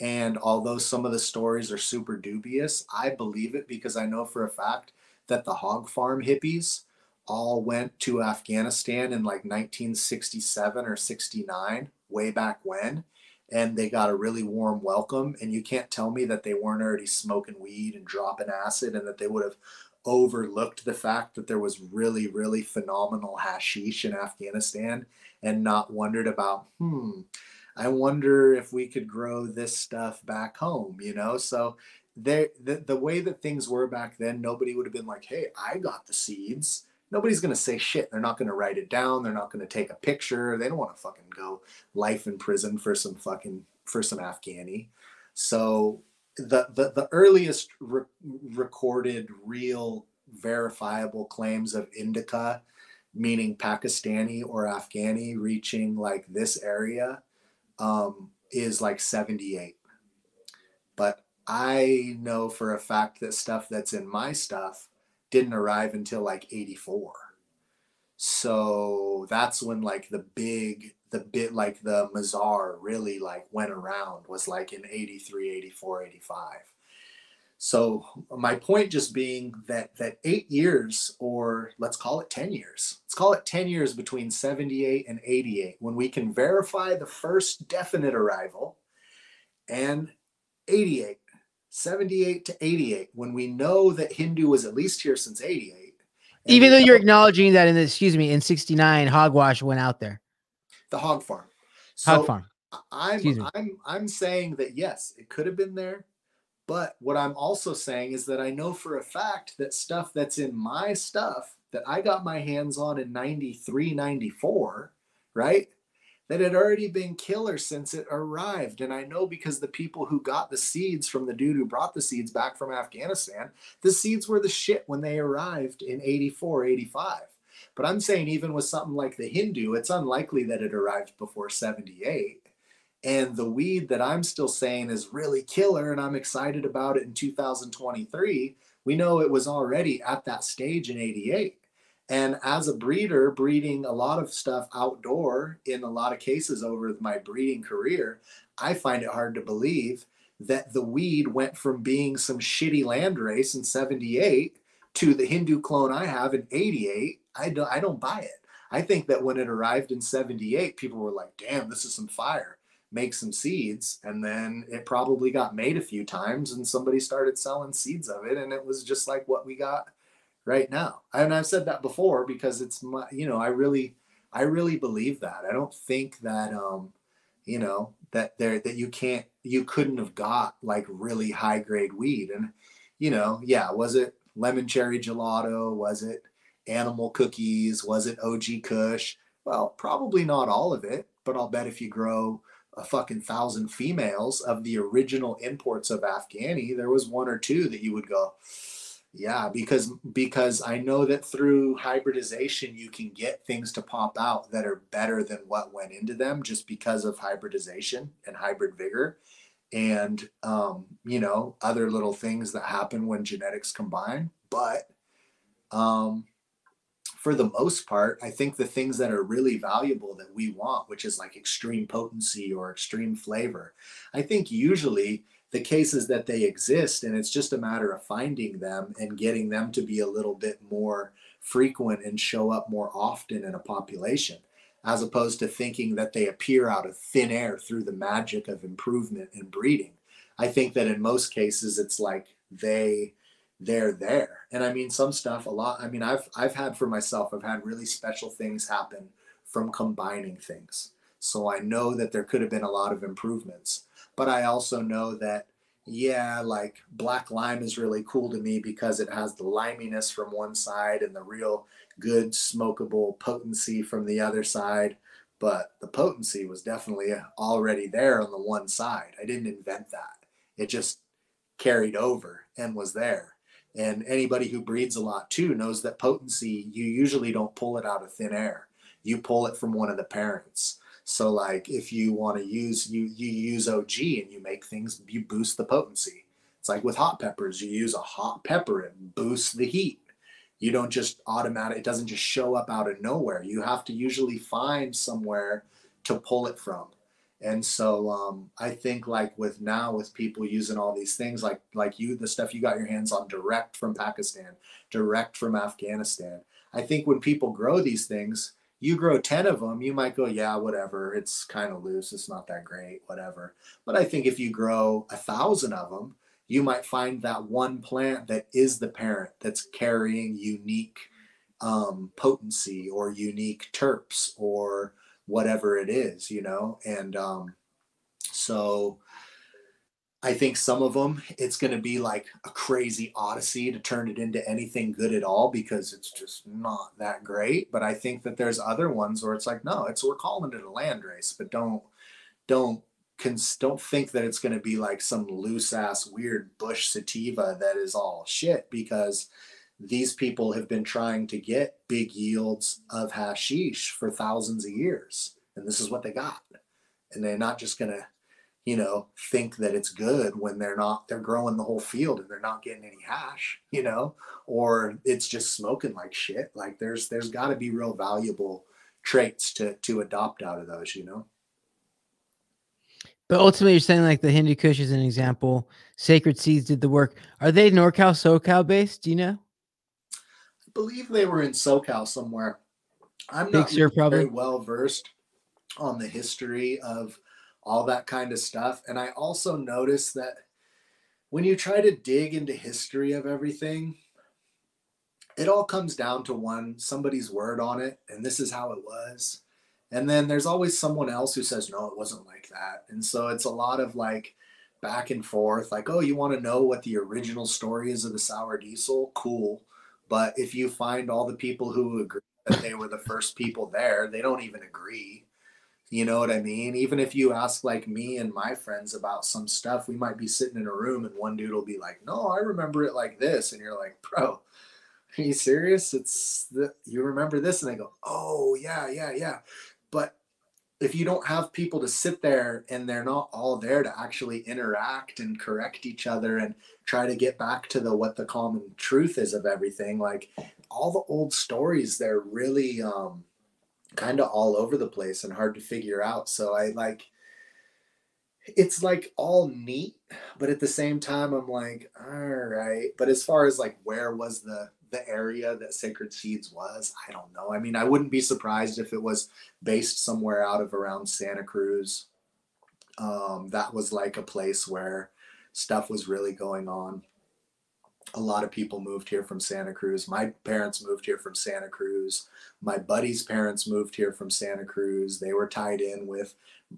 And although some of the stories are super dubious, I believe it because I know for a fact that the hog farm hippies all went to Afghanistan in like 1967 or 69, way back when. And they got a really warm welcome. And you can't tell me that they weren't already smoking weed and dropping acid and that they would have overlooked the fact that there was really, really phenomenal hashish in Afghanistan and not wondered about, hmm, I wonder if we could grow this stuff back home, you know? So there the, the way that things were back then, nobody would have been like, hey, I got the seeds. Nobody's gonna say shit. They're not gonna write it down. They're not gonna take a picture. They don't want to fucking go life in prison for some fucking for some Afghani. So the the, the earliest re- recorded real verifiable claims of indica meaning pakistani or afghani reaching like this area um, is like 78 but i know for a fact that stuff that's in my stuff didn't arrive until like 84 so that's when like the big the bit like the Mazar really like went around was like in 83, 84, 85. So my point just being that that eight years, or let's call it 10 years, let's call it 10 years between 78 and 88, when we can verify the first definite arrival, and 88, 78 to 88, when we know that Hindu was at least here since 88. Even though you're acknowledging that in the, excuse me, in 69, Hogwash went out there the hog farm. So hog farm. I'm I'm I'm saying that yes, it could have been there, but what I'm also saying is that I know for a fact that stuff that's in my stuff that I got my hands on in 93, 94, right? That had already been killer since it arrived. And I know because the people who got the seeds from the dude who brought the seeds back from Afghanistan, the seeds were the shit when they arrived in 84, 85. But I'm saying even with something like the Hindu, it's unlikely that it arrived before 78. And the weed that I'm still saying is really killer and I'm excited about it in 2023, we know it was already at that stage in 88. And as a breeder, breeding a lot of stuff outdoor in a lot of cases over my breeding career, I find it hard to believe that the weed went from being some shitty landrace in 78 to the Hindu clone I have in 88 I don't I don't buy it. I think that when it arrived in 78, people were like, damn, this is some fire. Make some seeds. And then it probably got made a few times and somebody started selling seeds of it. And it was just like what we got right now. And I've said that before because it's my, you know, I really, I really believe that. I don't think that, um, you know, that there, that you can't, you couldn't have got like really high grade weed. And, you know, yeah, was it lemon cherry gelato? Was it, animal cookies? Was it OG Kush? Well, probably not all of it, but I'll bet if you grow a fucking thousand females of the original imports of Afghani, there was one or two that you would go, yeah, because because I know that through hybridization you can get things to pop out that are better than what went into them just because of hybridization and hybrid vigor and um, you know other little things that happen when genetics combine. But um, for the most part, I think the things that are really valuable that we want, which is like extreme potency or extreme flavor, I think usually the cases that they exist, and it's just a matter of finding them and getting them to be a little bit more frequent and show up more often in a population, as opposed to thinking that they appear out of thin air through the magic of improvement and breeding. I think that in most cases, it's like they they're there. And I mean, some stuff a lot. I mean, I've I've had for myself. I've had really special things happen from combining things. So I know that there could have been a lot of improvements, but I also know that yeah, like black lime is really cool to me because it has the liminess from one side and the real good smokable potency from the other side. But the potency was definitely already there on the one side. I didn't invent that. It just carried over and was there. And anybody who breeds a lot too knows that potency, you usually don't pull it out of thin air. You pull it from one of the parents. So like if you want to use you you use OG and you make things you boost the potency. It's like with hot peppers, you use a hot pepper and boosts the heat. You don't just automatic it doesn't just show up out of nowhere. You have to usually find somewhere to pull it from. And so um, I think like with now with people using all these things like like you the stuff you got your hands on direct from Pakistan, direct from Afghanistan. I think when people grow these things, you grow 10 of them, you might go, yeah, whatever. It's kind of loose. It's not that great, whatever. But I think if you grow a thousand of them, you might find that one plant that is the parent that's carrying unique um, potency or unique terps or whatever it is, you know? And um, so I think some of them, it's going to be like a crazy odyssey to turn it into anything good at all because it's just not that great. But I think that there's other ones where it's like, no, it's we're calling it a land race, but don't don't cons- don't think that it's going to be like some loose ass weird bush sativa that is all shit because these people have been trying to get big yields of hashish for thousands of years, and this is what they got, and they're not just going to you know, think that it's good when they're not, they're growing the whole field and they're not getting any hash, you know, or it's just smoking like shit. Like there's, there's got to be real valuable traits to, to adopt out of those, you know? But ultimately, you're saying like the Hindu Kush is an example. Sacred Seeds did the work. Are they NorCal, SoCal based? Do you know? I believe they were in SoCal somewhere. I'm Big not Sur, probably. very well versed on the history of all that kind of stuff. And I also noticed that when you try to dig into history of everything, it all comes down to one somebody's word on it, and this is how it was. And then there's always someone else who says, no, it wasn't like that. And so it's a lot of like back and forth, like, oh, you want to know what the original story is of the sour diesel? Cool. But if you find all the people who agree that they were the first people there, they don't even agree. You know what I mean? Even if you ask like me and my friends about some stuff, we might be sitting in a room and one dude will be like, "No, I remember it like this," and you're like, "Bro, are you serious? It's the you remember this?" And they go, "Oh yeah, yeah, yeah." But if you don't have people to sit there and they're not all there to actually interact and correct each other and try to get back to the what the common truth is of everything, like all the old stories, they're really um kind of all over the place and hard to figure out. So I like it's like all neat, but at the same time I'm like, all right. But as far as like where was the the area that Sacred Seeds was, I don't know. I mean, I wouldn't be surprised if it was based somewhere out of around Santa Cruz. Um, that was like a place where stuff was really going on a lot of people moved here from Santa Cruz. My parents moved here from Santa Cruz. My buddy's parents moved here from Santa Cruz. They were tied in with,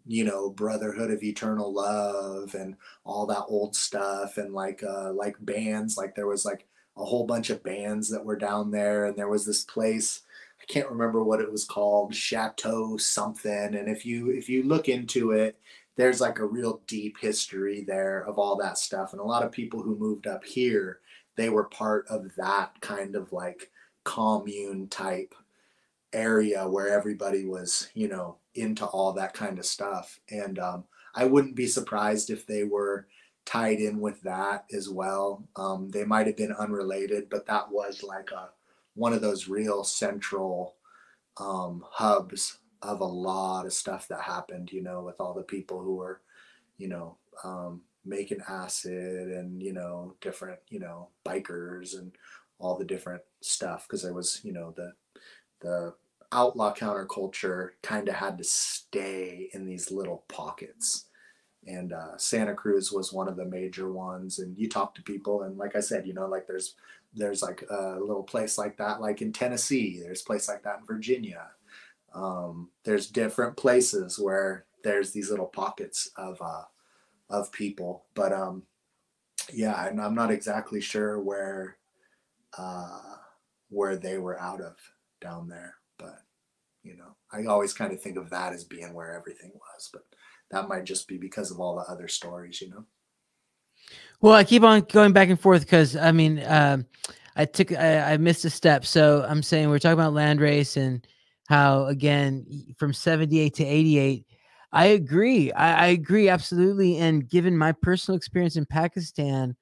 you know, Brotherhood of Eternal Love and all that old stuff and like uh like bands. Like there was like a whole bunch of bands that were down there and there was this place I can't remember what it was called, Chateau something. And if you if you look into it, there's like a real deep history there of all that stuff. And a lot of people who moved up here they were part of that kind of like commune type area where everybody was, you know, into all that kind of stuff. And um, I wouldn't be surprised if they were tied in with that as well. Um, they might have been unrelated, but that was like a one of those real central um, hubs of a lot of stuff that happened, you know, with all the people who were, you know, um, making acid and you know different you know bikers and all the different stuff because there was you know the the outlaw counterculture kind of had to stay in these little pockets and uh, Santa Cruz was one of the major ones. And you talk to people, and like I said, you know, like there's there's like a little place like that, like in Tennessee. There's a place like that in Virginia. Um, there's different places where there's these little pockets of uh, of people, but um, yeah, and I'm not exactly sure where uh, where they were out of down there, but you know, I always kind of think of that as being where everything was, but that might just be because of all the other stories, you know. Well, I keep on going back and forth because I mean, um, I took I, I, missed a step. So I'm saying we're talking about land race and how again from 78 to 88. I agree. I, I agree absolutely. And given my personal experience in Pakistan,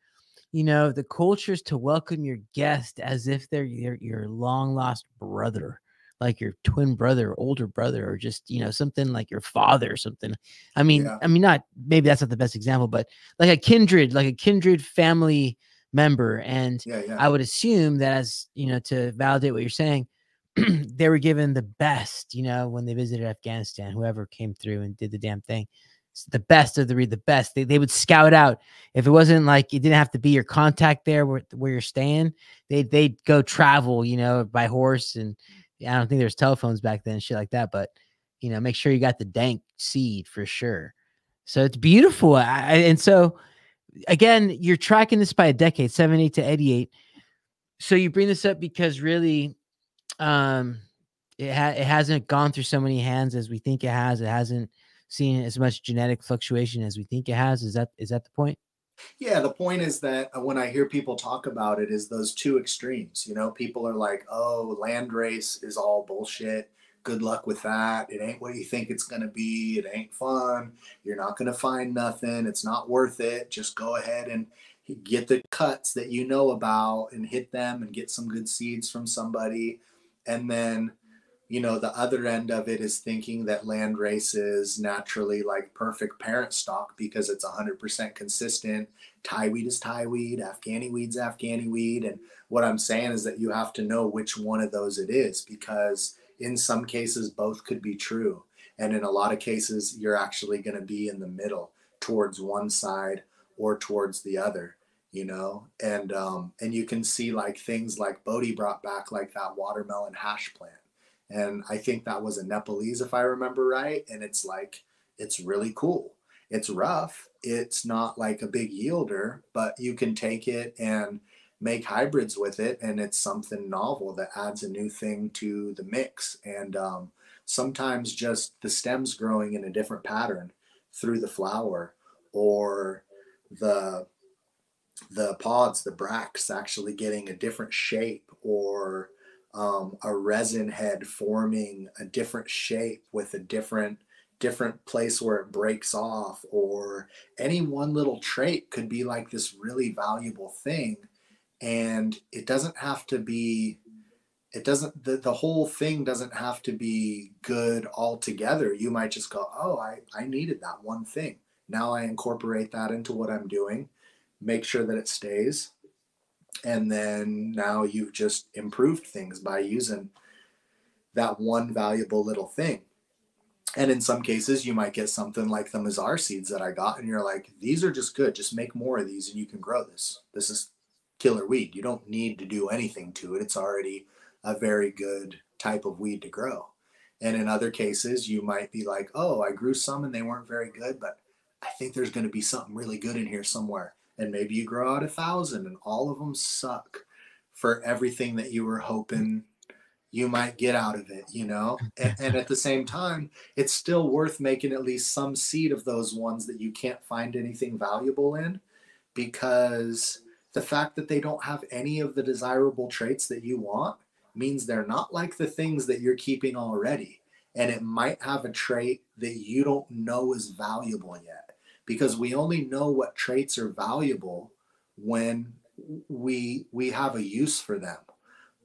you know, the culture is to welcome your guest as if they're your, your long lost brother like your twin brother, older brother, or just you know something like your father or something. I mean, yeah. I mean, not maybe that's not the best example, but like a kindred, like a kindred family member. And yeah, yeah. I would assume that as you know to validate what you're saying, (clears throat) they were given the best, you know, when they visited Afghanistan. Whoever came through and did the damn thing. It's the best of the read the best. They, they would scout out. If it wasn't like it didn't have to be your contact there where, where you're staying, they they'd go travel, you know, by horse and I don't think there's telephones back then, shit like that. But you know, make sure you got the dank seed for sure. So it's beautiful. I, and so again, you're tracking this by a decade, 78 to 88. So you bring this up because really, um, it, ha- it hasn't gone through so many hands as we think it has. It hasn't seen as much genetic fluctuation as we think it has. Is that is that the point? Yeah, the point is that uh, when I hear people talk about it, is those two extremes. You know, people are like, "Oh, land race is all bullshit. Good luck with that. It ain't what you think it's gonna be. It ain't fun. You're not gonna find nothing. It's not worth it. Just go ahead and get the cuts that you know about and hit them and get some good seeds from somebody, and then." you know the other end of it is thinking that land race is naturally like perfect parent stock because it's 100% consistent. Thai weed is thai weed afghani weed's afghani weed. And what i'm saying is that you have to know which one of those it is because in some cases both could be true. And in a lot of cases you're actually going to be in the middle towards one side or towards the other you know and um and you can see like things like bodhi brought back like that watermelon hash plant and I think that was a Nepalese, if I remember right. And it's like, it's really cool. It's rough. It's not like a big yielder, but you can take it and make hybrids with it. And it's something novel that adds a new thing to the mix. And um, sometimes just the stems growing in a different pattern through the flower or the the pods the bracts actually getting a different shape or um, a resin head forming a different shape with a different different place where it breaks off or any one little trait could be like this really valuable thing. And it doesn't have to be it doesn't the, the whole thing doesn't have to be good altogether. You might just go oh i i needed that one thing. Now i incorporate that into what i'm doing make sure that it stays. And then now you've just improved things by using that one valuable little thing. And in some cases you might get something like the mazar seeds that i got and you're like these are just good. Just make more of these and you can grow this. This is killer weed. You don't need to do anything to it. It's already a very good type of weed to grow. And in other cases you might be like oh i grew some and they weren't very good but i think there's going to be something really good in here somewhere and maybe you grow out a thousand and all of them suck for everything that you were hoping you might get out of it, you know? (laughs) And, and, at the same time, it's still worth making at least some seed of those ones that you can't find anything valuable in because the fact that they don't have any of the desirable traits that you want means they're not like the things that you're keeping already. And it might have a trait that you don't know is valuable yet because we only know what traits are valuable when we we have a use for them.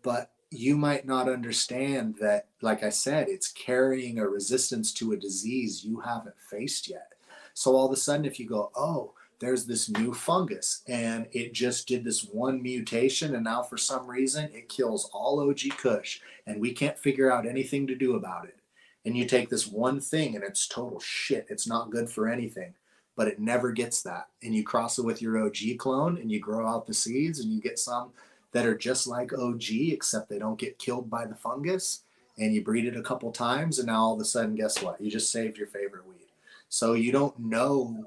But you might not understand that like i said it's carrying a resistance to a disease you haven't faced yet. So all of a sudden if you go oh there's this new fungus and it just did this one mutation and now for some reason it kills all og kush and we can't figure out anything to do about it. And you take this one thing and it's total shit. It's not good for anything but it never gets that. And you cross it with your OG clone and you grow out the seeds and you get some that are just like OG, except they don't get killed by the fungus. And you breed it a couple times, and now all of a sudden, guess what? You just saved your favorite weed. So you don't know,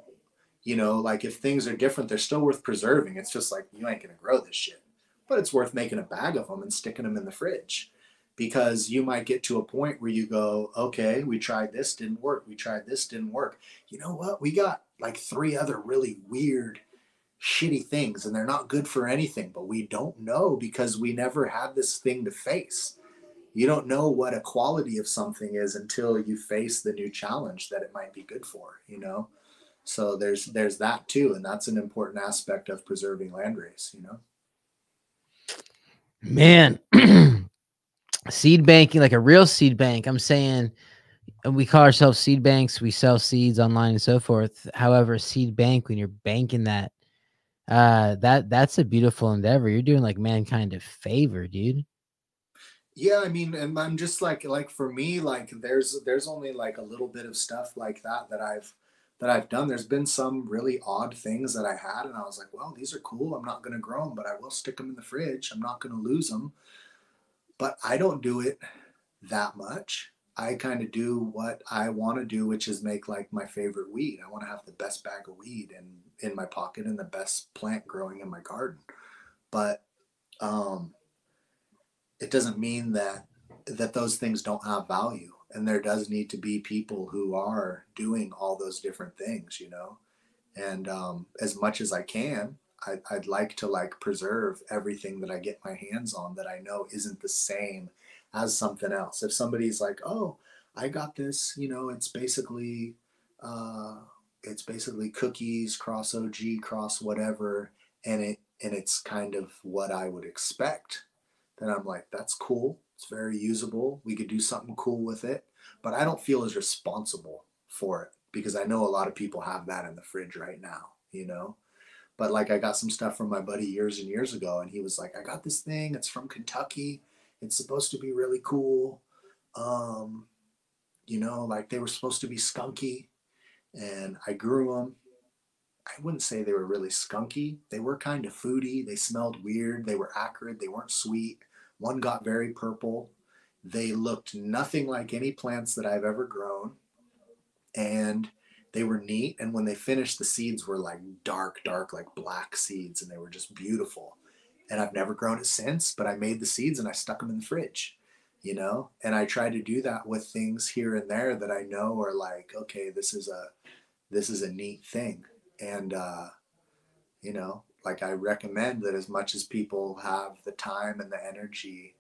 you know, like if things are different, they're still worth preserving. It's just like you ain't gonna grow this shit, but it's worth making a bag of them and sticking them in the fridge because you might get to a point where you go, okay, we tried this, didn't work. We tried this, didn't work. You know what? We got like three other really weird, shitty things, and they're not good for anything, but we don't know because we never had this thing to face. You don't know what a quality of something is until you face the new challenge that it might be good for, you know? So there's there's that too, and that's an important aspect of preserving landrace, you know. Man, (clears throat) seed banking, like a real seed bank. I'm saying we call ourselves seed banks. We sell seeds online and so forth. However, seed bank, when you're banking that, uh, that that's a beautiful endeavor. You're doing like mankind a favor, dude. Yeah, I mean, and I'm just like like for me, like there's there's only like a little bit of stuff like that that I've that I've done. There's been some really odd things that I had, and I was like, well, these are cool. I'm not gonna grow them, but I will stick them in the fridge. I'm not gonna lose them but I don't do it that much. I kind of do what I want to do, which is make like my favorite weed. I want to have the best bag of weed in in my pocket and the best plant growing in my garden. But um, it doesn't mean that that those things don't have value. And there does need to be people who are doing all those different things, you know. And um, as much as I can, I, I'd like to like preserve everything that I get my hands on that I know isn't the same as something else. If somebody's like, oh, I got this, you know, it's basically uh, it's basically cookies cross OG cross whatever, and it and it's kind of what I would expect. Then I'm like, that's cool. It's very usable. We could do something cool with it, but I don't feel as responsible for it because I know a lot of people have that in the fridge right now. You know, but like I got some stuff from my buddy years and years ago, and he was like, I got this thing. It's from Kentucky. It's supposed to be really cool. Um, you know, like they were supposed to be skunky, and I grew them. I wouldn't say they were really skunky. They were kind of foody. They smelled weird. They were acrid. They weren't sweet. One got very purple. They looked nothing like any plants that I've ever grown. And they were neat and when they finished the seeds were like dark dark like black seeds and they were just beautiful. And i've never grown it since but i made the seeds and i stuck them in the fridge you know? And i try to do that with things here and there that i know are like okay this is a this is a neat thing. And uh you know like i recommend that as much as people have the time and the energy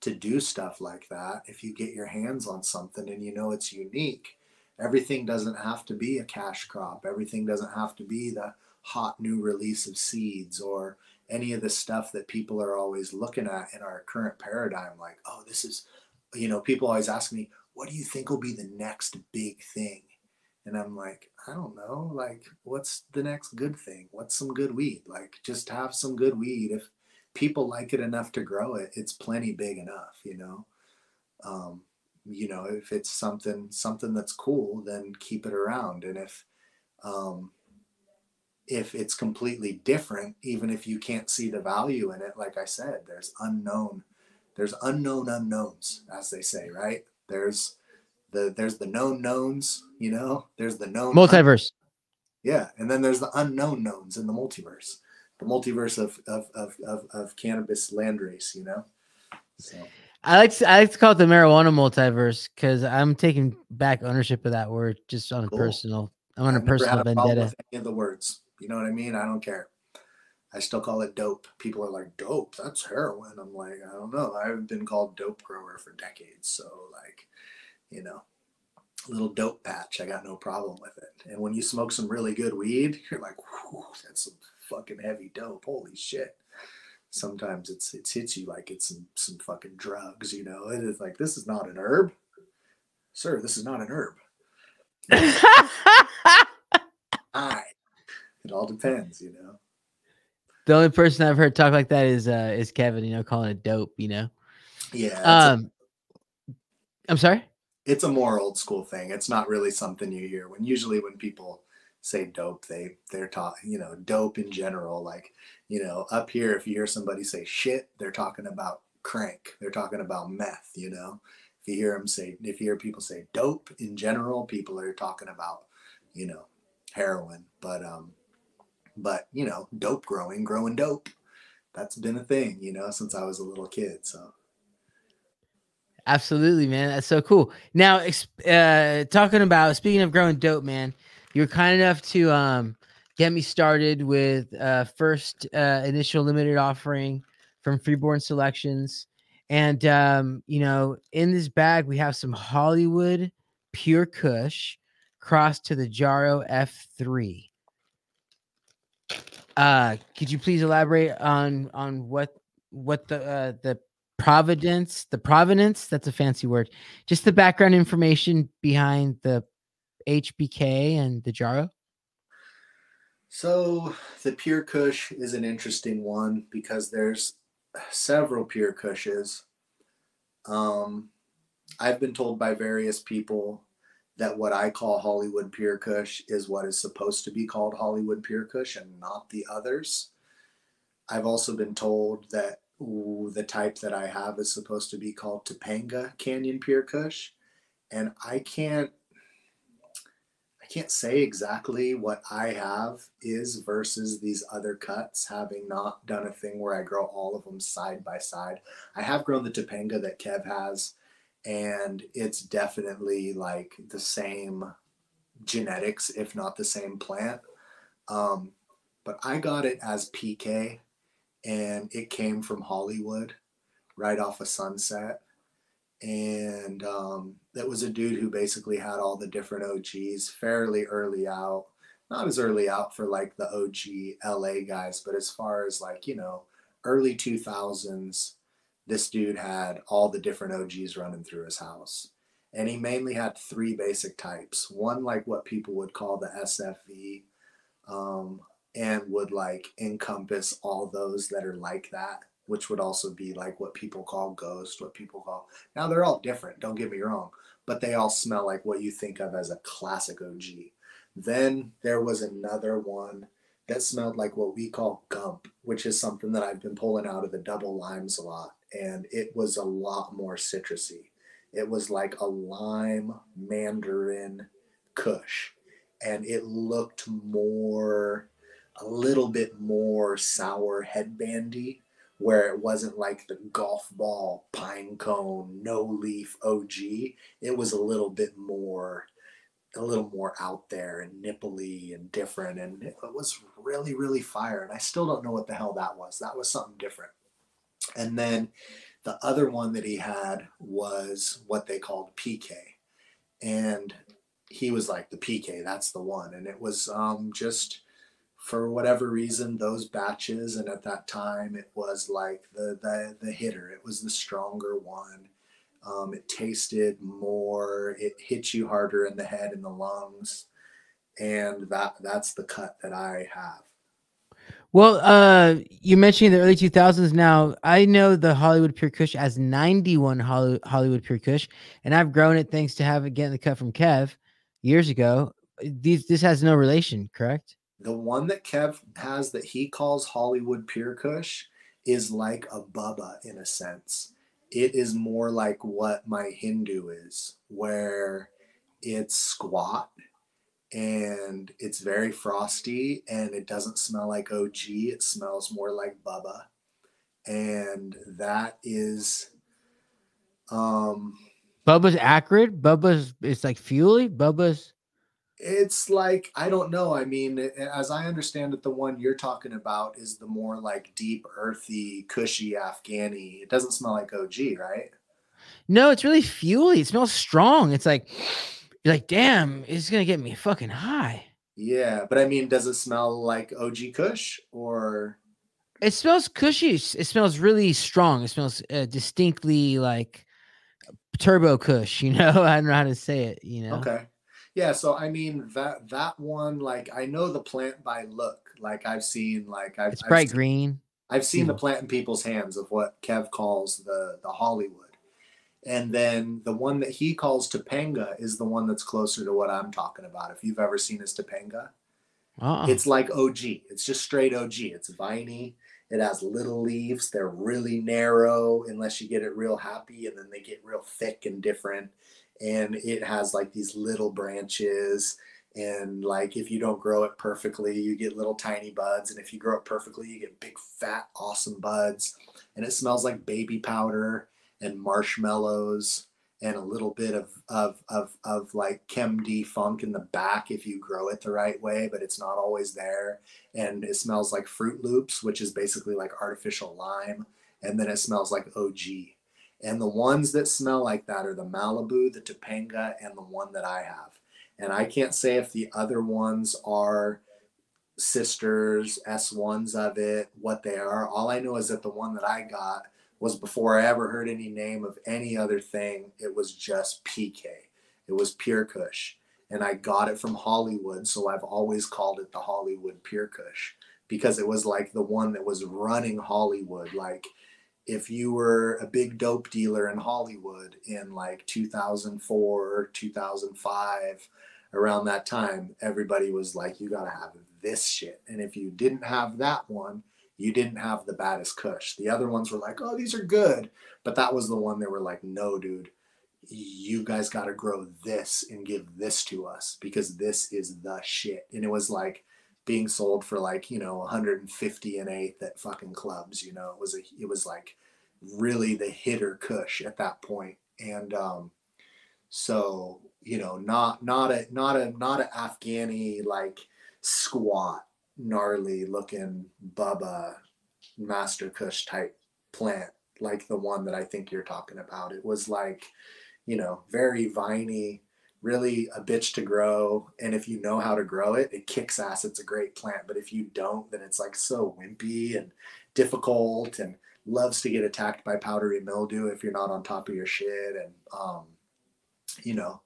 to do stuff like that if you get your hands on something and you know it's unique everything doesn't have to be a cash crop. Everything doesn't have to be the hot new release of seeds or any of the stuff that people are always looking at in our current paradigm. Like, oh, this is, you know, people always ask me, what do you think will be the next big thing? And I'm like, I don't know. Like, what's the next good thing? What's some good weed? Like, just have some good weed. If people like it enough to grow it, it's plenty big enough, you know? Um, you know if it's something something that's cool then keep it around. And if um if it's completely different even if you can't see the value in it like i said there's unknown there's unknown unknowns as they say right? There's the there's the known knowns you know? There's the known multiverse. Yeah and then there's the unknown knowns in the multiverse. The multiverse of of of of, of cannabis landrace you know? So I like to, I like to call it the marijuana multiverse because I'm taking back ownership of that word just on a cool. personal. I'm on a personal vendetta. any of the words, you know what I mean? I don't care. I still call it dope. People are like, dope, that's heroin. I'm like, I don't know. I've been called dope grower for decades. So, like, you know, little dope patch. I got no problem with it. And when you smoke some really good weed, you're like, that's some fucking heavy dope. Holy shit sometimes it's it hits you like it's some some fucking drugs, you know. It is like this is not an herb, sir. This is not an herb. (laughs) I. It all depends, you know. The only person I've heard talk like that is uh is Kevin, you know, calling it dope, you know. Yeah. Um I'm sorry? It's a more old school thing. It's not really something you hear when usually when people say dope, they they're talking, you know, dope in general. Like, you know, up here, if you hear somebody say shit, they're talking about crank. They're talking about meth. You know, if you hear them say, if you hear people say dope in general, people are talking about, you know, heroin. But um, but you know, dope growing, growing dope. That's been a thing, you know, since I was a little kid. So. Absolutely, man. That's so cool. Now, uh, talking about speaking of growing dope, man, you were kind enough to um, get me started with uh, first uh, initial limited offering from Freeborn Selections, and um, you know, in this bag we have some Hollywood Pure Kush crossed to the Jaro F3. Uh, could you please elaborate on on what what the uh, the providence, the provenance, that's a fancy word. Just the background information behind the HPK and the Jaro. So the Pure Kush is an interesting one because there's several Pure Kushes. Um, I've been told by various people that what I call Hollywood Pure Kush is what is supposed to be called Hollywood Pure Kush and not the others. I've also been told that ooh, the type that I have is supposed to be called Topanga Canyon Pure Kush, and I can't I can't say exactly what I have is versus these other cuts, having not done a thing where I grow all of them side by side. I have grown the Topanga that Kev has, and it's definitely like the same genetics, if not the same plant. Um, but I got it as PK and it came from Hollywood, right off of Sunset. And um, that was a dude who basically had all the different OGs fairly early out. Not as early out for like the OG LA guys, but as far as like, you know, early 2000s, this dude had all the different OGs running through his house. And he mainly had three basic types. One, like what people would call the SFV, um, and would like encompass all those that are like that, which would also be like what people call ghost, what people call. Now they're all different, don't get me wrong, but they all smell like what you think of as a classic OG. Then there was another one that smelled like what we call gump, which is something that I've been pulling out of the double limes a lot. And it was a lot more citrusy. It was like a lime mandarin kush. And it looked more a little bit more sour headbandy where it wasn't like the golf ball pine cone no leaf og it was a little bit more a little more out there and nipply and different and it was really really fire and i still don't know what the hell that was. That was something different. And then the other one that he had was what they called pk and he was like the pk that's the one. And it was um, just for whatever reason those batches and at that time it was like the the, the hitter. It was the stronger one. Um, it tasted more it hit you harder in the head and the lungs and that that's the cut that i have. Well uh you mentioned the early 2000s now i know the hollywood pure kush as 91 hollywood pure kush and i've grown it thanks to having getting the cut from kev years ago. These this has no relation correct the one that Kev has that he calls Hollywood Pure Kush is like a Bubba in a sense. It is more like what my Hindu is, where it's squat and it's very frosty and it doesn't smell like OG. It smells more like Bubba. And that is um Bubba's acrid. Bubba's it's like fuely. Bubba's it's like I don't know. I mean, as I understand it, the one you're talking about is the more like deep, earthy, cushy Afghani. It doesn't smell like OG, right? No, it's really fuely. It smells strong. It's like you're like, damn, it's gonna get me fucking high. Yeah, but I mean, does it smell like OG Kush or? It smells cushy. It smells really strong. It smells uh, distinctly like turbo Kush. (laughs) You know, I don't know how to say it. You know. Okay. Yeah, so I mean that that one, like I know the plant by look. Like I've seen, like I've it's bright I've seen, green. I've seen the hmm. plant in people's hands of what Kev calls the the Hollywood, and then the one that he calls Topanga is the one that's closer to what I'm talking about. If you've ever seen his Topanga, Uh-uh. It's like OG. It's just straight OG. It's viney. It has little leaves. They're really narrow unless you get it real happy, and then they get real thick and different. And it has like these little branches. And like if you don't grow it perfectly, you get little tiny buds. And if you grow it perfectly, you get big, fat, awesome buds. And it smells like baby powder and marshmallows and a little bit of of of, of like chem d funk in the back if you grow it the right way but it's not always there and it smells like fruit loops which is basically like artificial lime and then it smells like og and the ones that smell like that are the malibu the topanga and the one that i have and i can't say if the other ones are sisters s1s of it what they are all i know is that the one that i got was before I ever heard any name of any other thing. It was just PK. It was Pure Kush. And I got it from Hollywood. So I've always called it the Hollywood Pure Kush because it was like the one that was running Hollywood. Like if you were a big dope dealer in Hollywood in like 2004, 2005, around that time, everybody was like, you got to have this shit. And if you didn't have that one, you didn't have the baddest kush. The other ones were like, oh, these are good. But that was the one they were like, no, dude, you guys got to grow this and give this to us because this is the shit. And it was like being sold for like, you know, 150 and eighth at fucking clubs, you know, it was a, it was like really the hitter kush at that. And, um, so, you know, not, not a, not a, not an Afghani like squat gnarly looking Bubba Master Kush type plant, like the one that I think you're talking about. It was like, you know, very viney, really a bitch to grow. And if you know how to grow it, it kicks ass. It's a great plant. But if you don't, then it's like so wimpy and difficult and loves to get attacked by powdery mildew if you're not on top of your shit. And, um, you know,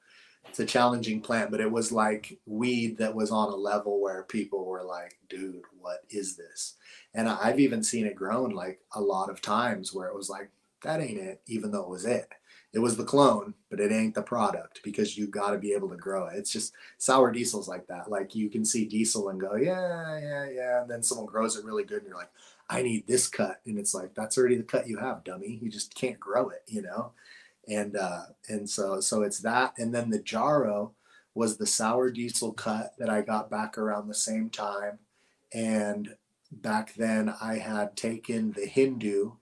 it's a challenging plant, but it was like weed that was on a level where people were like, dude, what is this? And I've even seen it grown like a lot of times where it was like, that ain't it, even though it was it. It was the clone, but it ain't the product because you got to be able to grow it. It's just sour diesels like that. Like you can see diesel and go, yeah, yeah, yeah. And then someone grows it really good and you're like, I need this cut. And it's like, that's already the cut you have, dummy. You just can't grow it, you know? and uh, and so so it's that, and then the Jaro was the sour diesel cut that I got back around the same time, and back then I had taken the Hindu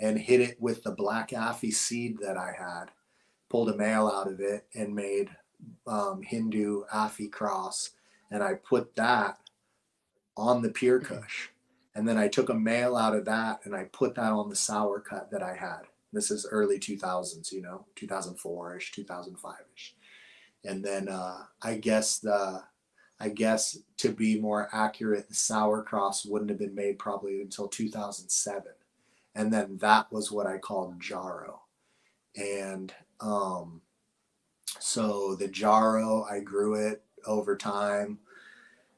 and hit it with the black Affy seed that I had, pulled a male out of it and made um, Hindu Affy cross, and I put that on the pure Kush. And then I took a male out of that and I put that on the sour cut that I had. This is early 2000s, you know, 2004ish, 2005ish. And then uh, I guess the, I guess to be more accurate, the sour cross wouldn't have been made probably until 2007. And then that was what I called Jaro. And um, so the Jaro, I grew it over time,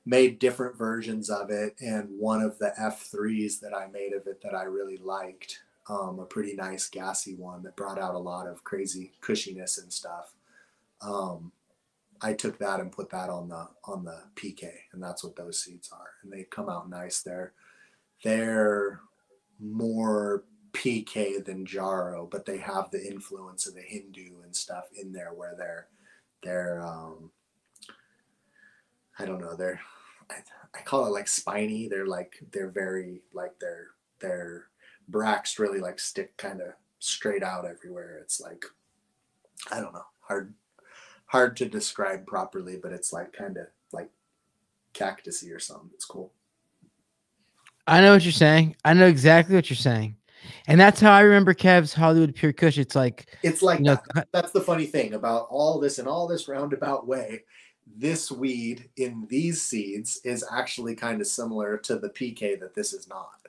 made different versions of it. And one of the F3s that I made of it that I really liked um, a pretty nice gassy one that brought out a lot of crazy cushiness and stuff. Um, I took that and put that on the on the PK, and that's what those seeds are, and they come out nice. They're they're more PK than Jaro, but they have the influence of the Hindu and stuff in there, where they're they're um, I don't know they're I, I call it like spiny. They're like they're very like they're they're bracts really like stick kind of straight out everywhere. It's like I don't know, hard hard to describe properly, but it's like kind of like cactusy or something. It's cool. I know what you're saying. I know exactly what you're saying. And that's how I remember Kev's Hollywood Pure Kush. It's like it's like you know, that. that's the funny thing about all this and all this roundabout way. This weed in these seeds is actually kind of similar to the PK that this is not.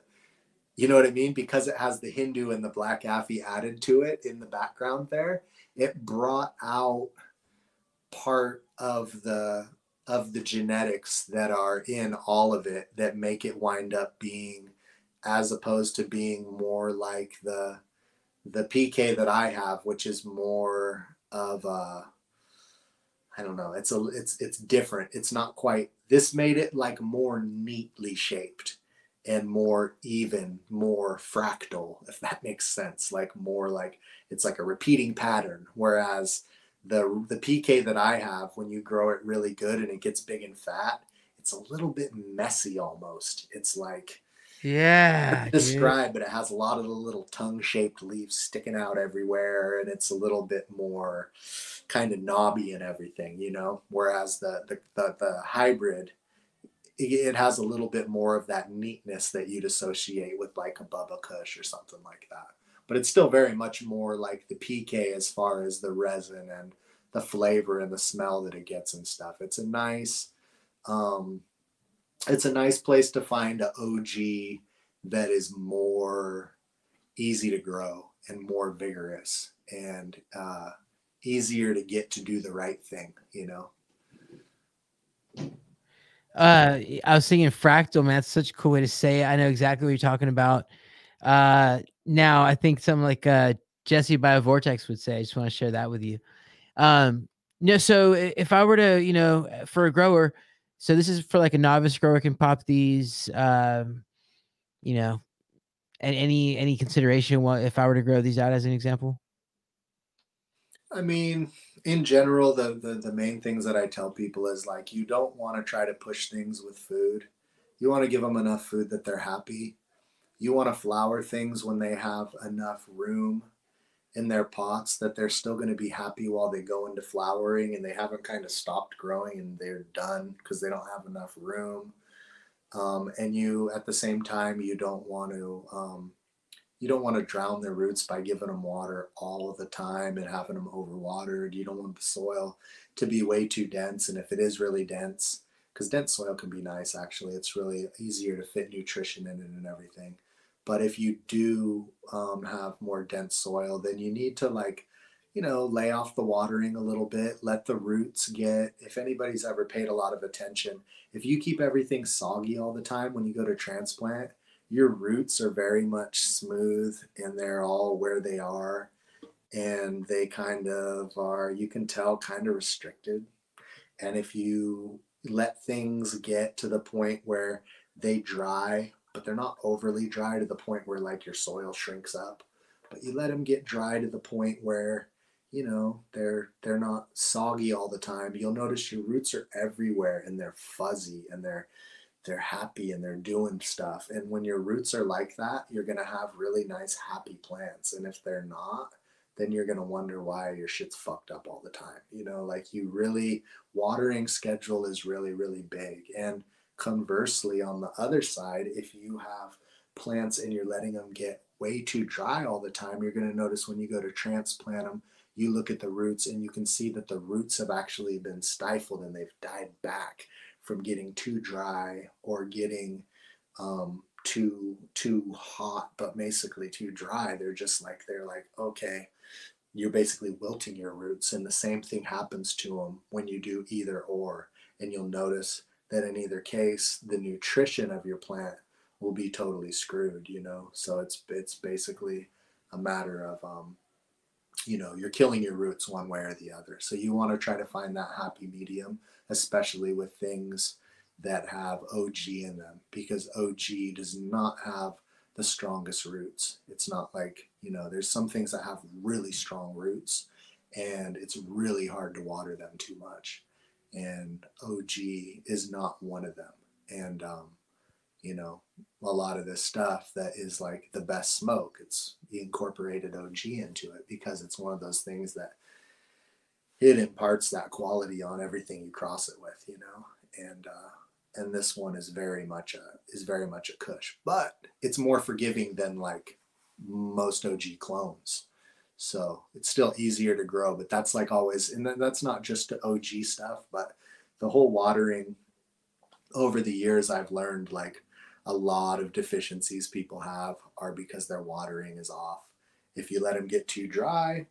You know what I mean? Because it has the Hindu and the Black Affy added to it in the background there, it brought out part of the of the genetics that are in all of it that make it wind up being as opposed to being more like the the PK that I have, which is more of a I don't know. It's a it's it's different. It's not quite. This made it like more neatly shaped and more even, more fractal, if that makes sense. Like more like it's like a repeating pattern. Whereas the the PK that I have, when you grow it really good and it gets big and fat, it's a little bit messy almost. It's like yeah, describe, but it has a lot of the little tongue-shaped leaves sticking out everywhere, and it's a little bit more kind of knobby and everything, you know. Whereas the the the, the hybrid, it has a little bit more of that neatness that you'd associate with like a Bubba Kush or something like that. But it's still very much more like the PK as far as the resin and the flavor and the smell that it gets and stuff. It's a nice um, it's a nice place to find an OG that is more easy to grow and more vigorous and uh, easier to get to do the right thing, you know. Uh, I was thinking fractal, man. That's such a cool way to say it. I know exactly what you're talking about. Uh, now I think something like uh Jesse Biovortex would say. I just want to share that with you. Um, no, so if I were to, you know, for a grower, so this is for like a novice grower can pop these, um, you know, and any any consideration if I were to grow these out as an example? I mean, in general, the, the the main things that I tell people is like you don't want to try to push things with food. You want to give them enough food that they're happy. You want to flower things when they have enough room in their pots that they're still going to be happy while they go into flowering and they haven't kind of stopped growing and they're done because they don't have enough room. Um, and you, at the same time, you don't want to um, you don't want to drown their roots by giving them water all of the time and having them overwatered. You don't want the soil to be way too dense. And if it is really dense, because dense soil can be nice actually, it's really easier to fit nutrition in it and everything. But if you do um, have more dense soil, then you need to like, you know, lay off the watering a little bit, let the roots get, if anybody's ever paid a lot of attention, if you keep everything soggy all the time when you go to transplant, your roots are very much smooth and they're all where they are. And they kind of are, you can tell, kind of restricted. And if you let things get to the point where they dry but they're not overly dry to the point where like your soil shrinks up. But you let them get dry to the point where you know they're they're not soggy all the time. You'll notice your roots are everywhere and they're fuzzy and they're they're happy and they're doing stuff. And when your roots are like that, you're gonna have really nice happy plants. And if they're not, then you're gonna wonder why your shit's fucked up all the time. You know, like you really watering schedule is really really big and Conversely, on the other side, if you have plants and you're letting them get way too dry all the time, you're going to notice when you go to transplant them, you look at the roots and you can see that the roots have actually been stifled and they've died back from getting too dry or getting um, too too hot, but basically too dry. They're just like they're like okay, you're basically wilting your roots, and the same thing happens to them when you do either or. And you'll notice that in either case, the nutrition of your plant will be totally screwed, you know? So it's, it's basically a matter of, um, you know, you're killing your roots one way or the other. So you want to try to find that happy medium, especially with things that have OG in them, because OG does not have the strongest roots. It's not like, you know, there's some things that have really strong roots and it's really hard to water them too much and OG is not one of them. And um, you know, a lot of this stuff that is like the best smoke, it's incorporated OG into it because it's one of those things that it imparts that quality on everything you cross it with, you know. And uh, and this one is very much a is very much a Kush, but it's more forgiving than like most OG clones. So it's still easier to grow, but that's like always, and that's not just the OG stuff, but the whole watering over the years, I've learned like a lot of deficiencies people have are because their watering is off. If you let them get too dry,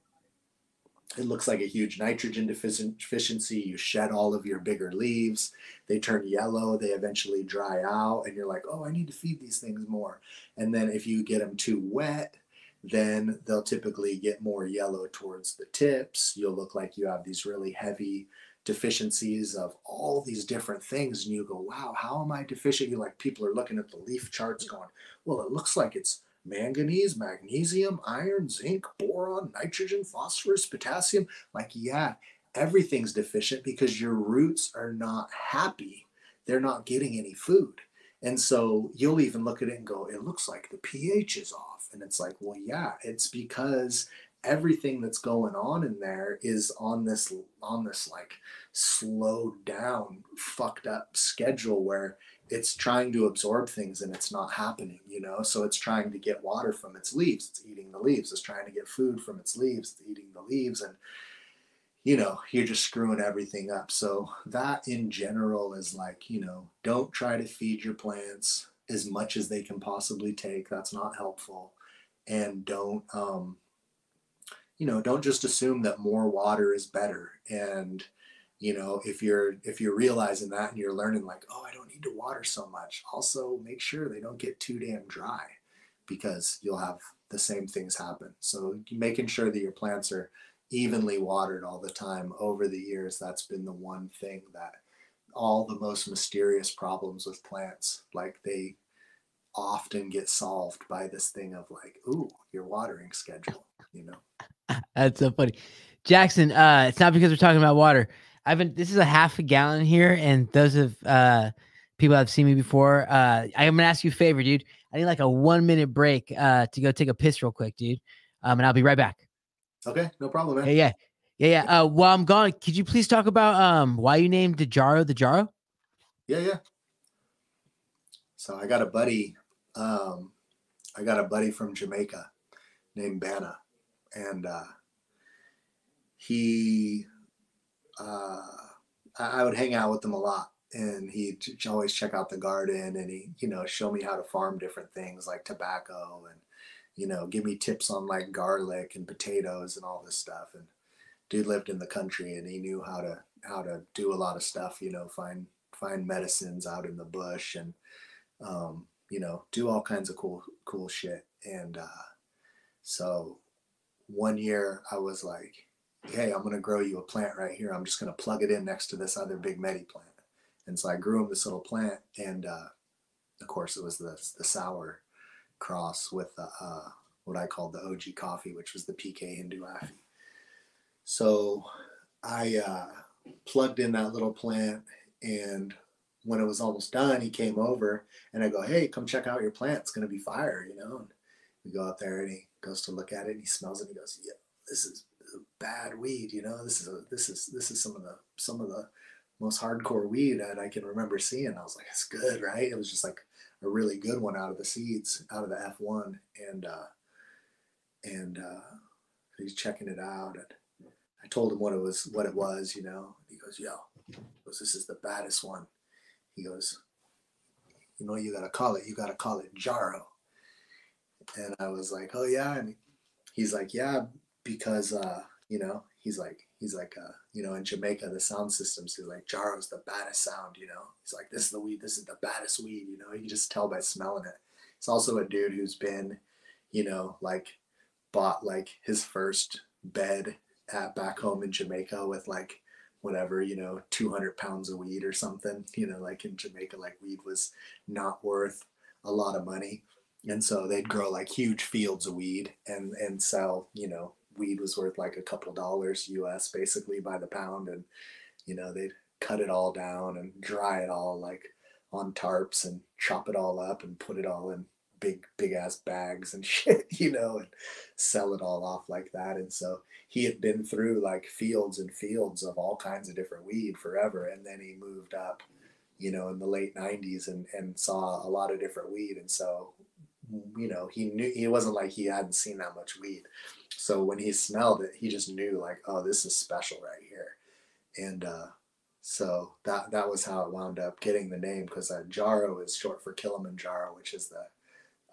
it looks like a huge nitrogen deficiency. You shed all of your bigger leaves. They turn yellow. They eventually dry out. And you're like, oh, I need to feed these things more. And then if you get them too wet, then they'll typically get more yellow towards the tips. You'll look like you have these really heavy deficiencies of all these different things and you go wow how am i deficient? You like people are looking at the leaf charts going well it looks like it's manganese magnesium iron zinc boron nitrogen phosphorus potassium. Like yeah everything's deficient because your roots are not happy. They're not getting any food. And so you'll even look at it and go it looks like the ph is off and it's like well yeah it's because everything that's going on in there is on this on this like slowed down fucked up schedule where it's trying to absorb things and it's not happening you know? So it's trying to get water from its leaves. It's eating the leaves. It's trying to get food from its leaves. It's eating the leaves. And you know you're just screwing everything up. So that in general is like you know don't try to feed your plants as much as they can possibly take. That's not helpful and don't um you know don't just assume that more water is better. And you know if you're if you're realizing that and you're learning like oh i don't need to water so much also make sure they don't get too damn dry because you'll have the same things happen. So making sure that your plants are evenly watered all the time over the years that's been the one thing that all the most mysterious problems with plants like they often get solved by this thing of like ooh your watering schedule you know (laughs) That's so funny. Jackson, uh, it's not because we're talking about water. I've been this is a half a gallon here, and those of uh people that have seen me before, uh, I'm gonna ask you a favor, dude. I need like a one minute break uh to go take a piss real quick, dude. Um, and I'll be right back. Okay, no problem, man. Yeah, yeah. Yeah, yeah. Uh while I'm gone, could you please talk about um why you named the Jaro the Jaro? Yeah, yeah. So I got a buddy, um, I got a buddy from Jamaica named Bana and uh, he, uh, I would hang out with him a lot, and he'd always check out the garden, and he, you know, show me how to farm different things like tobacco, and you know, give me tips on like garlic and potatoes and all this stuff. And dude lived in the country, and he knew how to how to do a lot of stuff. You know, find find medicines out in the bush, and um, you know, do all kinds of cool cool shit. And uh, so one year I was like, hey, I'm going to grow you a plant right here. I'm just going to plug it in next to this other big Medi plant. And so I grew him this little plant. And uh, of course, it was the, the sour cross with the, uh, what I called the OG coffee, which was the PK Hindu Affy. So I uh, plugged in that little plant. And when it was almost done, he came over and I go, hey, come check out your plant. It's going to be fire, you know? And we go out there and he goes to look at it and he smells it and he goes, yeah, this is bad weed, you know, this is a, this is, this is some of the, some of the most hardcore weed that I can remember seeing. I was like, it's good, right? It was just like a really good one out of the seeds, out of the F1. And, uh, and, uh, he's checking it out and I told him what it was, what it was, you know, he goes, yo, he goes, this is the baddest one. He goes, you know, you gotta call it, you gotta call it Jaro. And I was like, oh yeah. And he's like, yeah, because, uh, you know, he's like, he's like, uh, you know, in Jamaica, the sound systems, he's like, Jaro's the baddest sound, you know. He's like, this is the weed, this is the baddest weed, you know. You can just tell by smelling it. It's also a dude who's been, you know, like bought like his first bed at back home in Jamaica with like whatever, you know, 200 pounds of weed or something, you know, like in Jamaica, like weed was not worth a lot of money. And so they'd grow like huge fields of weed and and sell you know weed was worth like a couple dollars us basically by the pound. And you know they'd cut it all down and dry it all like on tarps and chop it all up and put it all in big big ass bags and (laughs) shit you know and sell it all off like that and so he had been through like fields and fields of all kinds of different weed forever and then he moved up you know in the late 90s and and saw a lot of different weed and so you know, he knew he wasn't like he hadn't seen that much weed. So when he smelled it, he just knew like, oh, this is special right here. And uh, so that that was how it wound up getting the name because uh, Jaro is short for Kilimanjaro, which is the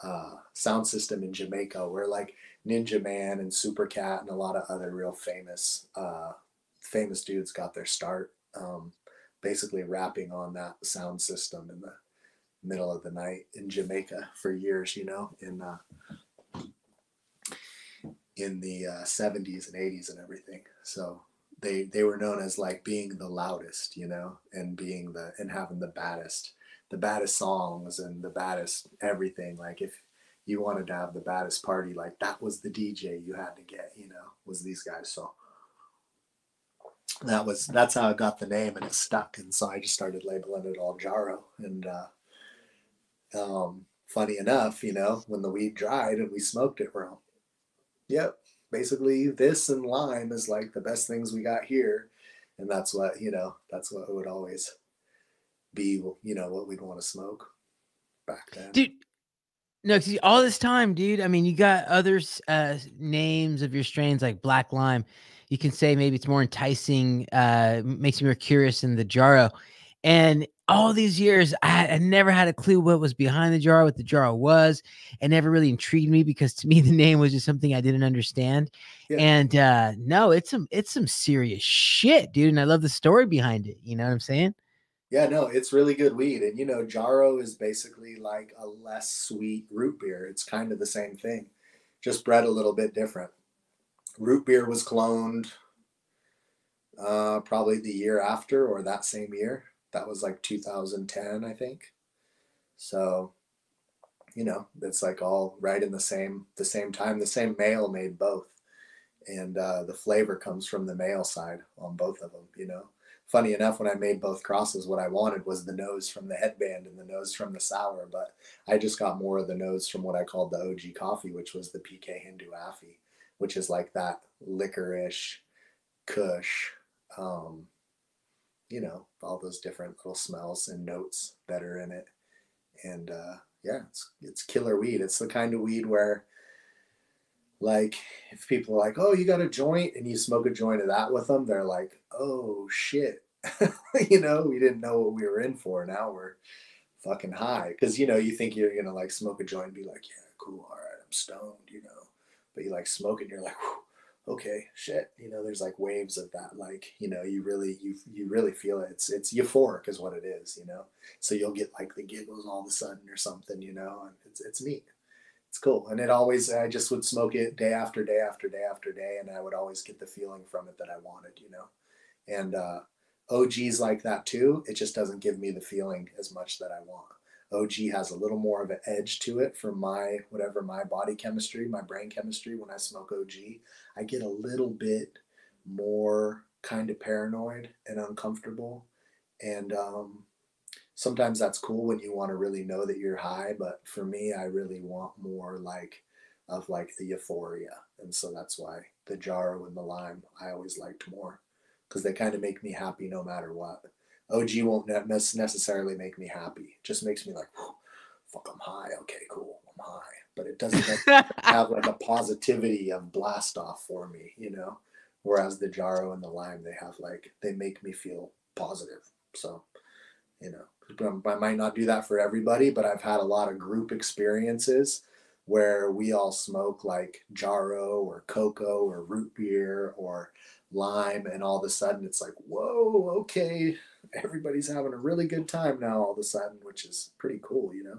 uh, sound system in Jamaica, where like Ninjaman and Super Cat and a lot of other real famous uh, famous dudes got their start. Um, basically rapping on that sound system in the middle of the night in Jamaica for years, you know, in uh, in the uh, 70s and 80s and everything. So they they were known as like being the loudest, you know, and being the and having the baddest, the baddest songs and the baddest everything. Like if you wanted to have the baddest party, like that was the DJ you had to get, you know, was these guys. So that was that's how I got the name and it stuck. And so I just started labeling it all Jaro. And uh um funny enough, you know, when the weed dried and we smoked it, we're yep, basically this and lime is like the best things we got here. And that's what, you know, that's what would always be, you know, what we'd want to smoke back then. Dude, no, cause all this time, dude. I mean, you got other uh, names of your strains like Black Lime. You can say maybe it's more enticing, uh, makes me more curious in the Jaro. And all these years, I, I, never had a clue what was behind the jar, what the jar was. It never really intrigued me because to me the name was just something I didn't understand. Yeah. And uh, no, it's some it's some serious shit, dude. And I love the story behind it. You know what I'm saying? Yeah, no, it's really good weed. And you know, Jaro is basically like a less sweet root beer. It's kind of the same thing, just bred a little bit different. Root beer was cloned uh, probably the year after or that same year that was like 2010, I think. So, you know, it's like all right in the same the same time. The same male made both, and uh, the flavor comes from the male side on both of them. You know, funny enough, when I made both crosses, what I wanted was the nose from the headband and the nose from the sour, but I just got more of the nose from what I called the OG coffee, which was the PK Hindu Affy, which is like that licorice, Kush. Um, you know, all those different little smells and notes that are in it. And uh, yeah, it's it's killer weed. It's the kind of weed where like if people are like, "Oh, you got a joint," and you smoke a joint of that with them, they're like, "Oh shit," (laughs) you know, we didn't know what we were in for. Now we're fucking high because you know you think you're gonna like smoke a joint and be like, "Yeah, cool, all right, I'm stoned," you know, but you like smoke it, and you're like, okay, shit, you know, there's like waves of that. Like, you know, you really, you, you really feel it. It's, it's euphoric is what it is, you know? So you'll get like the giggles all of a sudden or something, you know, and it's, it's neat. It's cool. And it always, I just would smoke it day after day after day after day. And I would always get the feeling from it that I wanted, you know? And, uh, OG's like that too. It just doesn't give me the feeling as much that I want. OG has a little more of an edge to it for my whatever my body chemistry, my brain chemistry. When I smoke OG, I get a little bit more kind of paranoid and uncomfortable. And um, sometimes that's cool when you want to really know that you're high. But for me, I really want more like of like the euphoria. And so that's why the Jaro and the lime I always liked more because they kind of make me happy no matter what. OG won't necessarily make me happy. It just makes me like, fuck, I'm high. Okay, cool. I'm high. But it doesn't (laughs) have like a positivity of blast off for me, you know? Whereas the Jaro and the Lime, they have like, they make me feel positive. So, you know, I might not do that for everybody, but I've had a lot of group experiences where we all smoke like Jaro or cocoa or root beer or lime and all of a sudden it's like whoa okay everybody's having a really good time now all of a sudden which is pretty cool you know?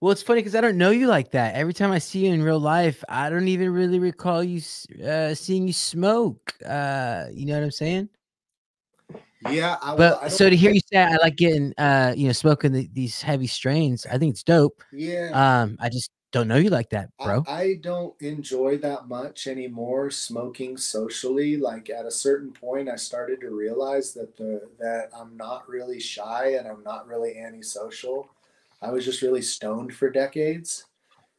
Well it's funny because i don't know you like that. Every time i see you in real life i don't even really recall you uh, seeing you smoke uh, you know what i'm saying yeah I, but I so to hear you say i like getting uh you know smoking the, these heavy strains i think it's dope yeah um i just don't know you like that, bro. I, I, don't enjoy that much anymore smoking socially. Like at a certain point I started to realize that the that I'm not really shy and I'm not really antisocial. I was just really stoned for decades.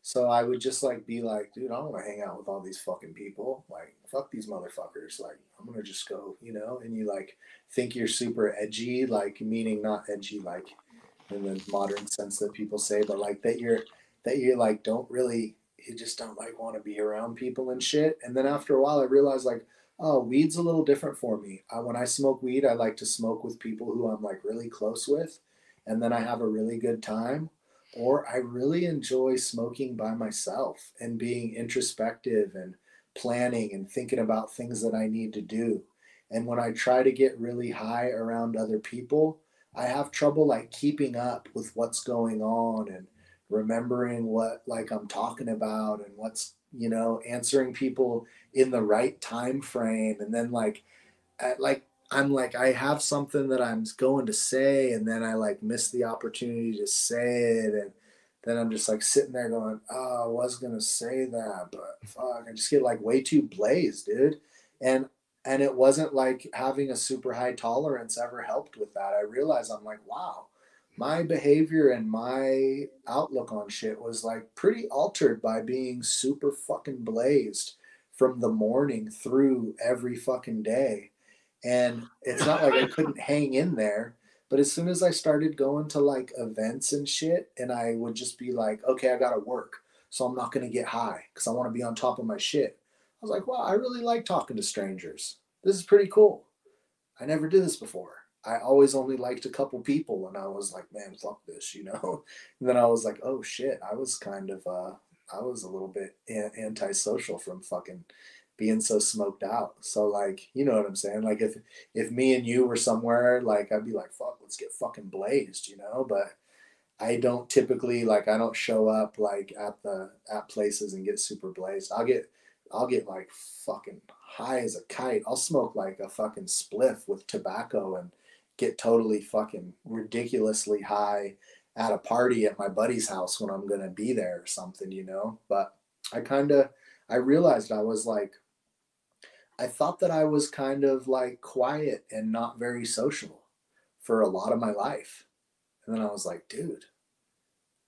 So I would just like be like, dude, I don't want to hang out with all these fucking people. Like, fuck these motherfuckers. Like, I'm gonna just go, you know, and you like think you're super edgy, like meaning not edgy like in the modern sense that people say, but like that you're that you like don't really you just don't like want to be around people and shit. And then after a while, I realized like, oh, weed's a little different for me. I, when I smoke weed, I like to smoke with people who I'm like really close with, and then I have a really good time. Or I really enjoy smoking by myself and being introspective and planning and thinking about things that I need to do. And when I try to get really high around other people, I have trouble like keeping up with what's going on and remembering what like I'm talking about and what's you know, answering people in the right time frame. And then like, at, like, I'm like, I have something that I'm going to say, and then I like miss the opportunity to say it. And then I'm just like sitting there going, oh, I was to say that, but fuck, I just get like way too blazed, dude. And, and it wasn't like having a super high tolerance ever helped with that. I realized I'm like, wow, my behavior and my outlook on shit was like pretty altered by being super fucking blazed from the morning through every fucking day. And it's not like I couldn't hang in there, but as soon as I started going to like events and shit, and I would just be like, okay, I gotta work. So I'm not gonna get high because I wanna be on top of my shit. I was like, wow, I really like talking to strangers. This is pretty cool. I never did this before. I always only liked a couple people, and I was like, man, fuck this, (laughs) you know. And then I was like, oh shit, I was kind of, uh, I was a little bit antisocial from fucking being so smoked out. So like, you know what I'm saying? Like if if me and you were somewhere, like I'd be like, fuck, let's get fucking blazed, you know. But I don't typically like I don't show up like at the at places and get super blazed. I'll get I'll get like fucking high as a kite. I'll smoke like a fucking spliff with tobacco and get totally fucking ridiculously high at a party at my buddy's house when I'm gonna be there or something, you know. But I kind of I realized I was like I thought that I was kind of like quiet and not very social for a lot of my life. And then I was like, dude,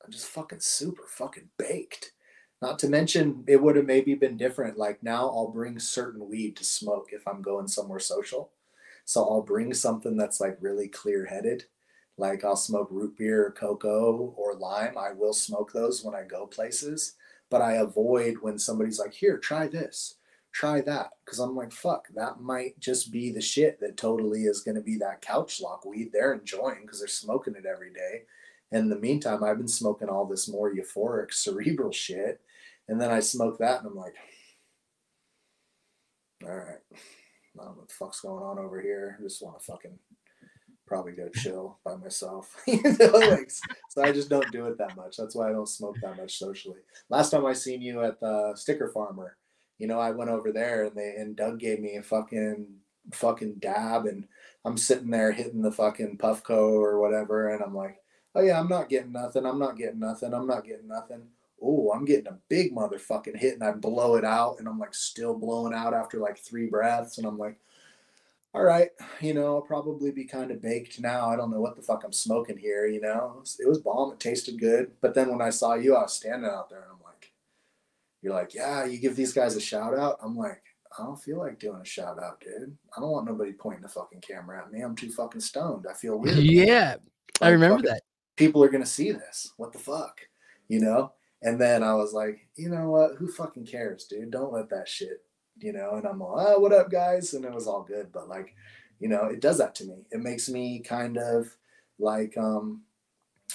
I'm just fucking super fucking baked. Not to mention, it would have maybe been different. Like now, I'll bring certain weed to smoke if I'm going somewhere social. So I'll bring something that's like really clear headed. Like I'll smoke root beer, cocoa, or lime. I will smoke those when I go places, but I avoid when somebody's like, here, try this, try that. Cause I'm like, fuck, that might just be the shit that totally is going to be that couch lock weed they're enjoying because they're smoking it every day. And in the meantime, I've been smoking all this more euphoric (laughs) cerebral shit. And then I smoke that and I'm like, all right. I don't know what the fuck's going on over here. I just want to fucking probably go chill by myself. (laughs) like, so I just don't do it that much. That's why I don't smoke that much socially. Last time I seen you at the sticker farmer, you know, I went over there and they and Doug gave me a fucking fucking dab and I'm sitting there hitting the fucking Puffco or whatever and I'm like, oh yeah, I'm not getting nothing. I'm not getting nothing. I'm not getting nothing oh, I'm getting a big motherfucking hit and I blow it out and I'm like still blowing out after like three breaths. And I'm like, all right, you know, I'll probably be kind of baked now. I don't know what the fuck I'm smoking here, you know. It was, it was bomb. It tasted good. But then when I saw you, I was standing out there and I'm you're like, yeah, you give these guys a shout out. I'm like, I don't feel like doing a shout out, dude. I don't want nobody pointing the fucking camera at me. I'm too fucking stoned. I feel weird. Yeah. Like, I remember that. People are going to see this. What the fuck? You know? And then I was like, you know what? Who fucking cares, dude? Don't let that shit, you know. And I'm like, oh, what up, guys? And it was all good. But like, you know, it does that to me. It makes me kind of like, um,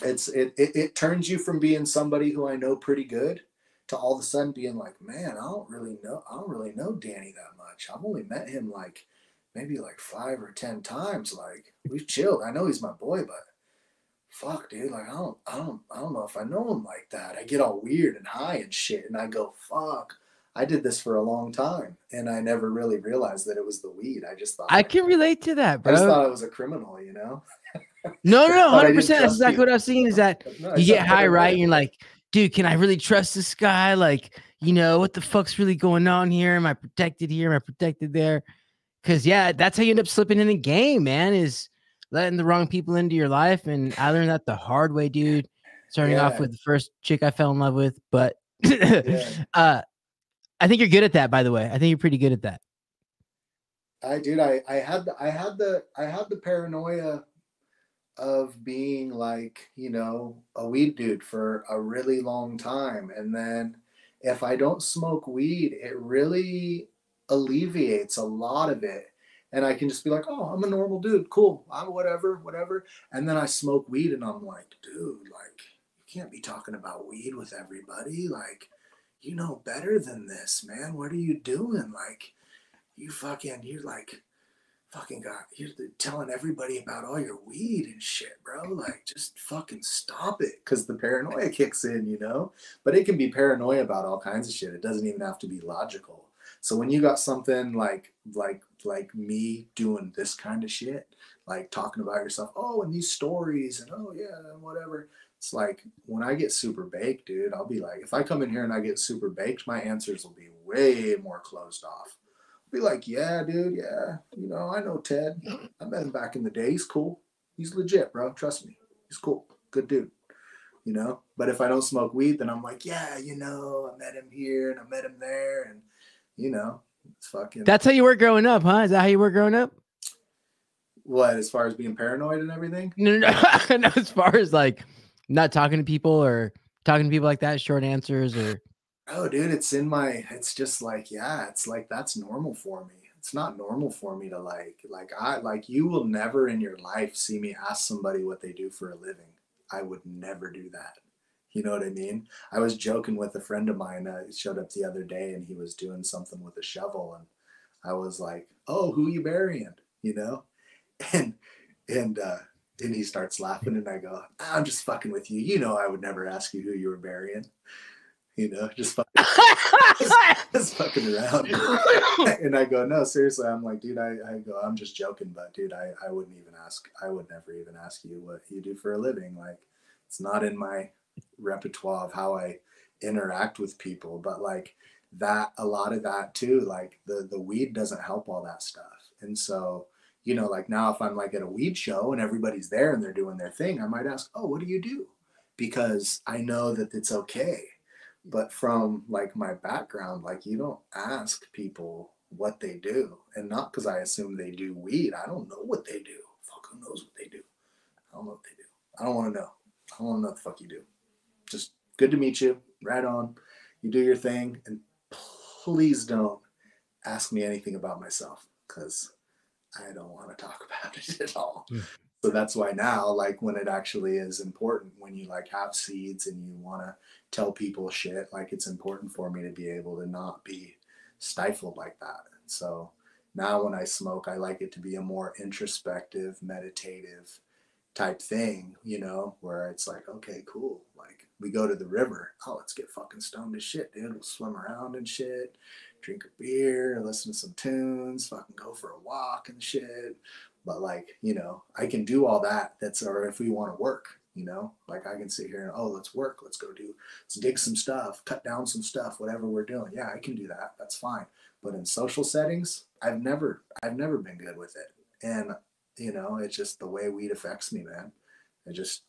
it's it, it it turns you from being somebody who I know pretty good to all of a sudden being like, man, I don't really know, I don't really know Danny that much. I've only met him like maybe like five or ten times. Like we've chilled. I know he's my boy, but fuck, dude, like I don't, I don't, I don't know if I know him like that. I get all weird and high and shit, and I go, fuck. I did this for a long time, and I never really realized that it was the weed. I just thought I can relate to that, bro. I just thought I was a criminal, you know. no, no, (laughs) hundred percent. That's exactly you. what I was saying. Is that (laughs) no, you get high, right? And you're like, dude, can I really trust this guy? Like, you know, what the fuck's really going on here? Am I protected here? Am I protected there? Because yeah, that's how you end up slipping in the game, man. Is letting the wrong people into your life. And I learned that the hard way, dude. Starting yeah. off with the first chick I fell in love with, but yeah. (laughs) uh, I think you're good at that. By the way, I think you're pretty good at that. I dude, I I had the, I had the I had the paranoia of being like you know a weed dude for a really long time, and then if I don't smoke weed, it really alleviates a lot of it and I can just be like, oh, I'm a normal dude, cool, I'm whatever, whatever. And then I smoke weed, and I'm like, dude, like you can't be talking about weed with everybody. Like, you know better than this, man. What are you doing? Like, you fucking, you're like fucking got you're telling everybody about all your weed and shit, bro. Like, just fucking stop it, because the paranoia kicks in, you know. But it can be paranoia about all kinds of shit. It doesn't even have to be logical. So when you got something like like like me doing this kind of shit, like talking about yourself, oh, and these stories, and oh yeah, and whatever. It's like when I get super baked, dude, I'll be like, if I come in here and I get super baked, my answers will be way more closed off be like, yeah, dude, yeah, you know, I know Ted. I met him back in the day. He's cool. He's legit, bro. Trust me. He's cool. Good dude. You know, but if I don't smoke weed, then I'm like, yeah, you know, I met him here and I met him there, and you know, it's fucking. That's how you were growing up, huh? Is that how you were growing up? What, as far as being paranoid and everything? (laughs) No, no, no. (laughs) no as far as like not talking to people or talking to people like that, short answers or Oh, dude, it's in my. It's just like, yeah, it's like that's normal for me. It's not normal for me to like, like I like you will never in your life see me ask somebody what they do for a living. I would never do that. You know what I mean? I was joking with a friend of mine. Uh, showed up the other day and he was doing something with a shovel, and I was like, "Oh, who you burying?" You know, (laughs) and and uh, and he starts laughing, and I go, "I'm just fucking with you. You know, I would never ask you who you were burying." You know, just (laughs) fucking, just, just, fucking around. (laughs) and I go, no, seriously. I'm like, dude, I, I go, I'm just joking, but dude, I, I wouldn't even ask, I would never even ask you what you do for a living. Like, it's not in my repertoire of how I interact with people, but like that, a lot of that too, like the, the weed doesn't help all that stuff. And so, you know, like now if I'm like at a weed show and everybody's there and they're doing their thing, I might ask, oh, what do you do? Because I know that it's okay but from like my background like you don't ask people what they do and not because i assume they do weed i don't know what they do. Fuck who knows what they do? I don't know what they do. I don't want to know. I don't want to know what the fuck you do. Just good to meet you right on. You do your thing and please don't ask me anything about myself because i don't want to talk (laughs) about it at all. So that's why now like when it actually is important when you like have seeds and you want to tell people shit. Like it's important for me to be able to not be stifled like that. So now when I smoke, I like it to be a more introspective, meditative type thing, you know, where it's like, okay, cool. Like we go to the river. Oh, let's get fucking stoned as shit, dude. We'll swim around and shit, drink a beer, listen to some tunes, fucking go for a walk and shit. But like, you know, I can do all that. That's or if we want to work, you know? Like i can sit here and oh let's work let's go do let's dig some stuff cut down some stuff whatever we're doing. Yeah i can do that that's fine. But in social settings i've never i've never been good with it. And you know it's just the way weed affects me man. It just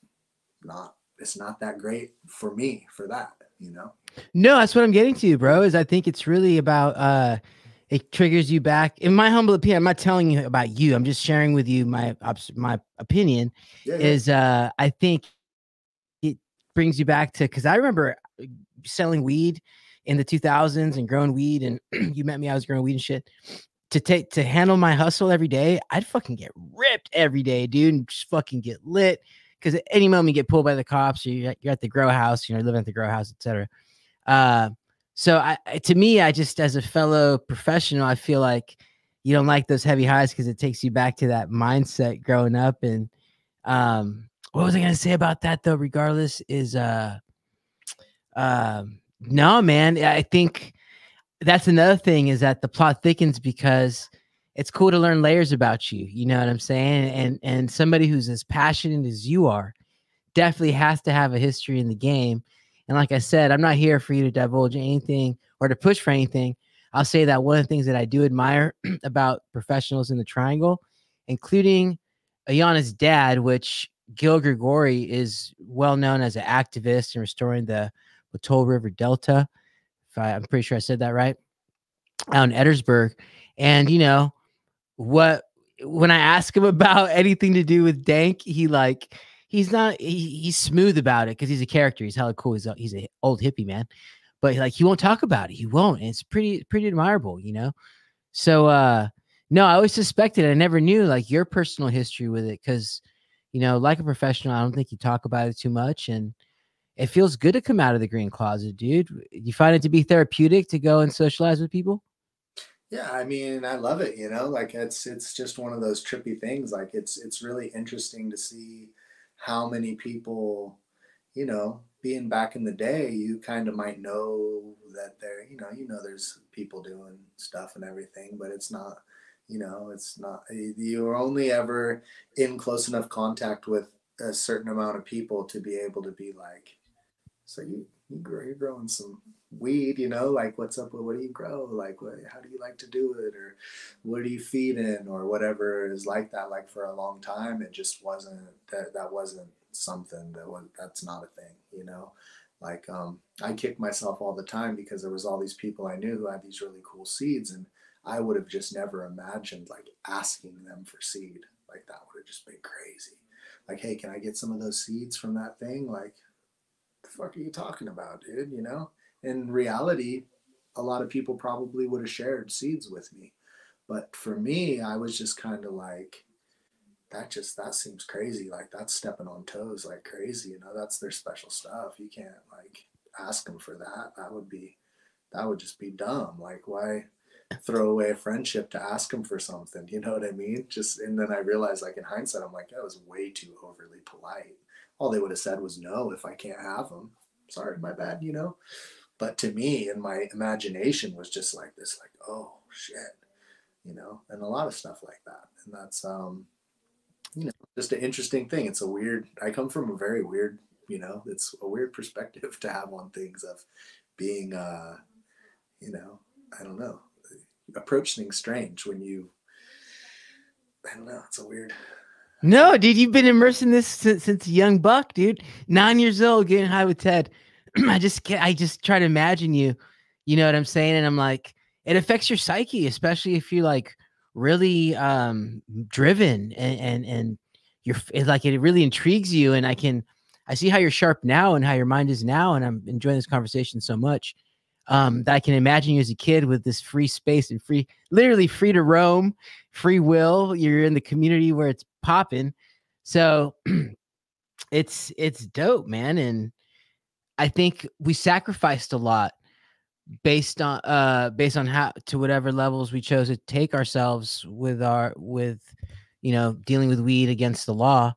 not it's not that great for me for that you know? No that's what i'm getting to you, bro is i think it's really about uh it triggers you back. In my humble opinion, I'm not telling you about you. I'm just sharing with you my my opinion. Yeah, yeah. Is uh, I think it brings you back to because I remember uh, selling weed in the 2000s and growing weed, and (clears throat) you met me. I was growing weed and shit. To take to handle my hustle every day, I'd fucking get ripped every day, dude, and just fucking get lit. Because at any moment you get pulled by the cops, or you're, you're at the grow house, you know, living at the grow house, etc. Uh, so I, to me, I just as a fellow professional, I feel like you don't like those heavy highs because it takes you back to that mindset growing up. And um, what was I gonna say about that though? Regardless, is uh, um, no, man. I think that's another thing is that the plot thickens because it's cool to learn layers about you. You know what I'm saying? And and somebody who's as passionate as you are definitely has to have a history in the game and like I said, I'm not here for you to divulge anything or to push for anything. I'll say that one of the things that I do admire (clears throat) about professionals in the triangle, including Ayana's dad, which Gil Grigori is well known as an activist in restoring the Watol River Delta. If I, I'm pretty sure I said that right, out in Edwardsburg. And you know what? When I ask him (laughs) about anything to do with Dank, he like he's not he, he's smooth about it because he's a character. He's hella cool. He's a, he's a old hippie man, but like he won't talk about it. He won't. And it's pretty pretty admirable, you know. So uh no, I always suspected. I never knew like your personal history with it because you know, like a professional, I don't think you talk about it too much, and it feels good to come out of the green closet, dude. You find it to be therapeutic to go and socialize with people. Yeah, I mean, I love it, you know, like it's it's just one of those trippy things. Like it's it's really interesting to see how many people, you know, being back in the day, you kind of might know that there, you know, you know there's people doing stuff and everything, but it's not, you know, it's not you're only ever in close enough contact with a certain amount of people to be able to be like, so you you grow, you're growing some weed, you know, like what's up with what do you grow? Like what, how do you like to do it? Or what do you feed in or whatever is like that. Like for a long time, it just wasn't that, that wasn't something that was, that's not a thing, you know? Like, um, I kicked myself all the time because there was all these people I knew who had these really cool seeds and I would have just never imagined like asking them for seed. Like that would have just been crazy. Like, hey, can I get some of those seeds from that thing? Like, the fuck are you talking about, dude? You know? in reality, a lot of people probably would have shared seeds with me. But for me, I was just kind of like, that just that seems crazy. Like that's stepping on toes like crazy. You know, that's their special stuff. You can't like ask them for that. That would be that would just be dumb. Like why throw away a friendship to ask them for something? You know what I mean? Just and then I realized like in hindsight, I'm like, that was way too overly polite. All they would have said was no if I can't have them. Sorry, my bad, you know? But to me and my imagination was just like this like oh shit you know? And a lot of stuff like that. And that's um you know just an interesting thing. It's a weird i come from a very weird you know it's a weird perspective (laughs) to have on things of being uh you know i don't know approach things strange when you i don't know it's a weird no dude you've been immersed in this since, since young buck dude nine years old getting high with ted (clears throat) I just can't, I just try to imagine you, you know what I'm saying? And I'm like, it affects your psyche, especially if you're like really um driven and and, and you're it's like it really intrigues you. And I can I see how you're sharp now and how your mind is now, and I'm enjoying this conversation so much. Um, that I can imagine you as a kid with this free space and free, literally free to roam, free will. You're in the community where it's popping. So (clears throat) it's it's dope, man. And I think we sacrificed a lot based on uh based on how to whatever levels we chose to take ourselves with our with you know dealing with weed against the law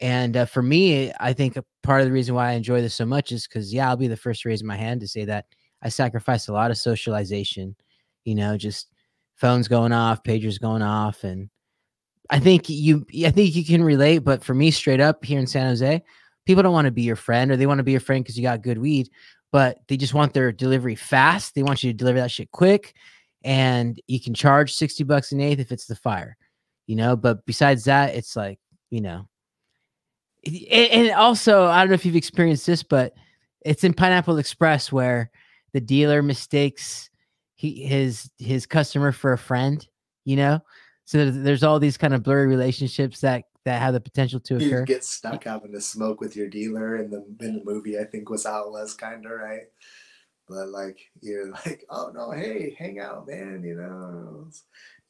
and uh, for me i think a part of the reason why i enjoy this so much is because yeah i'll be the first to raise my hand to say that i sacrificed a lot of socialization you know just phones going off pagers going off and i think you i think you can relate but for me straight up here in san jose people don't want to be your friend or they want to be your friend because you got good weed, but they just want their delivery fast. They want you to deliver that shit quick. And you can charge 60 bucks an eighth if it's the fire, you know. But besides that, it's like, you know, and also, I don't know if you've experienced this, but it's in Pineapple Express where the dealer mistakes he his his customer for a friend, you know. So there's all these kind of blurry relationships that that have the potential to occur. You get stuck having to smoke with your dealer in the in the movie. I think was Outlaws kind of right. But like you're (laughs) like, oh no, hey, hang out, man. You know,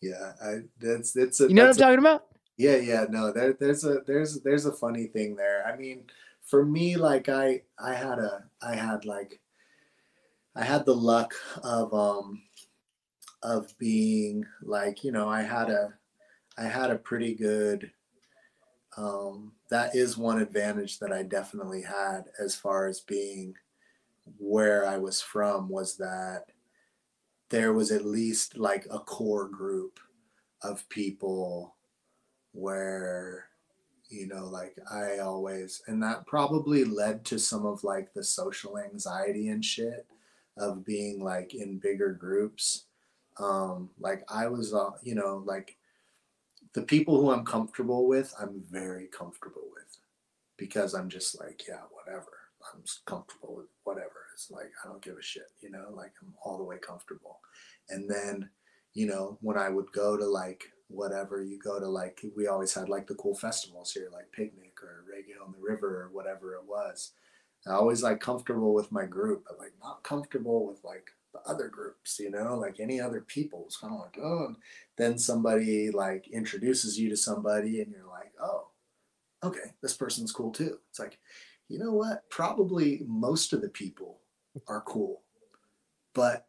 yeah, I that's it's a, you know what I'm a, talking about. Yeah, yeah, no, there, there's a there's there's a funny thing there. I mean, for me, like I I had a I had like I had the luck of um of being like you know I had a I had a pretty good um, that is one advantage that I definitely had as far as being where I was from was that there was at least like a core group of people where you know like I always and that probably led to some of like the social anxiety and shit of being like in bigger groups um like I was uh, you know like the people who I'm comfortable with, I'm very comfortable with because I'm just like, yeah, whatever. I'm comfortable with whatever. It's like, I don't give a shit, you know, like I'm all the way comfortable. And then, you know, when I would go to like whatever, you go to like, we always had like the cool festivals here, like Picnic or Reggae on the River or whatever it was. I always like comfortable with my group, but like not comfortable with like the other groups, you know, like any other people. It's kind of like, oh, and then somebody like introduces you to somebody and you're like, oh, okay, this person's cool too. It's like, you know what? Probably most of the people are cool, but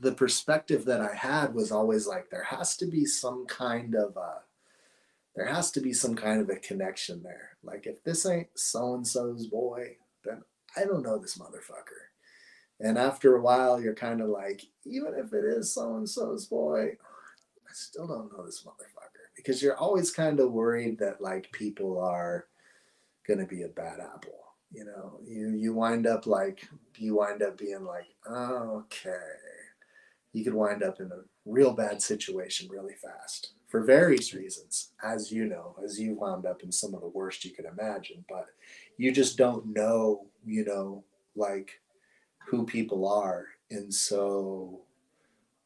the perspective that I had was always like there has to be some kind of a, there has to be some kind of a connection there. Like if this ain't so and so's boy, I don't know this motherfucker. And after a while, you're kind of like, even if it is so and so's boy, I still don't know this motherfucker because you're always kind of worried that like people are gonna be a bad apple. You know, you you wind up like you wind up being like, okay, you could wind up in a real bad situation really fast for various reasons, as you know, as you wound up in some of the worst you could imagine. But you just don't know, you know, like who people are. And so,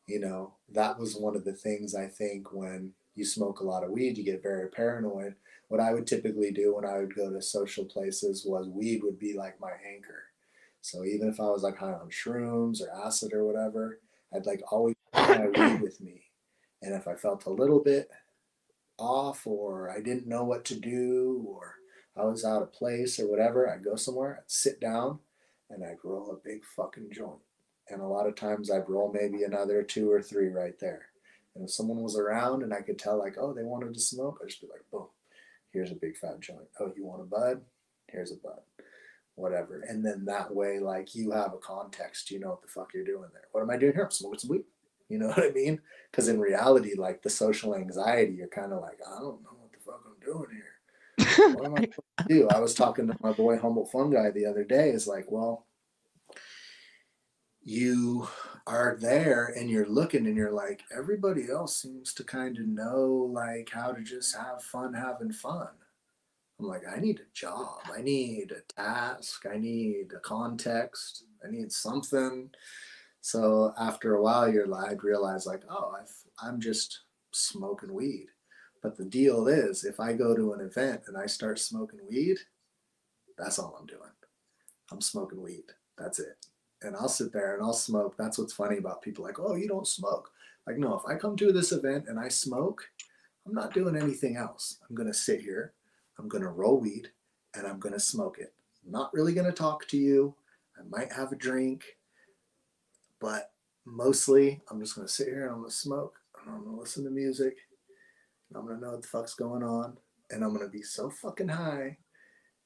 you know, that was one of the things I think when you smoke a lot of weed, you get very paranoid. What I would typically do when I would go to social places was weed would be like my anchor. So even if I was like high on shrooms or acid or whatever, I'd like always have weed with me. And if I felt a little bit off or I didn't know what to do or I was out of place or whatever, I'd go somewhere, I'd sit down and I'd roll a big fucking joint. And a lot of times I'd roll maybe another two or three right there. And if someone was around and I could tell like, oh, they wanted to smoke, I'd just be like, boom, here's a big fat joint. Oh, you want a bud? Here's a bud. Whatever. And then that way, like you have a context, you know what the fuck you're doing there. What am I doing here? I'm smoking some weed. You know (laughs) what I mean? Because in reality, like the social anxiety, you're kind of like, I don't know what the fuck I'm doing here. What am I to do? I was talking to my boy Humble Fun Guy the other day. Is like, well, you are there and you're looking and you're like, everybody else seems to kind of know like how to just have fun having fun. I'm like, I need a job. I need a task. I need a context. I need something. So after a while, you're like, I'd realize like, oh, I've, I'm just smoking weed. But the deal is, if I go to an event and I start smoking weed, that's all I'm doing. I'm smoking weed. That's it. And I'll sit there and I'll smoke. That's what's funny about people like, oh, you don't smoke. Like, no, if I come to this event and I smoke, I'm not doing anything else. I'm going to sit here, I'm going to roll weed, and I'm going to smoke it. I'm not really going to talk to you. I might have a drink, but mostly I'm just going to sit here and I'm going to smoke and I'm going to listen to music I'm gonna know what the fuck's going on, and I'm gonna be so fucking high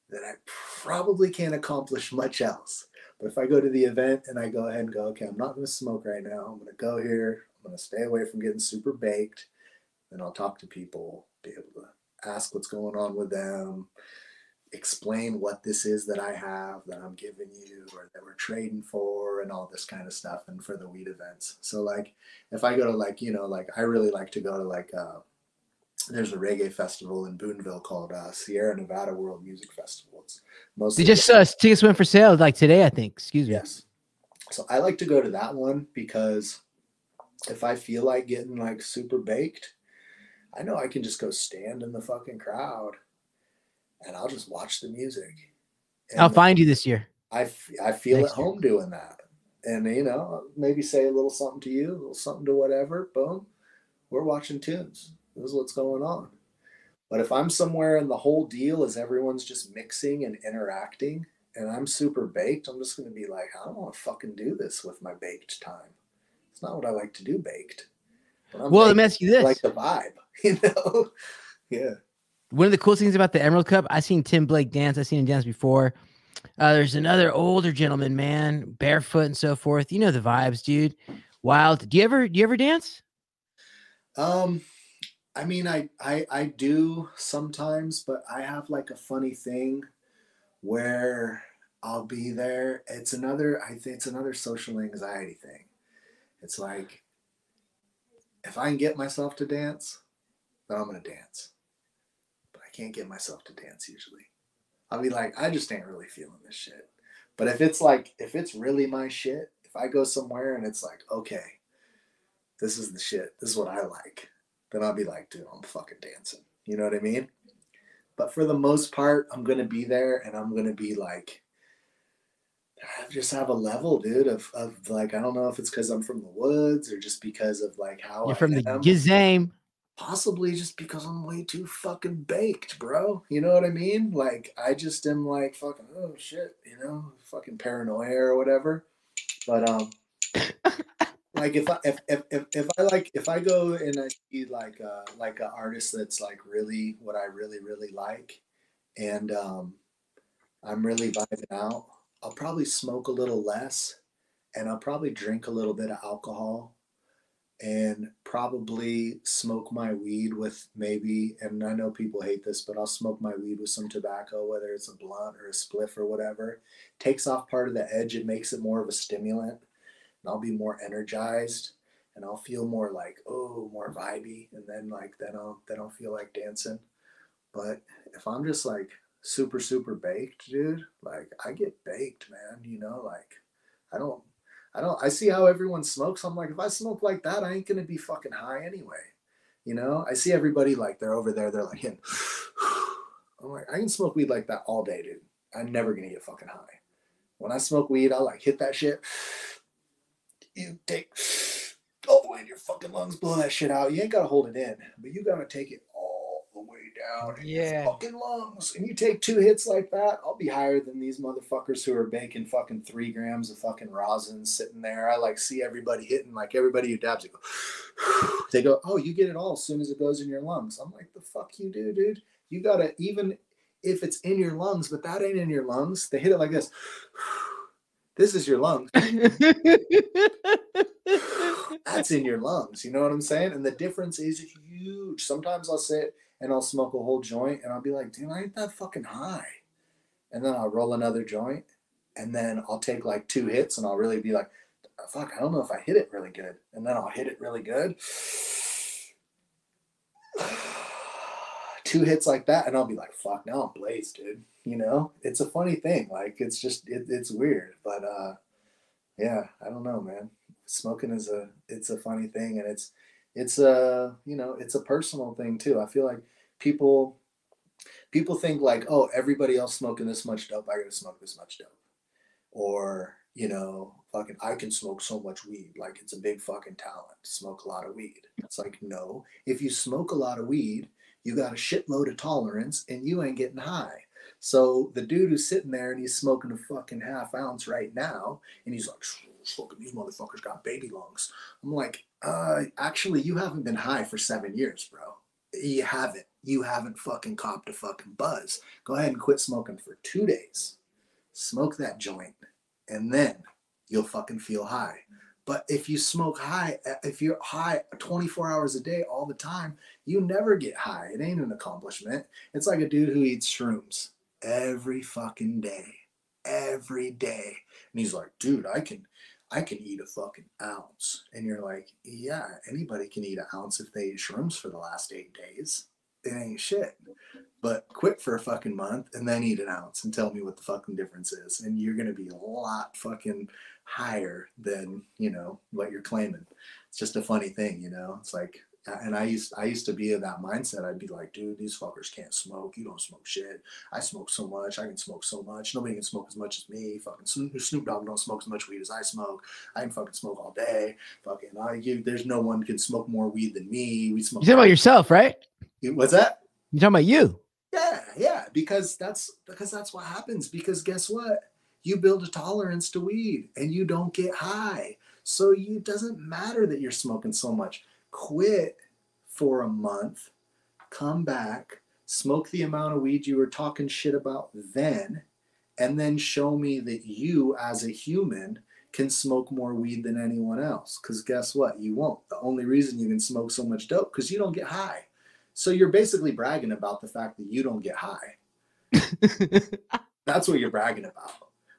that I probably can't accomplish much else. But if I go to the event and I go ahead and go, okay, I'm not gonna smoke right now. I'm gonna go here. I'm gonna stay away from getting super baked. Then I'll talk to people, be able to ask what's going on with them, explain what this is that I have that I'm giving you or that we're trading for and all this kind of stuff and for the weed events. So like if I go to like, you know, like I really like to go to like uh there's a reggae festival in Boonville called uh, Sierra Nevada World Music Festival. It's mostly they just uh, tickets went for sale like today, I think. Excuse me. Yes. So I like to go to that one because if I feel like getting like super baked, I know I can just go stand in the fucking crowd and I'll just watch the music. And I'll find you this year. I, I feel Next at home year. doing that. And, you know, maybe say a little something to you, a little something to whatever. Boom. We're watching tunes this is what's going on. But if I'm somewhere and the whole deal is everyone's just mixing and interacting and I'm super baked, I'm just going to be like, I don't want to fucking do this with my baked time. It's not what I like to do baked. Well, baked, let me ask you this. I like the vibe, (laughs) you know? yeah. One of the cool things about the Emerald Cup, I've seen Tim Blake dance. I've seen him dance before. Uh, there's another older gentleman, man, barefoot and so forth. You know the vibes, dude. Wild. Do you ever do you ever dance? Um, I mean, I, I I do sometimes, but I have like a funny thing where I'll be there. It's another I think it's another social anxiety thing. It's like if I can get myself to dance, then I'm gonna dance. But I can't get myself to dance usually. I'll be like, I just ain't really feeling this shit. But if it's like if it's really my shit, if I go somewhere and it's like, okay, this is the shit, this is what I like then I'll be like, dude, I'm fucking dancing. You know what I mean? But for the most part, I'm gonna be there and I'm gonna be like, I just have a level, dude, of, of like I don't know if it's because I'm from the woods or just because of like how you're I from am. the Gizame. Possibly just because I'm way too fucking baked, bro. You know what I mean? Like I just am like fucking oh shit, you know, fucking paranoia or whatever. But um (laughs) like if I if, if if if I like if I go and I see like uh like an artist that's like really what I really really like, and um, I'm really vibing out, I'll probably smoke a little less, and I'll probably drink a little bit of alcohol, and probably smoke my weed with maybe. And I know people hate this, but I'll smoke my weed with some tobacco, whether it's a blunt or a spliff or whatever. Takes off part of the edge. It makes it more of a stimulant and I'll be more energized and I'll feel more like oh more vibey and then like then I'll then I'll feel like dancing. But if I'm just like super super baked, dude, like I get baked, man. You know, like I don't I don't I see how everyone smokes. I'm like if I smoke like that, I ain't gonna be fucking high anyway. You know, I see everybody like they're over there, they're like. I'm like, I can smoke weed like that all day, dude. I'm never gonna get fucking high. When I smoke weed, I'll like hit that shit you take all the way in your fucking lungs, blow that shit out. You ain't gotta hold it in, but you gotta take it all the way down in yeah. your fucking lungs. And you take two hits like that, I'll be higher than these motherfuckers who are baking fucking three grams of fucking rosin sitting there. I like see everybody hitting, like everybody who dabs, they go, (sighs) they go, oh, you get it all as soon as it goes in your lungs. I'm like, the fuck you do, dude. You gotta even if it's in your lungs, but that ain't in your lungs. They hit it like this. (sighs) This is your lungs. (laughs) (sighs) That's in your lungs. You know what I'm saying? And the difference is huge. Sometimes I'll sit and I'll smoke a whole joint and I'll be like, dude, I ain't that fucking high. And then I'll roll another joint and then I'll take like two hits and I'll really be like, fuck, I don't know if I hit it really good. And then I'll hit it really good. (sighs) (sighs) (laughs) two hits like that and I'll be like, fuck, now I'm blazed, dude. You know? It's a funny thing like it's just it, it's weird but uh yeah i don't know man. Smoking is a it's a funny thing and it's it's a you know it's a personal thing too. I feel like people people think like oh everybody else smoking this much dope i gotta smoke this much dope. Or you know fucking i can smoke so much weed like it's a big fucking talent to smoke a lot of weed. It's like no. If you smoke a lot of weed you got a shitload of tolerance and you ain't getting high so the dude who's sitting there and he's smoking a fucking half ounce right now, and he's like, "Fucking these motherfuckers got baby lungs." I'm like, uh, actually, you haven't been high for seven years, bro. You haven't. You haven't fucking copped a fucking buzz. Go ahead and quit smoking for two days. Smoke that joint, and then you'll fucking feel high. But if you smoke high, uh, if you're high 24 hours a day all the time, you never get high. It ain't an accomplishment. It's like a dude who eats shrooms every fucking day, every day. And he's like, dude, I can, I can eat a fucking ounce. And you're like, yeah, anybody can eat an ounce if they eat shrooms for the last eight days. It ain't shit. But quit for a fucking month and then eat an ounce and tell me what the fucking difference is. And you're gonna be a lot fucking higher than, you know, what you're claiming. It's just a funny thing, you know. It's like and I used I used to be of that mindset. I'd be like, dude, these fuckers can't smoke. You don't smoke shit. I smoke so much. I can smoke so much. Nobody can smoke as much as me. Fucking Snoop Dogg don't smoke as much weed as I smoke. I can fucking smoke all day. Fucking I you, there's no one can smoke more weed than me. We smoke. You talking about yourself, right? What's that? You talking about you? Yeah, yeah. Because that's because that's what happens. Because guess what? You build a tolerance to weed and you don't get high. So you, it doesn't matter that you're smoking so much quit for a month, come back, smoke the amount of weed you were talking shit about then, and then show me that you, as a human, can smoke more weed than anyone else. Because guess what? You won't. The only reason you can smoke so much dope because you don't get high. So you're basically bragging about the fact that you don't get high. (laughs) That's what you're bragging about.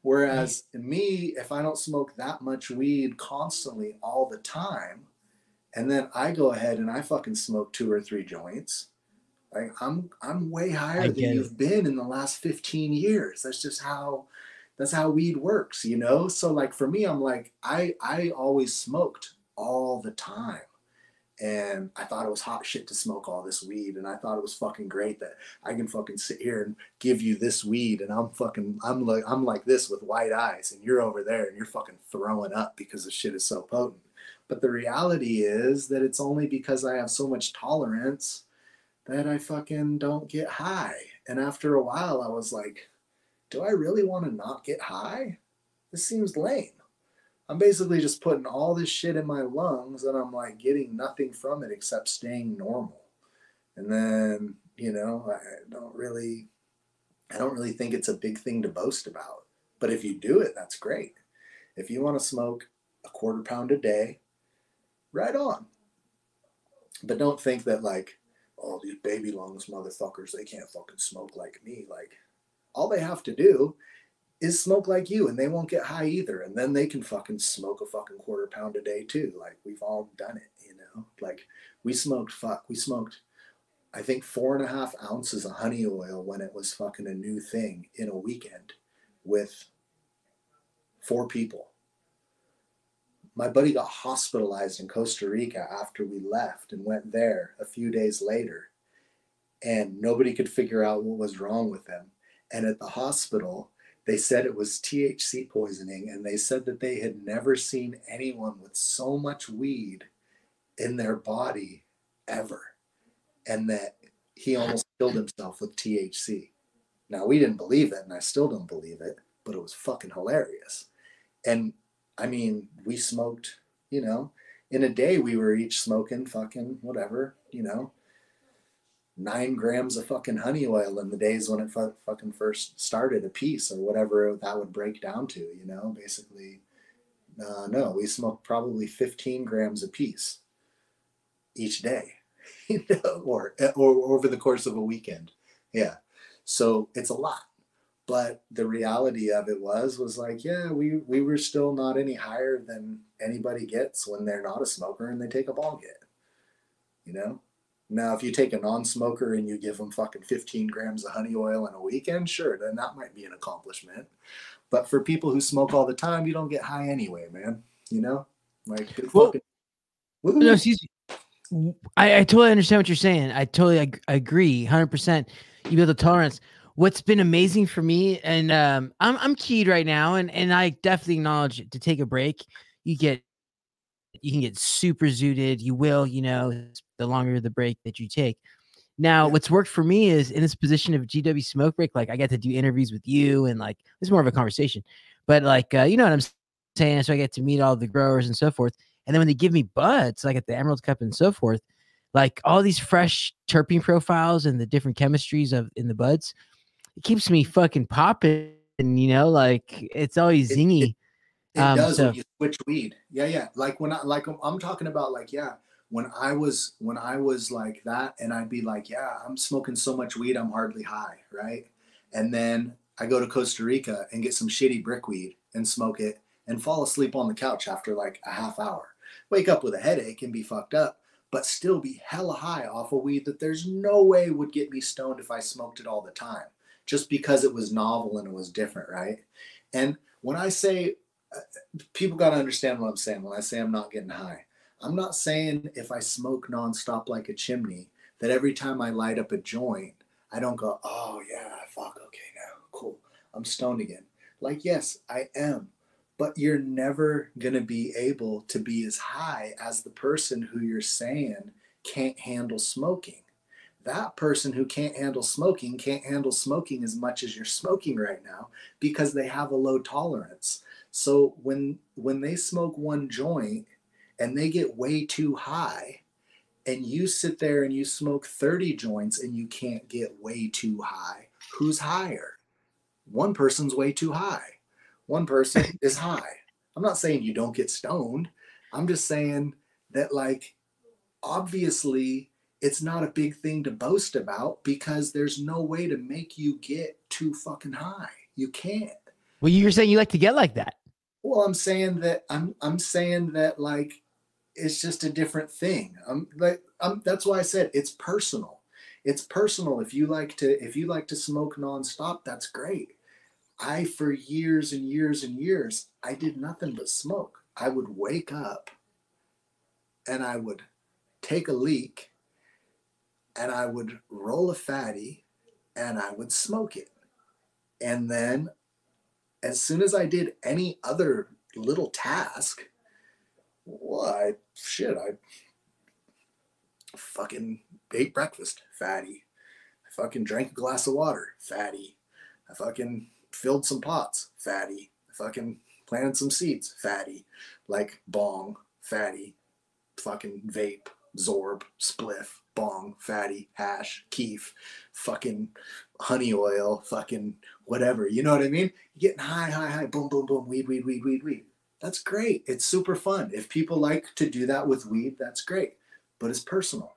Whereas me, if I don't smoke that much weed constantly all the time, and then I go ahead and I fucking smoke two or three joints. Like I'm I'm way higher than you've it. been in the last 15 years. That's just how that's how weed works, you know? So like for me, I'm like, I I always smoked all the time. And I thought it was hot shit to smoke all this weed. And I thought it was fucking great that I can fucking sit here and give you this weed and I'm fucking I'm like I'm like this with white eyes and you're over there and you're fucking throwing up because the shit is so potent. But the reality is that it's only because I have so much tolerance that I fucking don't get high. And after a while, I was like, do I really want to not get high? This seems lame. I'm basically just putting all this shit in my lungs and I'm like getting nothing from it except staying normal. And then, you know, I don't really I don't really think it's a big thing to boast about. But if you do it, that's great. If you want to smoke a quarter pound a day, right on. But don't think that like, oh, these baby lungs motherfuckers, they can't fucking smoke like me. Like, all they have to do is smoke like you and they won't get high either. And then they can fucking smoke a fucking quarter pound a day too. Like we've all done it, you know? Like we smoked fuck, we smoked I think four and a half ounces of honey oil when it was fucking a new thing in a weekend with four people. My buddy got hospitalized in Costa Rica after we left and went there a few days later. And nobody could figure out what was wrong with him. And at the hospital, they said it was THC poisoning. And they said that they had never seen anyone with so much weed in their body ever and that he almost killed himself with THC. Now we didn't believe it, and I still don't believe it, but it was fucking hilarious. And I mean, we smoked, you know, in a day we were each smoking fucking whatever, you know, nine grams of fucking honey oil in the days when it fucking first started a piece or whatever that would break down to, you know, basically. Uh, no, we smoked probably 15 grams a piece each day (laughs) you know, or, or over the course of a weekend. Yeah. So it's a lot. But the reality of it was, was like, yeah, we, we were still not any higher than anybody gets when they're not a smoker and they take a bong hit. You know? Now, if you take a non-smoker and you give them fucking 15 grams of honey oil in a weekend, sure, then that might be an accomplishment. But for people who smoke all the time, you don't get high anyway, man. You know, like well, fucking, no, excuse I, I totally understand what you're saying. I totally ag- agree, hundred percent. You build a tolerance. What's been amazing for me, and um, I'm I'm keyed right now, and and I definitely acknowledge to take a break. You get, you can get super zooted. You will, you know, the longer the break that you take. Now, yeah. what's worked for me is in this position of GW smoke break. Like I get to do interviews with you, and like it's more of a conversation, but like uh, you know what I'm saying. So I get to meet all the growers and so forth. And then when they give me buds, like at the Emerald Cup and so forth, like all these fresh terpene profiles and the different chemistries of in the buds, it keeps me fucking popping. And you know, like it's always zingy. It, it, it um, does so. when you switch weed. Yeah, yeah. Like when I like I'm talking about like yeah, when I was when I was like that, and I'd be like, yeah, I'm smoking so much weed, I'm hardly high, right? And then I go to Costa Rica and get some shitty brickweed and smoke it and fall asleep on the couch after like a half hour wake up with a headache and be fucked up, but still be hella high off a weed that there's no way would get me stoned if I smoked it all the time, just because it was novel and it was different, right? And when I say, people got to understand what I'm saying when I say I'm not getting high. I'm not saying if I smoke nonstop like a chimney, that every time I light up a joint, I don't go, oh yeah, I fuck, okay, now, cool, I'm stoned again. Like, yes, I am but you're never going to be able to be as high as the person who you're saying can't handle smoking. That person who can't handle smoking can't handle smoking as much as you're smoking right now because they have a low tolerance. So when when they smoke one joint and they get way too high and you sit there and you smoke 30 joints and you can't get way too high, who's higher? One person's way too high one person (laughs) is high. I'm not saying you don't get stoned. I'm just saying that, like, obviously, it's not a big thing to boast about because there's no way to make you get too fucking high. You can't. Well, you're saying you like to get like that. Well, I'm saying that I'm I'm saying that like it's just a different thing. I'm like I'm that's why I said it's personal. It's personal. If you like to if you like to smoke nonstop, that's great. I, for years and years and years, I did nothing but smoke. I would wake up and I would take a leak and I would roll a fatty and I would smoke it. And then as soon as I did any other little task, well, shit, I fucking ate breakfast, fatty. I fucking drank a glass of water, fatty. I fucking filled some pots, fatty. I fucking planted some seeds, fatty, like bong, fatty, fucking vape, zorb, spliff, bong, fatty, hash, keef, fucking honey oil, fucking whatever. You know what I mean? You're getting high, high, high, boom, boom, boom, weed, weed, weed, weed, weed. That's great. It's super fun. If people like to do that with weed, that's great. But it's personal.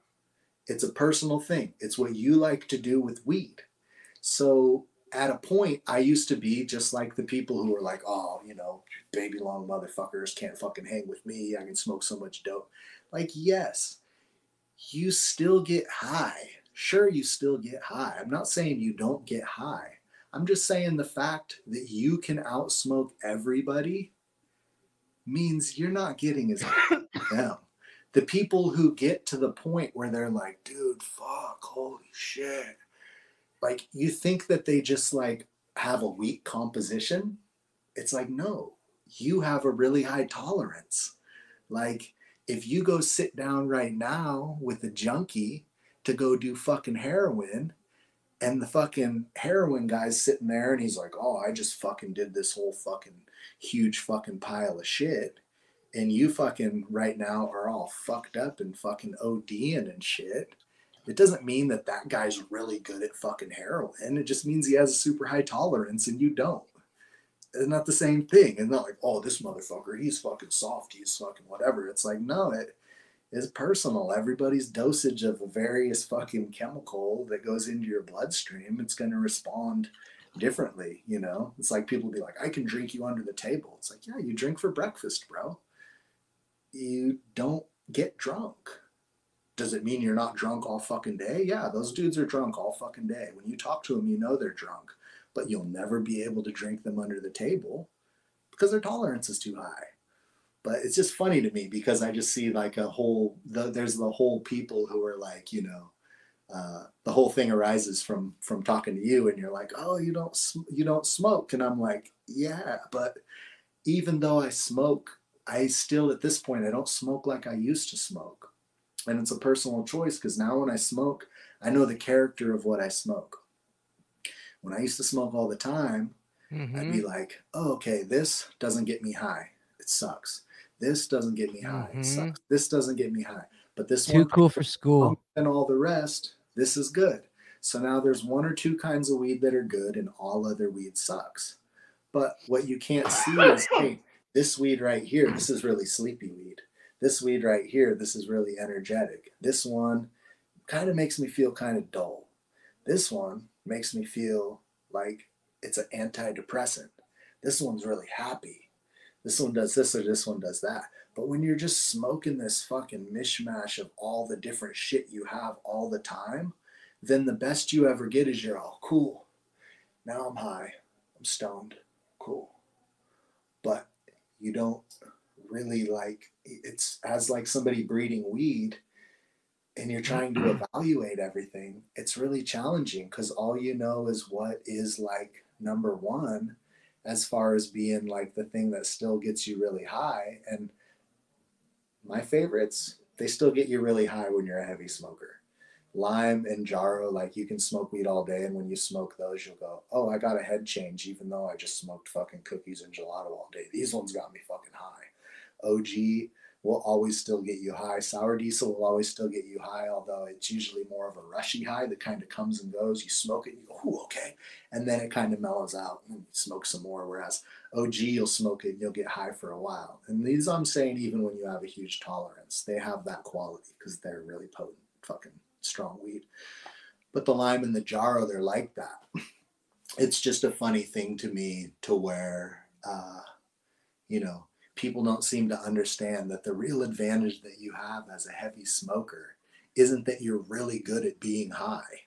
It's a personal thing. It's what you like to do with weed. So at a point, I used to be just like the people who were like, oh, you know, baby long motherfuckers can't fucking hang with me. I can smoke so much dope. Like, yes, you still get high. Sure, you still get high. I'm not saying you don't get high. I'm just saying the fact that you can outsmoke everybody means you're not getting as (coughs) them. The people who get to the point where they're like, dude, fuck, holy shit. Like, you think that they just like have a weak composition? It's like, no, you have a really high tolerance. Like, if you go sit down right now with a junkie to go do fucking heroin, and the fucking heroin guy's sitting there and he's like, oh, I just fucking did this whole fucking huge fucking pile of shit. And you fucking right now are all fucked up and fucking ODing and shit. It doesn't mean that that guy's really good at fucking heroin. It just means he has a super high tolerance and you don't. It's not the same thing. It's not like, oh, this motherfucker, he's fucking soft, he's fucking whatever. It's like, no, it is personal. Everybody's dosage of a various fucking chemical that goes into your bloodstream, it's going to respond differently, you know? It's like people be like, I can drink you under the table. It's like, yeah, you drink for breakfast, bro. You don't get drunk. Does it mean you're not drunk all fucking day? Yeah, those dudes are drunk all fucking day. When you talk to them, you know they're drunk but you'll never be able to drink them under the table because their tolerance is too high. But it's just funny to me because I just see like a whole the, there's the whole people who are like you know uh, the whole thing arises from from talking to you and you're like oh you don't you don't smoke and I'm like yeah but even though I smoke I still at this point I don't smoke like I used to smoke and it's a personal choice because now when I smoke I know the character of what I smoke when I used to smoke all the time, mm-hmm. I'd be mm-hmm. like, oh, okay, this doesn't get me high. It sucks. This doesn't get me high. Mm-hmm. Sucks. This doesn't get me high. But this too one, cool for school. And all the rest, this is good. So now there's one or two kinds of weed that are good, and all other weed sucks. But what you can't see is, (laughs) hey, this weed right here, this is really sleepy weed. This weed right here, this is really energetic. This one kind of makes me feel kind of dull. This one makes me feel like it's an antidepressant. This one's really happy. This one does this or this one does that. But when you're just smoking this fucking mishmash of all the different shit you have all the time, then the best you ever get is you're all cool. Now I'm high. I'm stoned. Cool. But you don't really like it's as like somebody breeding weed and you're trying to (clears throat) evaluate everything, it's really challenging because all you know is what is like number one as far as being like the thing that still gets you really high. And my favorites, they still get you really high when you're a heavy smoker. Lime and Jaro, like you can smoke weed all day, and when you smoke those, you'll go, Oh, I got a head change, even though I just smoked fucking cookies and gelato all day. These ones got me fucking high. OG, will always still get you high. Sour diesel will always still get you high, although it's usually more of a rushy high that kind of comes and goes. You smoke it, you go, ooh, okay. And then it kind of mellows out and you smoke some more. Whereas OG, you'll smoke it, and you'll get high for a while. And these I'm saying even when you have a huge tolerance, they have that quality because they're really potent, fucking strong weed. But the lime and the Jaro, they're like that. It's just a funny thing to me to where, uh, you know, people don't seem to understand that the real advantage that you have as a heavy smoker isn't that you're really good at being high.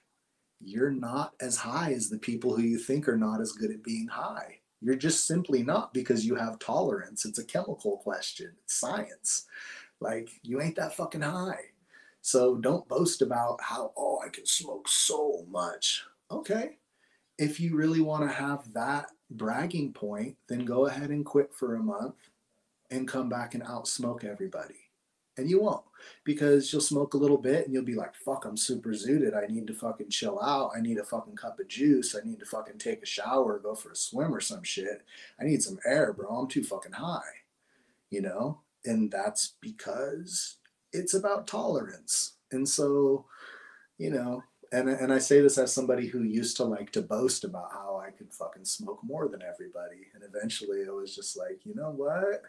You're not as high as the people who you think are not as good at being high. You're just simply not because you have tolerance. It's a chemical question, it's science. Like, you ain't that fucking high. So don't boast about how, oh, I can smoke so much. Okay. If you really want to have that bragging point, then go ahead and quit for a month and come back and outsmoke everybody. And you won't. because you'll smoke a little bit and you'll be like, fuck, I'm super zooted. I need to fucking chill out. I need a fucking cup of juice. I need to fucking take a shower, go for a swim or some shit. I need some air, bro. I'm too fucking high, you know? And that's because it's about tolerance. And so, you know, and, and I say this as somebody who used to like to boast about how I could fucking smoke more than everybody. And eventually it was just like, you know what?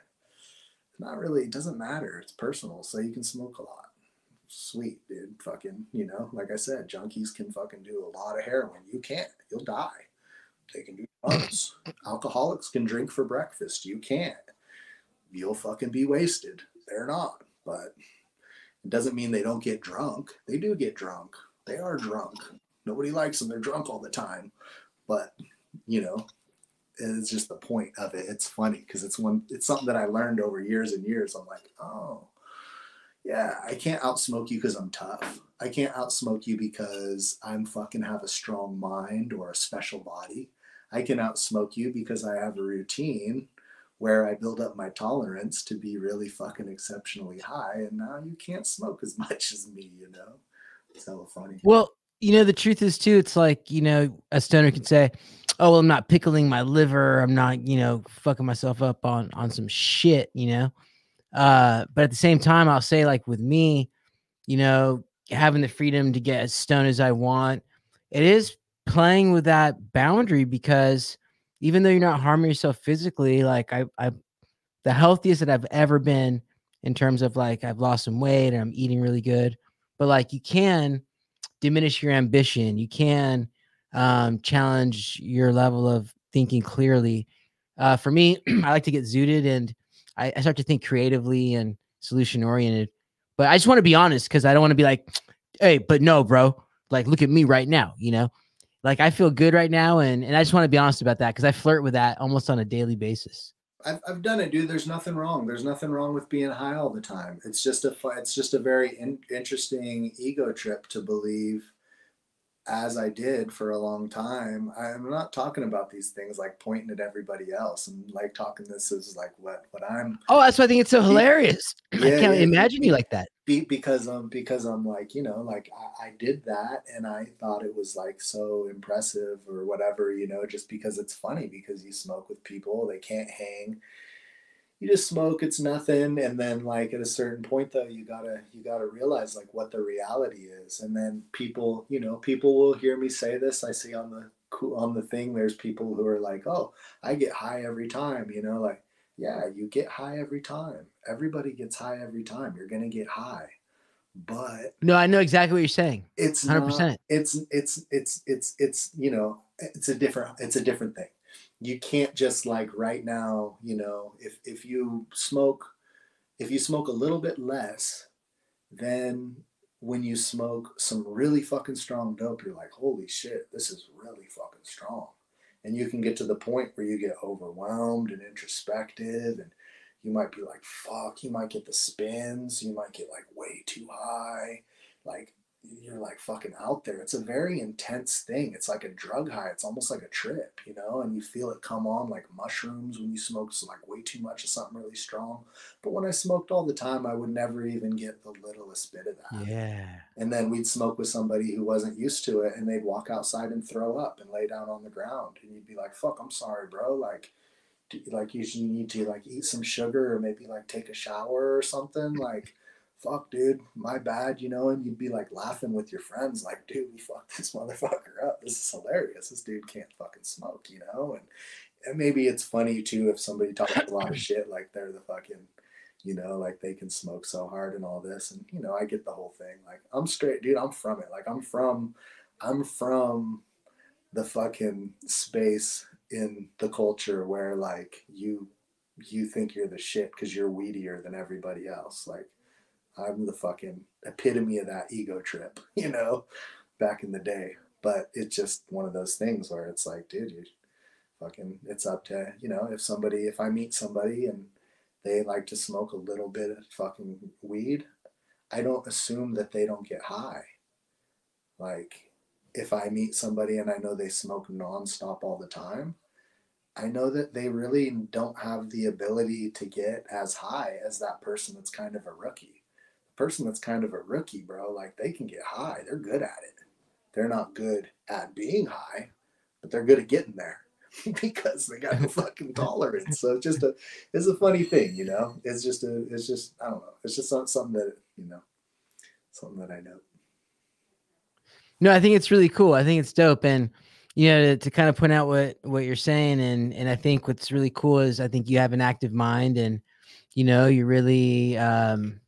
Not really, it doesn't matter. It's personal. So you can smoke a lot. Sweet, dude. Fucking, you know, like I said, junkies can fucking do a lot of heroin. You can't. You'll die. They can do drugs. (laughs) Alcoholics can drink for breakfast. You can't. You'll fucking be wasted. They're not. But it doesn't mean they don't get drunk. They do get drunk they are drunk. Nobody likes them. They're drunk all the time. But, you know, it's just the point of it. It's funny because it's one it's something that I learned over years and years. I'm like, oh, yeah, I can't outsmoke you because I'm tough. I can't outsmoke you because I'm fucking have a strong mind or a special body. I can outsmoke you because I have a routine where I build up my tolerance to be really fucking exceptionally high. And now you can't smoke as (laughs) much as me, you know? It's hella funny. Well, you know, the truth is too, it's like, you know, a stoner can say, Oh, I'm not pickling my liver, I'm not, you know, fucking myself up on on some shit, you know. Uh, but at the same time, I'll say, like with me, you know, having the freedom to get as stoned as I want, it is playing with that boundary because even though you're not harming yourself physically, like I I the healthiest that I've ever been in terms of like I've lost some weight and I'm eating really good but like you can diminish your ambition you can um, challenge your level of thinking clearly uh, for me (clears throat) i like to get zooted and I, I start to think creatively and solution oriented but i just want to be honest because i don't want to be like (tsk) hey but no bro like look at me right now you know like i feel good right now and, and i just want to be honest about that because i flirt with that almost on a daily basis I've, I've done it, dude. There's nothing wrong. There's nothing wrong with being high all the time. It's just a it's just a very in, interesting ego trip to believe, as I did for a long time. I'm not talking about these things like pointing at everybody else and like talking this is like what what I'm. Oh, that's why I think it's so hilarious. (clears throat) Yeah, I can't yeah, imagine you like that. Be, because I'm because I'm like you know like I, I did that and I thought it was like so impressive or whatever you know just because it's funny because you smoke with people they can't hang you just smoke it's nothing and then like at a certain point though you gotta you gotta realize like what the reality is and then people you know people will hear me say this i see on the on the thing there's people who are like oh i get high every time you know like yeah, you get high every time. Everybody gets high every time. You're gonna get high, but no, I know exactly what you're saying. It's hundred percent. It's it's it's it's it's you know it's a different it's a different thing. You can't just like right now. You know, if if you smoke, if you smoke a little bit less, then when you smoke some really fucking strong dope, you're like, holy shit, this is really fucking strong and you can get to the point where you get overwhelmed and introspective and you might be like fuck you might get the spins you might get like way too high like you're like fucking out there. It's a very intense thing. It's like a drug high. It's almost like a trip you know and you feel it come on like mushrooms when you smoke so like way too much of something really strong. But when i smoked all the time i would never even get the littlest bit of that. Yeah. And then we'd smoke with somebody who wasn't used to it and they'd walk outside and throw up and lay down on the ground and you'd be like fuck i'm sorry bro. Like do, like you need to like eat some sugar or maybe like take a shower or something. Like fuck dude my bad you know and you'd be like laughing with your friends like dude we fucked this (laughs) motherfucker up this is hilarious this dude can't fucking smoke you know and, and maybe it's funny too if somebody talks a lot of (laughs) shit like they're the fucking you know, like they can smoke so hard and all this. And, you know, I get the whole thing. Like, I'm straight, dude, I'm from it. Like, I'm from, I'm from the fucking space in the culture where, like, you, you think you're the shit because you're weedier than everybody else. Like, I'm the fucking epitome of that ego trip, (laughs) you know, back in the day. But it's just one of those things where it's like, dude, you fucking, it's up to, you know, if somebody, if I meet somebody and, they like to smoke a little bit of fucking weed, I don't assume that they don't get high. Like, if I meet somebody and I know they smoke nonstop all the time, I know that they really don't have the ability to get as high as that person that's kind of a rookie. Person that's kind of a rookie, bro, like they can get high. They're good at it. They're not good at being high, but they're good at getting there (laughs) because they got the (laughs) fucking tolerance. So it's just a it's a funny thing, you know. It's just a it's just I don't know. It's just something that you know, something that I know. No, I think it's really cool. I think it's dope, and you know, to, to kind of point out what what you're saying, and and I think what's really cool is I think you have an active mind, and you know, you're really um,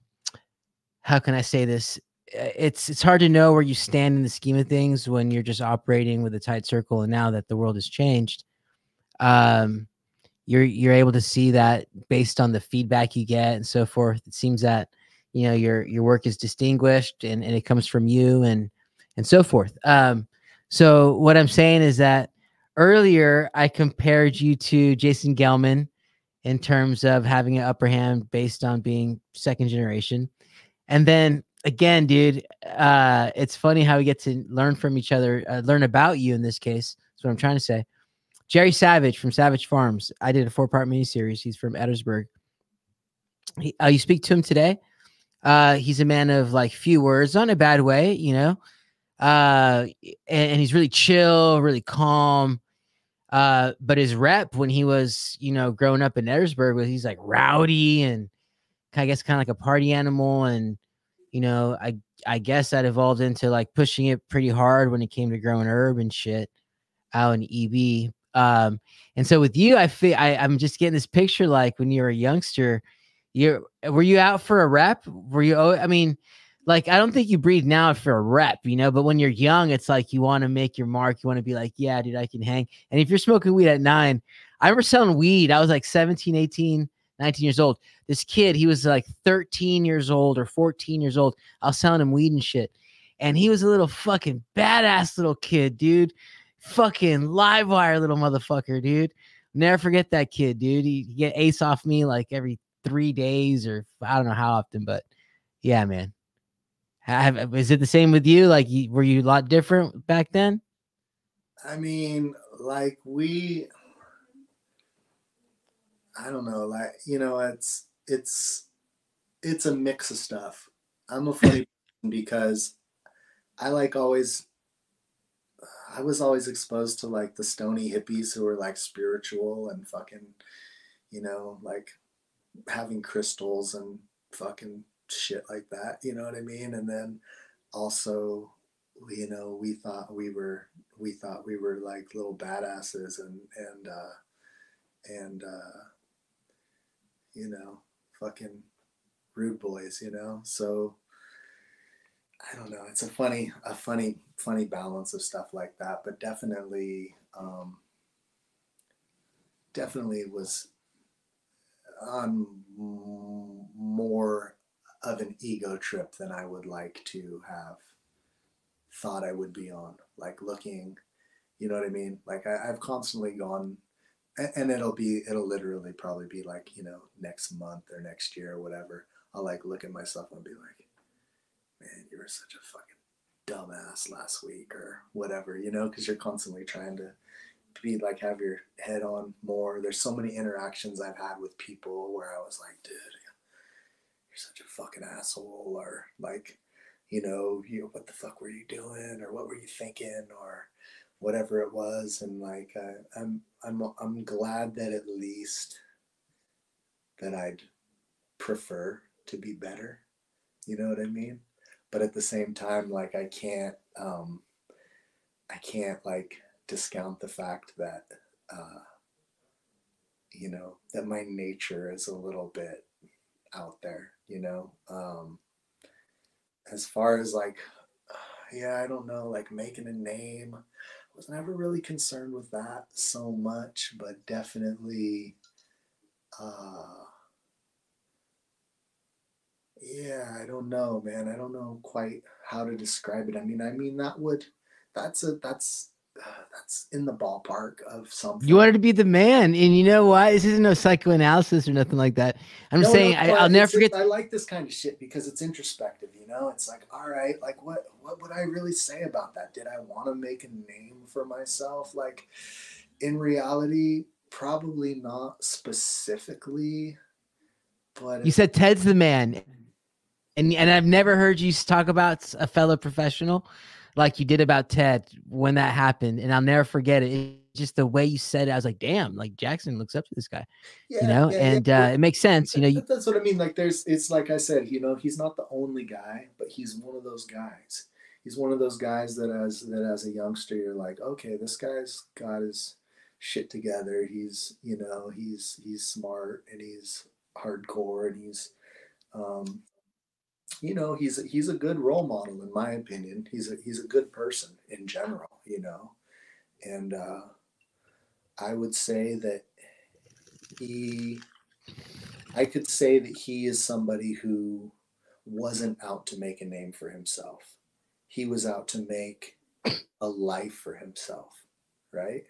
how can I say this? It's it's hard to know where you stand in the scheme of things when you're just operating with a tight circle, and now that the world has changed, um, you're you're able to see that based on the feedback you get and so forth. It seems that you know your your work is distinguished and, and it comes from you and and so forth. Um, so what I'm saying is that earlier I compared you to Jason Gelman in terms of having an upper hand based on being second generation. And then again, dude, uh, it's funny how we get to learn from each other, uh, learn about you in this case. That's what I'm trying to say. Jerry Savage from Savage Farms. I did a four part miniseries. He's from Edinburgh. He, uh, you speak to him today. Uh, he's a man of like few words, not in a bad way, you know. Uh, and, and he's really chill, really calm. Uh, but his rep when he was, you know, growing up in Edinburgh was he's like rowdy and I guess kind of like a party animal. And, you know, I I guess that evolved into like pushing it pretty hard when it came to growing herb and shit out in EB. Um, and so with you, I feel I, I'm just getting this picture like when you were a youngster, you were you out for a rep? Were you? I mean, like I don't think you breathe now for a rep, you know. But when you're young, it's like you want to make your mark. You want to be like, yeah, dude, I can hang. And if you're smoking weed at nine, I remember selling weed. I was like 17, 18, 19 years old. This kid, he was like 13 years old or 14 years old. I was selling him weed and shit. And he was a little fucking badass little kid, dude. Fucking live wire little motherfucker, dude. Never forget that kid, dude. He, get ace off me like every three days or I don't know how often, but yeah, man. Have, is it the same with you? Like, were you a lot different back then? I mean, like we, I don't know, like you know, it's it's it's a mix of stuff. I'm a funny (laughs) because I like always I was always exposed to like the stony hippies who were like spiritual and fucking, you know, like having crystals and fucking shit like that. You know what I mean? And then also, you know, we thought we were we thought we were like little badasses and and uh, and uh, you know, fucking rude boys. You know, so. I don't know. It's a funny, a funny, funny balance of stuff like that, but definitely, um, definitely was on more of an ego trip than I would like to have thought I would be on. Like looking, you know what I mean? Like I, have constantly gone, and it'll be, it'll literally probably be like, you know, next month or next year or whatever. I'll like look at myself and be like, man, you were such a fucking dumbass last week or whatever, you know, because you're constantly trying to be like have your head on more. There's so many interactions I've had with people where I was like, dude, you're such a fucking asshole, or like, you know, you what the fuck were you doing, or what were you thinking, or whatever it was, and like, uh, I'm I'm I'm glad that at least that I'd prefer to be better. You know what I mean? But at the same time, like I can't um I can't like discount the fact that uh, you know that my nature is a little bit out there you know um, as far as like (sighs) yeah i don't know like making a name was never really concerned with that so much but definitely uh yeah i don't know man i don't know quite how to describe it i mean i mean that would that's a that's that's in the ballpark of something. You wanted to be the man, and you know why? This isn't no psychoanalysis or nothing like that. I'm no, saying no, I, will never forget. I like this kind of shit because it's introspective. You know, it's like, all right, like what what would I really say about that? Did I want to make a name for myself? Like, in reality, probably not specifically. But you said Ted's the man. And and I've never heard you talk about a fellow professional like you did about Ted when that happened, and I'll never forget it. it just the way you said it, I was like, "Damn!" Like Jackson looks up to this guy, yeah, you know, yeah, and yeah. Uh, it makes sense. You know, you, that's what I mean. Like, there's, it's like I said, you know, he's not the only guy, but he's one of those guys. He's one of those guys that, as that as a youngster, you're like, okay, this guy's got his shit together. He's, you know, he's he's smart and he's hardcore and he's um, you know he's a, he's a good role model in my opinion. He's a he's a good person in general you know? And uh, i would say that he i could say that he is somebody who wasn't out to make a name for himself he was out to make a life for himself right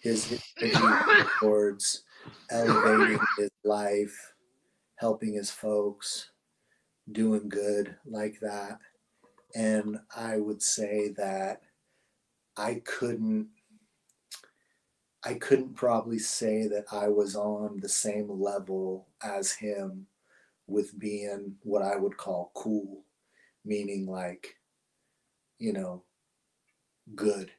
his (laughs) towards elevating his life helping his folks doing good like that. And I would say that I couldn't I couldn't probably say that I was on the same level as him with being what I would call cool, meaning like, you know, good.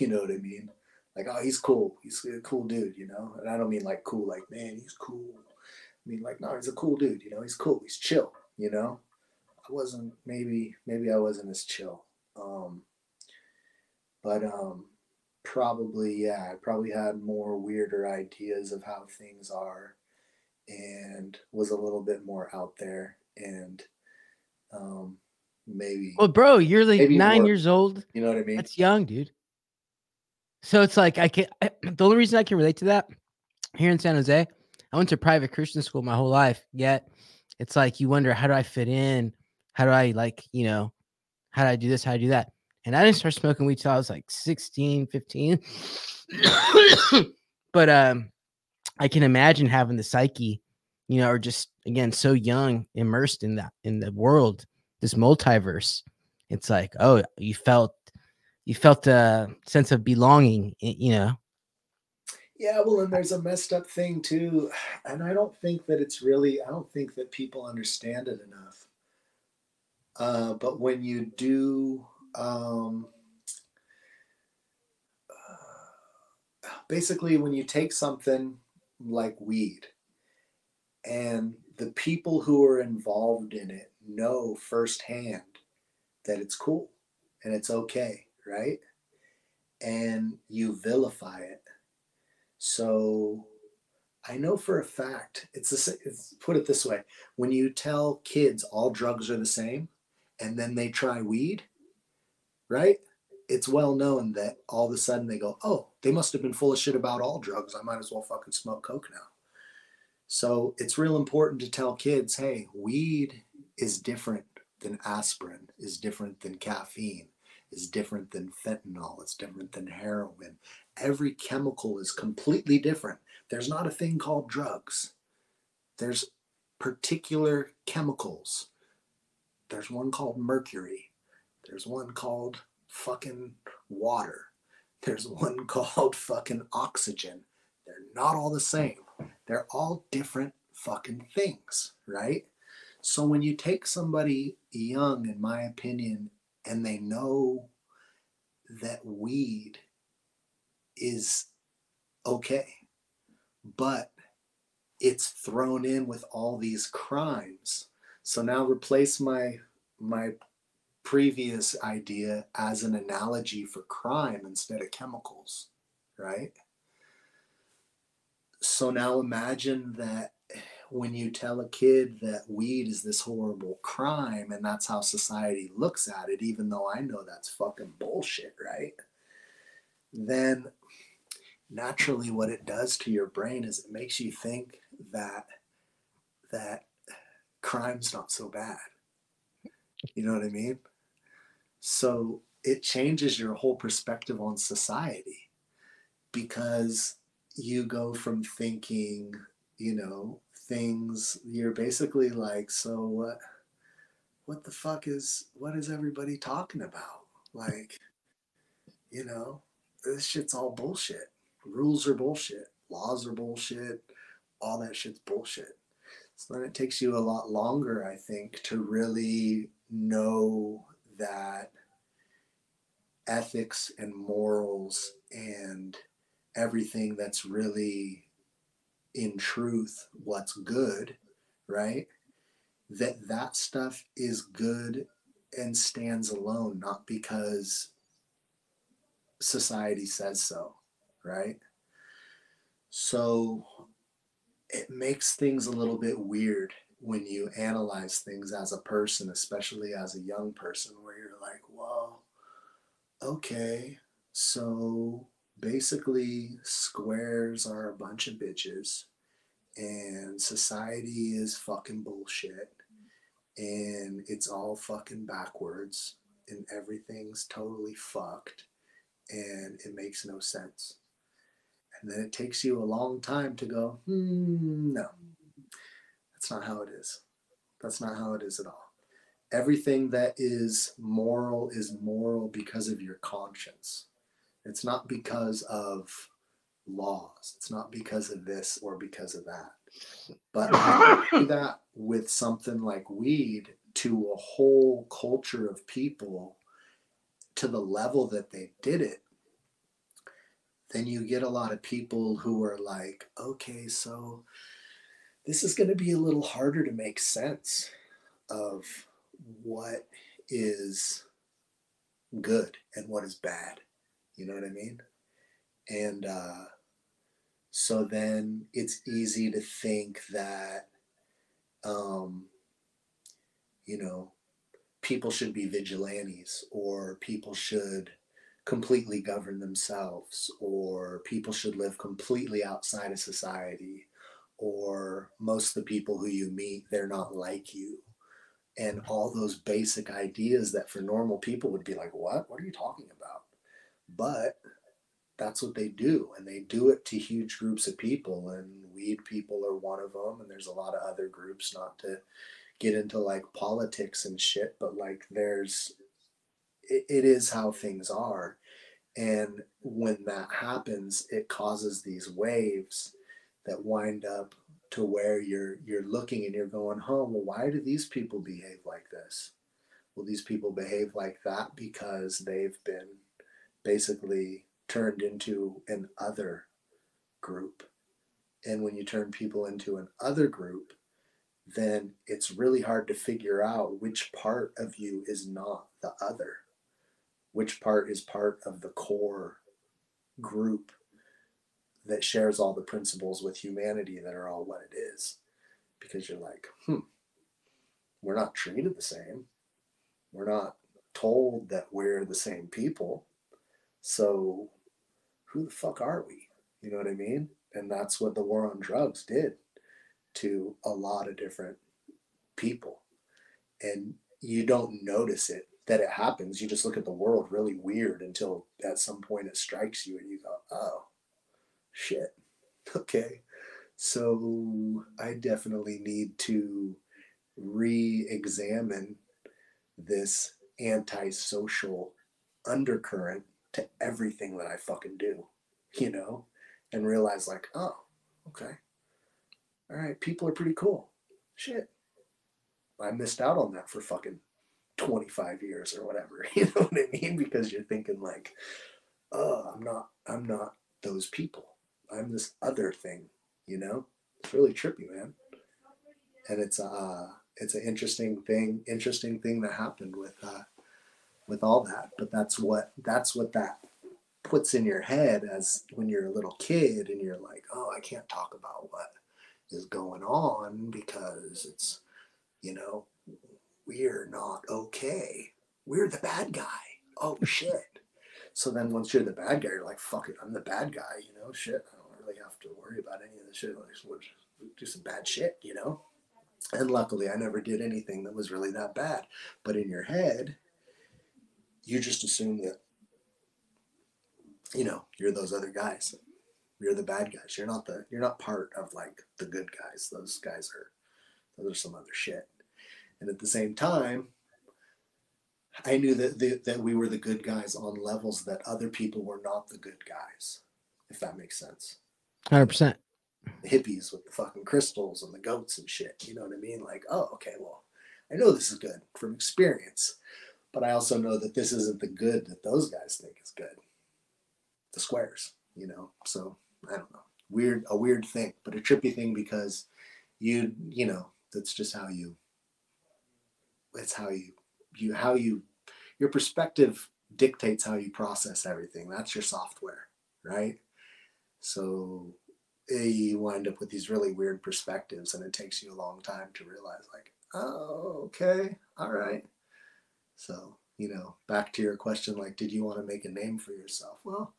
You know what I mean? Like, oh, he's cool. He's a cool dude, you know? And I don't mean like cool, like, man, he's cool. I mean, like, no, he's a cool dude, you know? He's cool. He's chill you know i wasn't maybe maybe i wasn't as chill um but um probably yeah i probably had more weirder ideas of how things are and was a little bit more out there and um maybe well bro you're like nine more, years old you know what i mean that's young dude so it's like i can I, (clears throat) the only reason i can relate to that here in san jose i went to private christian school my whole life yet it's like you wonder how do I fit in? How do I like, you know, how do I do this? How do I do that? And I didn't start smoking weed till I was like 16, 15. (coughs) but um I can imagine having the psyche, you know, or just again so young, immersed in that in the world, this multiverse. It's like, oh, you felt you felt a sense of belonging, you know. Yeah, well, and there's a messed up thing too, and I don't think that it's really. I don't think that people understand it enough. Uh, but when you do, um, basically, when you take something like weed, and the people who are involved in it know firsthand that it's cool and it's okay, right? And you vilify it so I know for a fact, it's, a, it's put it this way when you tell kids all drugs are the same and then they try weed, right? It's well known that all of a sudden they go, oh, they must have been full of shit about all drugs. I might as well fucking smoke Coke now. So it's real important to tell kids, hey, weed is different than aspirin, is different than caffeine, is different than fentanyl, it's different than heroin, every chemical is completely different. There's not a thing called drugs. There's particular chemicals. There's one called mercury. There's one called fucking water. There's one (laughs) called fucking oxygen. They're not all the same. They're all different fucking things, right? So when you take somebody young, in my opinion, and they know that weed is okay. But it's thrown in with all these crimes. So now replace my my previous idea as an analogy for crime instead of chemicals, right? So now imagine that when you tell a kid that weed is this horrible crime and that's how society looks at it, even though I know that's fucking bullshit, right? Then naturally what it does to your brain is it makes you think that that crime's not so bad you know what i mean so it changes your whole perspective on society because you go from thinking you know things you're basically like so what what the fuck is what is everybody talking about? Like you know this shit's all bullshit. Rules are bullshit, laws are bullshit, all that shit's bullshit. So then it takes you a lot longer, I think, to really know that ethics and morals and everything that's really in truth what's good right? That that stuff is good and stands alone not because society says so right? So it makes things a little bit weird when you analyze things as a person especially as a young person where you're like well okay so basically squares are a bunch of bitches and society is fucking bullshit and it's all fucking backwards and everything's totally fucked and it makes no sense. And then it takes you a long time to go hmm, no. That's not how it is. That's not how it is at all. Everything that is moral is moral because of your conscience it's not because of laws. It's not because of this or because of that. But (laughs) do that with something like weed to a whole culture of people to the level that they did it, then you get a lot of people who are like, okay, so this is going to be a little harder to make sense of what is good and what is bad. You know what I mean? And uh, so then it's easy to think that, um, you know, people should be vigilantes or people should completely govern themselves or people should live completely outside of society or most of the people who you meet they're not like you. And all those basic ideas that for normal people would be like what? What are you talking about but that's what they do and they do it to huge groups of people and weed people are one of them and there's a lot of other groups not to get into like politics and shit but like there's it, it is how things are. And when that happens it causes these waves that wind up to where you're you're looking and you're going home well why do these people behave like this? Well these people behave like that because they've been basically turned into an other group. And when you turn people into an other group, then it's really hard to figure out which part of you is not the other, which part is part of the core group that shares all the principles with humanity that are all what it is. Because you're like, hmm, we're not treated the same. We're not told that we're the same people. So who the fuck are we? You know what I mean? And that's what the war on drugs did to a lot of different people. And you don't notice it that it happens. You just look at the world really weird until at some point it strikes you and you go, oh, shit. (laughs) Okay. So I definitely need to re examine this antisocial undercurrent to everything that I fucking do, you know, and realize like, oh, okay, all right, people are pretty cool. Shit, I missed out on that for fucking 25 years or whatever. (laughs) You know what I mean? Because you're thinking like, oh, I'm not, I'm not those people. I'm this other thing, you know? It's really trippy, man. And it's uh it's an interesting thing, interesting thing that happened with uh with all that but that's what that's what that puts in your head as when you're a little kid and you're like oh i can't talk about what is going on because it's you know we're not okay. We're the bad guy. Oh (laughs) shit. So then once you're the bad guy you're like fuck it i'm the bad guy you know? Shit i don't really have to worry about any of the shit. Like do some bad shit you know? And luckily i never did anything that was really that bad. But in your head you just assume that you know you're those other guys. You're the bad guys. You're not the you're not part of like the good guys. Those guys are those are some other shit. And at the same time i knew that the, that we were the good guys on levels that other people were not the good guys if that makes sense. 100% the hippies with the fucking crystals and the goats and shit. You know what I mean? Like, oh, okay, well, I know this is good from experience, but I also know that this isn't the good that those guys think is good. The squares, you know. So I don't know. Weird, a weird thing, but a trippy thing because you, you know, that's just how you. It's how you, you how you, your perspective dictates how you process everything. That's your software, right? So eh, you wind up with these really weird perspectives, and it takes you a long time to realize, like, oh, okay, all right. So, you know, back to your question, like, did you want to make a name for yourself? Well,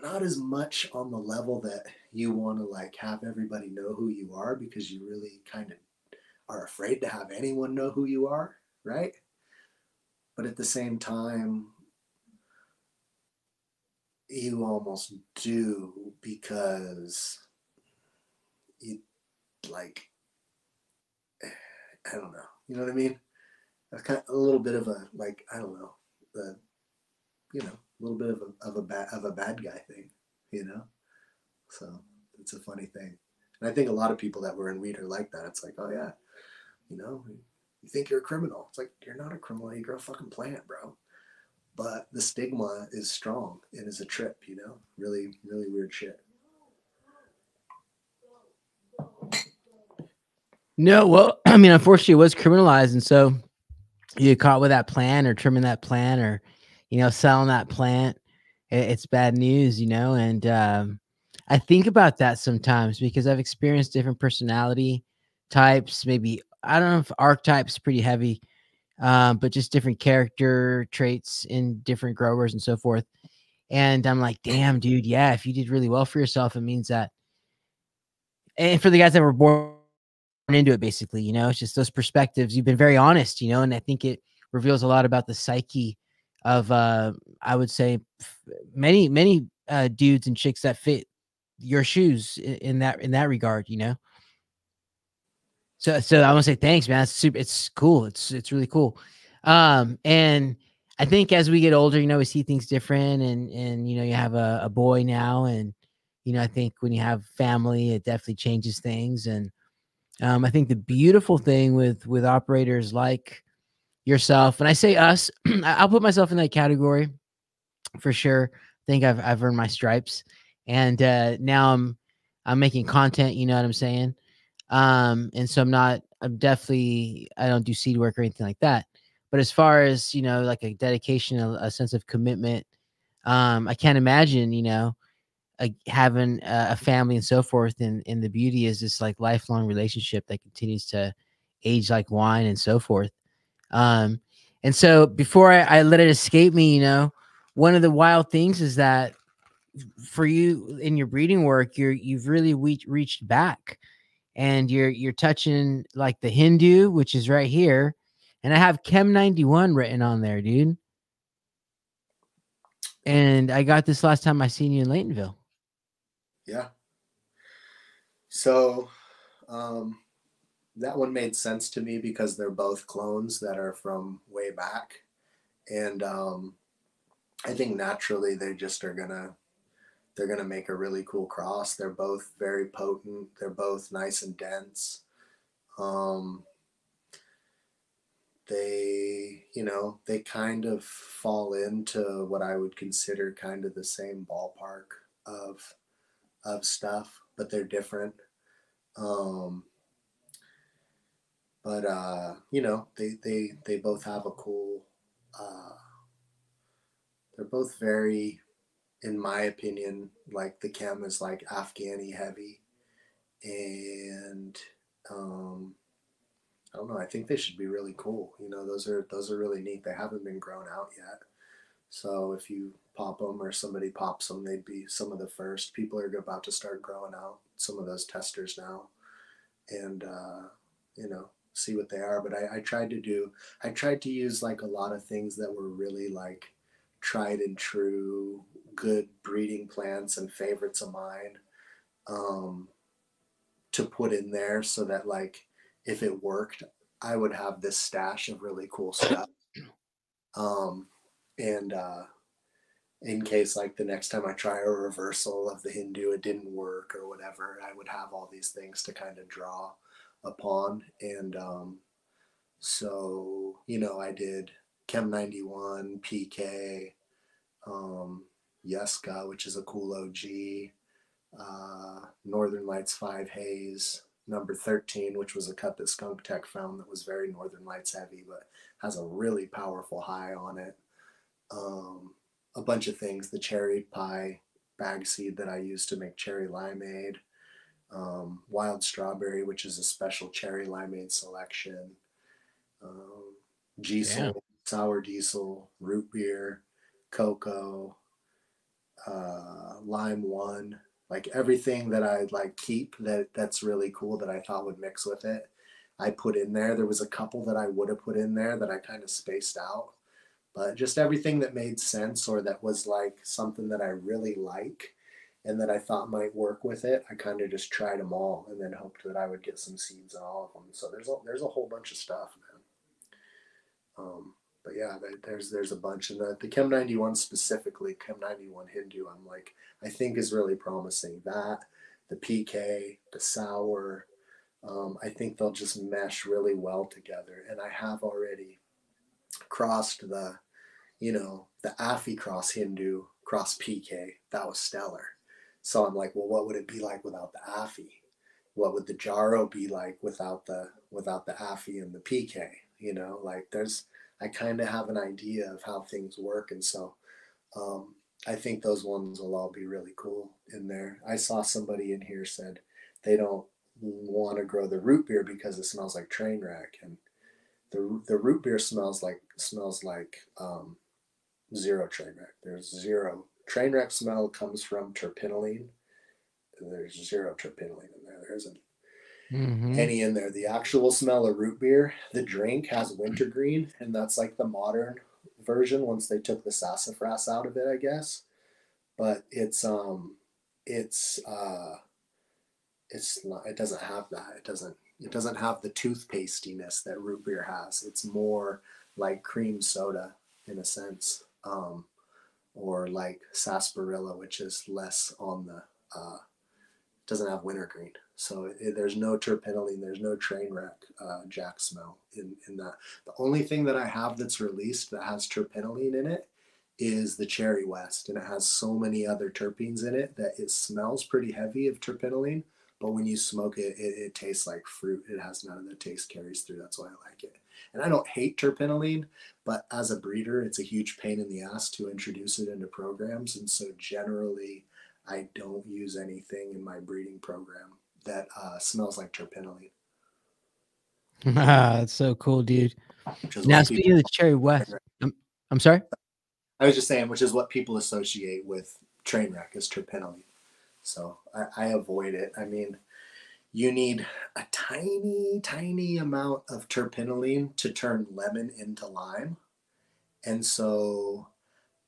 not as much on the level that you want to like have everybody know who you are because you really kind of are afraid to have anyone know who you are, right? But at the same time, you almost do because you like (sighs) I don't know. You know what I mean? That's kind of a little bit of a like I don't know, the you know, a little bit of a of a bad of a bad guy thing, you know. So it's a funny thing, and I think a lot of people that were in weed are like that. It's like, oh yeah, you know, you think you're a criminal. It's like you're not a criminal. You grow a fucking plant, bro. But the stigma is strong and is a trip, you know. Really, really weird shit. No, well, (clears throat) I mean, unfortunately, it was criminalized, and so you get caught with that plant or trimming that plant or you know selling that plant. it's bad news, you know. And um, I think about that sometimes because I've experienced different personality types. Maybe I don't know if archetypes pretty heavy, um, but just different character traits in different growers and so forth. And I'm like, damn, dude, yeah, if you did really well for yourself, it means that. And for the guys that were born into it basically you know it's just those perspectives you've been very honest you know and i think it reveals a lot about the psyche of uh i would say many many uh dudes and chicks that fit your shoes in, in that in that regard you know? So so i want to say thanks man it's super it's cool it's it's really cool. Um and i think as we get older you know we see things different and and you know you have a, a boy now and you know i think when you have family it definitely changes things and um, I think the beautiful thing with with operators like yourself, and I say us, (clears throat) I'll put myself in that category for sure. I think I've I've earned my stripes, and uh, now I'm I'm making content. You know what I'm saying? Um, and so I'm not. I'm definitely. I don't do seed work or anything like that. But as far as you know, like a dedication, a, a sense of commitment, um, I can't imagine. You know, having a, a, family and so forth and the beauty is this like lifelong relationship that continues to age like wine and so forth. Um and so before I, I let it escape me you know one of the wild things is that for you in your breeding work you're you've really we- reached back and you're you're touching like the hindu which is right here and i have chem 91 written on there dude. And i got this last time i seen you in laytonville yeah. So um, that one made sense to me because they're both clones that are from way back. And um, I think naturally they just are gonna they're gonna make a really cool cross. They're both very potent. They're both nice and dense. Um, they you know they kind of fall into what I would consider kind of the same ballpark of of stuff, but they're different. Um, but uh, you know, they they they both have a cool. Uh, they're both very, in my opinion, like the chem is like Afghani heavy, and um, I don't know. I think they should be really cool. You know, those are those are really neat. They haven't been grown out yet, so if you pop them or somebody pops them, they'd be some of the first. People are about to start growing out some of those testers now, and uh, you know see what they are. But I, I tried to do. I tried to use like a lot of things that were really like tried and true, good breeding plants and favorites of mine. Um, to put in there so that like if it worked, I would have this stash of really cool stuff. (clears throat) Um, and uh, in case like the next time I try a reversal of the Hindu, it didn't work or whatever. I would have all these things to kind of draw upon. And um, so, you know, I did Chem 91, PK, um, Yeska, which is a cool OG, uh, Northern Lights 5 Haze, number 13, which was a cut that Skunk Tech found that was very Northern Lights heavy, but has a really powerful high on it. Um, a bunch of things, the cherry pie bag seed that I use to make cherry limeade, um, wild strawberry, which is a special cherry limeade selection, um, diesel, sour diesel, root beer, cocoa, uh, lime one, like everything that I like keep that that's really cool that I thought would mix with it. I put in there. There was a couple that I would have put in there that I kind of spaced out but just everything that made sense or that was like something that I really like and that I thought might work with it, I kind of just tried them all and then hoped that I would get some seeds in all of them. So there's a, there's a whole bunch of stuff, man. Um, but yeah, there's there's a bunch, and the, the Chem 91 specifically, Chem 91 Hindu, I'm like, I think is really promising. That the PK, the sour, um, I think they'll just mesh really well together. And I have already crossed the you know, the Affy cross Hindu cross PK, that was stellar. So I'm like, well, what would it be like without the Affy? What would the Jaro be like without the without the Affy and the PK? You know, like there's I kind of have an idea of how things work, and so um, I think those ones will all be really cool in there. I saw somebody in here said they don't want to grow the root beer because it smells like train wreck, and the the root beer smells like smells like um, zero train wreck. There's zero train wreck smell comes from terpinolene. There's zero terpinolene in there. There isn't mm-hmm. any in there. The actual smell of root beer, the drink has wintergreen, and that's like the modern version once they took the sassafras out of it, I guess. But it's um it's uh it's not it doesn't have that. It doesn't it doesn't have the toothpastiness that root beer has. It's more like cream soda in a sense um, or like sarsaparilla, which is less on the uh, doesn't have wintergreen. So it, there's no terpinolene, there's no train wreck uh, jack smell in, in that. The only thing that I have that's released that has terpinolene in it is the Cherry West, and it has so many other terpenes in it that it smells pretty heavy of terpinolene. But when you smoke it, it, it tastes like fruit. It has none of the taste carries through. That's why I like it. And I don't hate terpinolene, but as a breeder, it's a huge pain in the ass to introduce it into programs. And so generally, I don't use anything in my breeding program that uh, smells like terpinolene. (laughs) That's so cool, dude. Now, speaking of the Cherry West, I'm, I'm sorry? I was just saying, which is what people associate with train wreck is terpinolene. So I, I avoid it. I mean, you need a tiny, tiny amount of terpinolene to turn lemon into lime. And so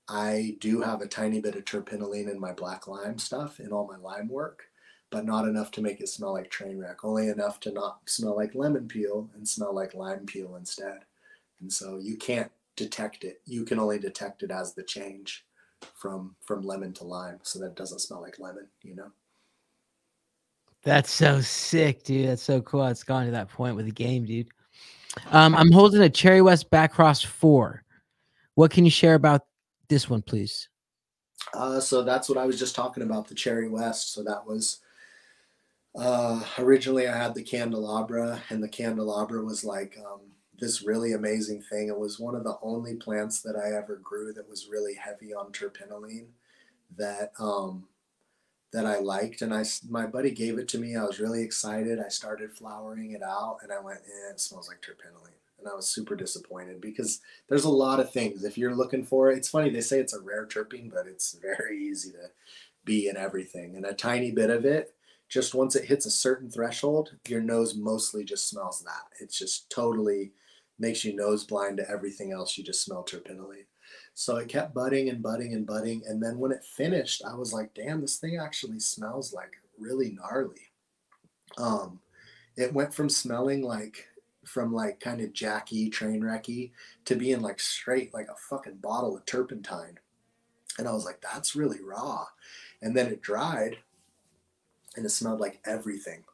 I do have a tiny bit of terpinolene in my black lime stuff in all my lime work, but not enough to make it smell like train wreck, only enough to not smell like lemon peel and smell like lime peel instead. And so you can't detect it. You can only detect it as the change from from lemon to lime so that it doesn't smell like lemon, you know. That's so sick, dude. That's so cool. It's gone to that point with the game, dude. Um, I'm holding a Cherry West Backcross 4. What can you share about this one, please? Uh, so that's what I was just talking about, the Cherry West. So that was uh, originally I had the candelabra, and the candelabra was like um, this really amazing thing. It was one of the only plants that I ever grew that was really heavy on terpinolene. That um, that I liked, and I my buddy gave it to me. I was really excited. I started flowering it out, and I went, eh, "It smells like terpinolene," and I was super disappointed because there's a lot of things. If you're looking for it, it's funny they say it's a rare terpene, but it's very easy to be in everything, and a tiny bit of it. Just once it hits a certain threshold, your nose mostly just smells that. It's just totally makes you nose blind to everything else. You just smell terpinolene. So it kept budding and budding and budding. And then when it finished, I was like, damn, this thing actually smells like really gnarly. Um, it went from smelling like from like kind of jacky train wrecky to being like straight like a fucking bottle of turpentine And I was like, that's really raw. And then it dried and it smelled like everything.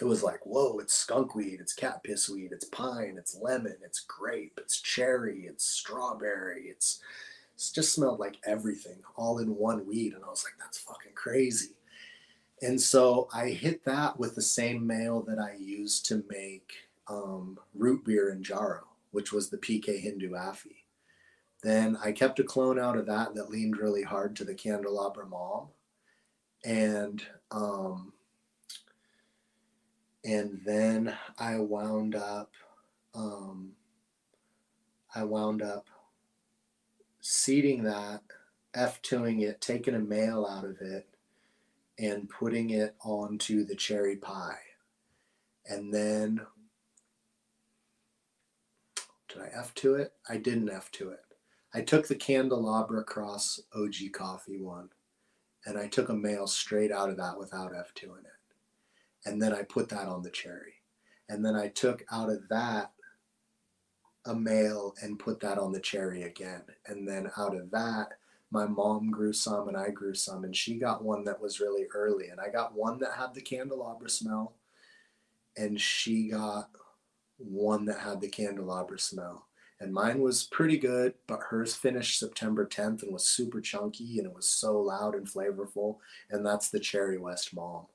It was like, whoa, it's skunk weed, it's cat piss weed, it's pine, it's lemon, it's grape, it's cherry, it's strawberry, it's it just smelled like everything all in one weed. And I was like, that's fucking crazy. And so I hit that with the same male that I used to make um, root beer and Jaro, which was the PK Hindu Affy. Then I kept a clone out of that that leaned really hard to the candelabra mom. And um, and then I wound up um, I wound up seeding that, F2ing it, taking a male out of it, and putting it onto the cherry pie. And then did I F2 it? I didn't F2 it. I took the candelabra cross OG coffee one and I took a male straight out of that without F2 in it. And then I put that on the cherry. And then I took out of that a male and put that on the cherry again. And then out of that, my mom grew some and I grew some. And she got one that was really early. And I got one that had the candelabra smell. And she got one that had the candelabra smell. And mine was pretty good, but hers finished September 10th and was super chunky and it was so loud and flavorful. And that's the Cherry West Mom.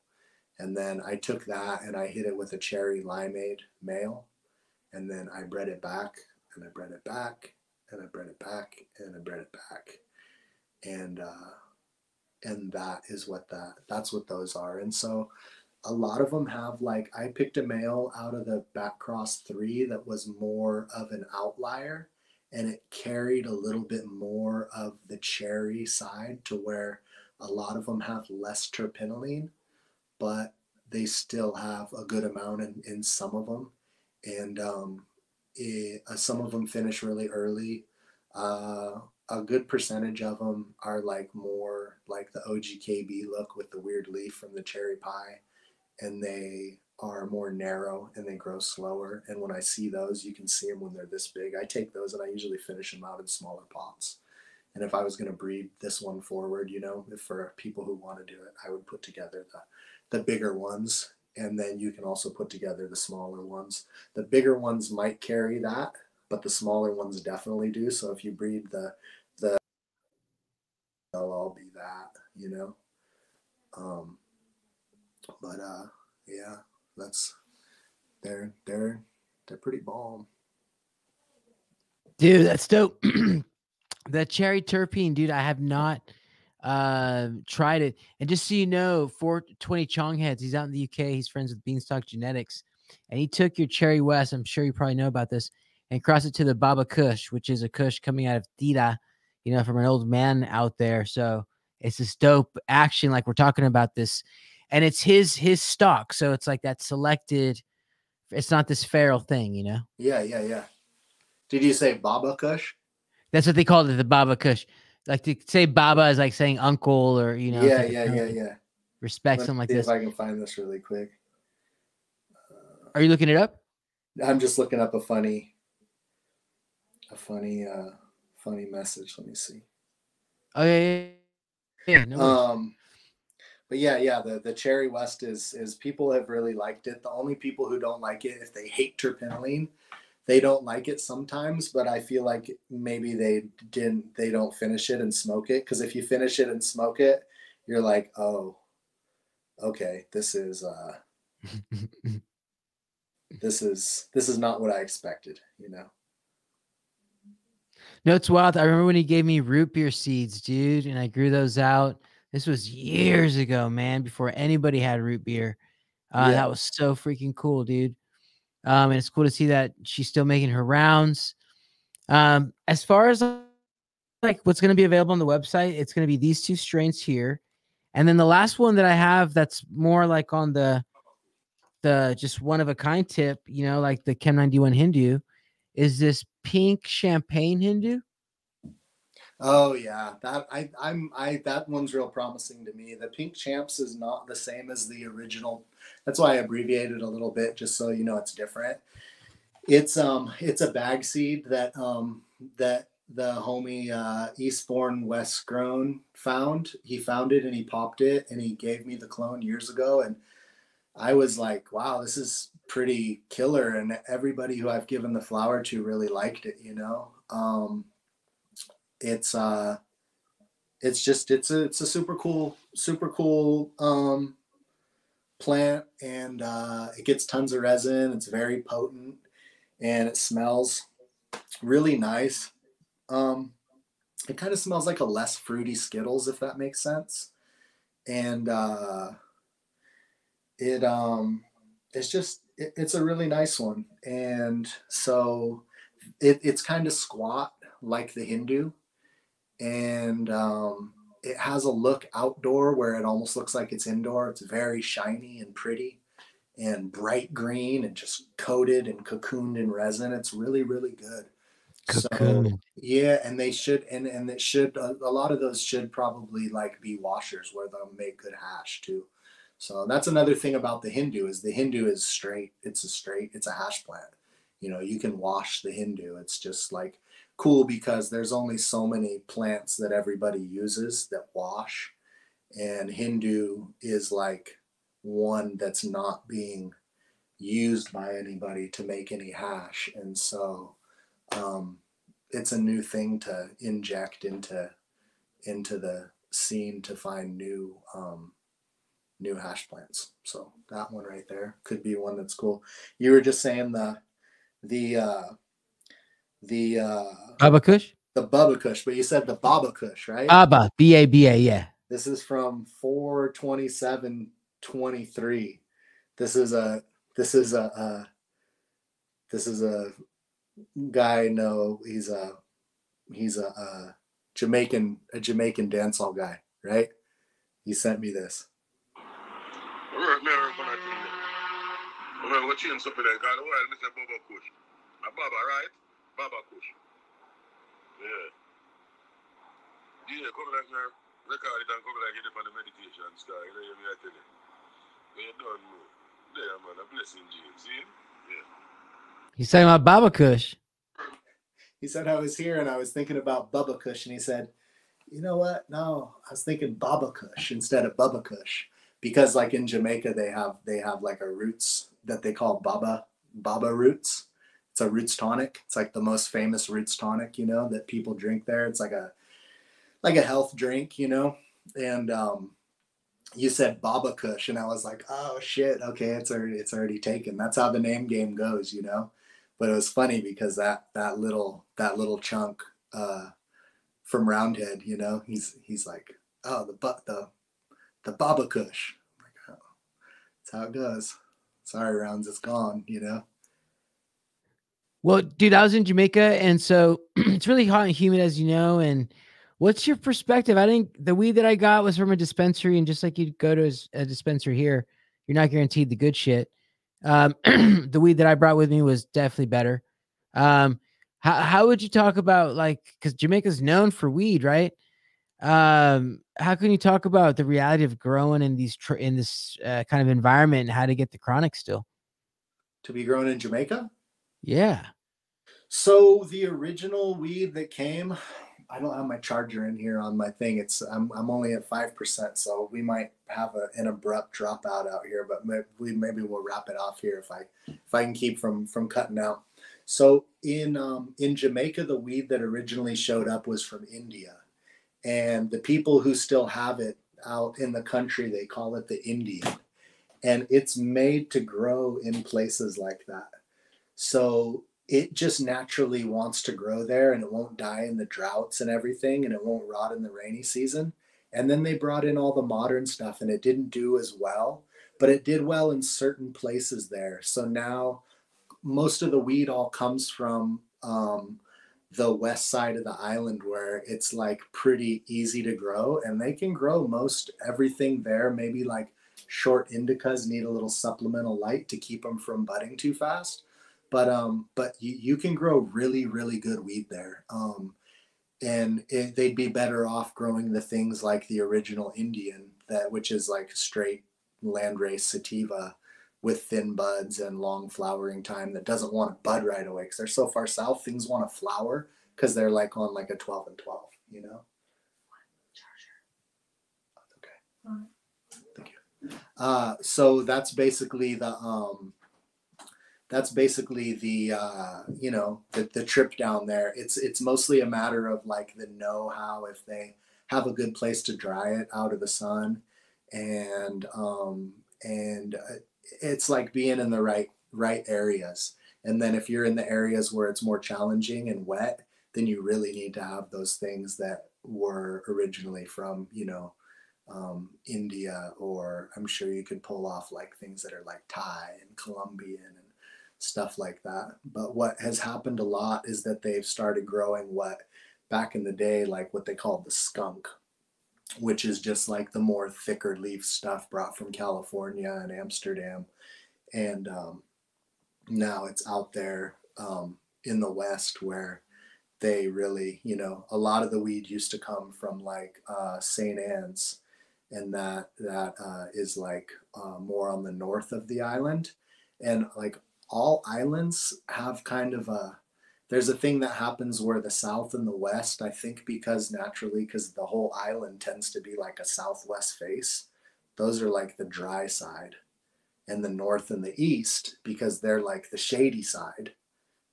And then I took that and I hit it with a cherry limeade male. And then I bred it back and I bred it back and I bred it back and I bred it back. And uh and that is what that that's what those are. And so a lot of them have like I picked a male out of the back cross three that was more of an outlier and it carried a little bit more of the cherry side to where a lot of them have less terpinolene but they still have a good amount in, in some of them. And um, it, uh, some of them finish really early. Uh, a good percentage of them are like more like the OGKB look with the weird leaf from the cherry pie. And they are more narrow and they grow slower. And when I see those, you can see them when they're this big. I take those and I usually finish them out in smaller pots. And if I was going to breed this one forward, you know, for people who want to do it, I would put together the the bigger ones and then you can also put together the smaller ones. The bigger ones might carry that, but the smaller ones definitely do. So if you breed the the they'll all be that, you know. Um but uh yeah, that's they're they're they're pretty bomb. Dude, that's dope. (clears throat) the cherry terpene, dude, I have not uh, tried it. And just so you know, 420 Chong heads, he's out in the UK. He's friends with Beanstalk Genetics. And he took your Cherry West, I'm sure you probably know about this, and crossed it to the Baba Kush, which is a Kush coming out of Dita, you know, from an old man out there. So it's this dope action, like we're talking about this. And it's his his stock. So it's like that selected, it's not this feral thing, you know? Yeah, yeah, yeah. Did you say Baba Kush? That's what they called it, the Baba Kush like to say Baba is like saying uncle or you know. Yeah, yeah, yeah, yeah. Respect something like this. If I can find this really quick. Uh, Are you looking it up? I'm just looking up a funny, a funny, uh, funny message. Let me see. Oh yeah, yeah, yeah. No um, but yeah, yeah. The the Cherry West is is people have really liked it. The only people who don't like it, if they hate terpinolene, they don't like it sometimes, but I feel like maybe they didn't they don't finish it and smoke it because if you finish it and smoke it, you're like, "Oh, okay, this is uh (laughs) this is this is not what I expected, you know." No, it's wild. I remember when he gave me root beer seeds, dude, and I grew those out. This was years ago, man, before anybody had root beer. Uh, yeah. That was so freaking cool, dude. Um, and it's cool to see that she's still making her rounds. Um, as far as like what's going to be available on the website, it's going to be these two strains here, and then the last one that I have that's more like on the the just one of a kind tip, you know, like the Chem 91 Hindu, is this pink champagne Hindu. Oh yeah, that I I'm I that one's real promising to me. The pink champs is not the same as the original that's why I abbreviated a little bit, just so you know it's different. It's um it's a bag seed that um that the homie uh, Eastbourne West Grown found. He found it and he popped it and he gave me the clone years ago. And I was like, wow, this is pretty killer. And everybody who I've given the flower to really liked it, you know? Um, it's, uh, it's just, it's a, it's a super cool, super cool, um, plant and, uh, it gets tons of resin. It's very potent and it smells really nice. Um, it kind of smells like a less fruity Skittles, if that makes sense. And uh, it um, it's just it, it's a really nice one. And so it, it's kind of squat like the Hindu, and um, it has a look outdoor where it almost looks like it's indoor. It's very shiny and pretty and bright green and just coated and cocooned in resin. It's really, really good. Cocoon. So yeah, and they should, and and it should. A, a lot of those should probably like be washers where they'll make good hash too. So that's another thing about the Hindu is the Hindu is straight. It's a straight. It's a hash plant. You know, you can wash the Hindu. It's just like cool because there's only so many plants that everybody uses that wash, and Hindu is like one that's not being used by anybody to make any hash, and so um, it's a new thing to inject into into the scene to find new um, new hash plants. So that one right there could be one that's cool. You were just saying the the uh, the uh, Baba Kush, the Baba Kush, but you said the Baba Kush, right? Baba B A B A, yeah. This is from four twenty seven twenty three. This is a this is a, a this is a guy I know. He's a he's a, a Jamaican a Jamaican dancehall guy, right? He sent me this. What you something like that? Well, Mr. Baba Kush. Baba, right? Baba Kush. Yeah. Yeah, come like me record it and come like it for the meditation style. You know what I tell you? You don't know. There, man, a blessing, James. See? Yeah. He's talking about Baba Kush. He said I was here and I was thinking about Bubba Kush, and he said, "You know what? No, I was thinking Baba Kush instead of Bubba Kush because, like in Jamaica, they have they have like a roots that they call Baba Baba roots. It's a roots tonic. It's like the most famous roots tonic, you know, that people drink there. It's like a like a health drink, you know, and um, you said Baba Kush, and I was like, oh shit, okay, it's already it's already taken. That's how the name game goes, you know but it was funny because that that little that little chunk uh, from Roundhead, you know, he's he's like, oh, the but the the Baba Kush. like, oh, that's how it goes. Sorry, rounds, it's gone. You know. Well, dude, I was in Jamaica, and so (clears throat) it's really hot and humid, as you know. And what's your perspective? I think the weed that I got was from a dispensary, and just like you go to a dispensary here, you're not guaranteed the good shit. Um, (clears throat) the weed that I brought with me was definitely better. Um, how, how would you talk about like because Jamaica's known for weed, right? Um, how can you talk about the reality of growing in these in this uh, kind of environment and how to get the chronic still? To be grown in Jamaica? Yeah. So the original weed that came I don't have my charger in here on my thing. It's I'm I'm only at five percent, so we might have a, an abrupt dropout out here. But maybe, maybe we'll wrap it off here if I if I can keep from from cutting out. So in um, in Jamaica, the weed that originally showed up was from India, and the people who still have it out in the country they call it the Indian, and it's made to grow in places like that. So it just naturally wants to grow there and it won't die in the droughts and everything and it won't rot in the rainy season. And then they brought in all the modern stuff and it didn't do as well, but it did well in certain places there. So now most of the weed all comes from um, the west side of the island where it's like pretty easy to grow and they can grow most everything there. Maybe like short indicas need a little supplemental light to keep them from budding too fast but um but you, you can grow really really good weed there um and it, they'd be better off growing the things like the original indian that which is like straight landrace sativa with thin buds and long flowering time that doesn't want to bud right away because they're so far south things want to flower because they're like on like a 12 and 12, you know? Okay. Thank you. Uh, so that's basically the, um, that's basically the uh, you know the, the trip down there. It's it's mostly a matter of like the know-how if they have a good place to dry it out of the sun. And um and uh, it's like being in the right right areas. And then if you're in the areas where it's more challenging and wet then you really need to have those things that were originally from you know um, India, or I'm sure you could pull off like things that are like Thai and Colombian stuff like that. But what has happened a lot is that they've started growing what back in the day, like what they called the skunk, which is just like the more thicker leaf stuff brought from California and Amsterdam. And um, now it's out there um, in the West where they really, you know, a lot of the weed used to come from like uh, St. Ann's, and that that uh, is like uh, more on the north of the island, and like all islands have kind of a there's a thing that happens where the south and the west i think because naturally because the whole island tends to be like a southwest face those are like the dry side. And the north and the east because they're like the shady side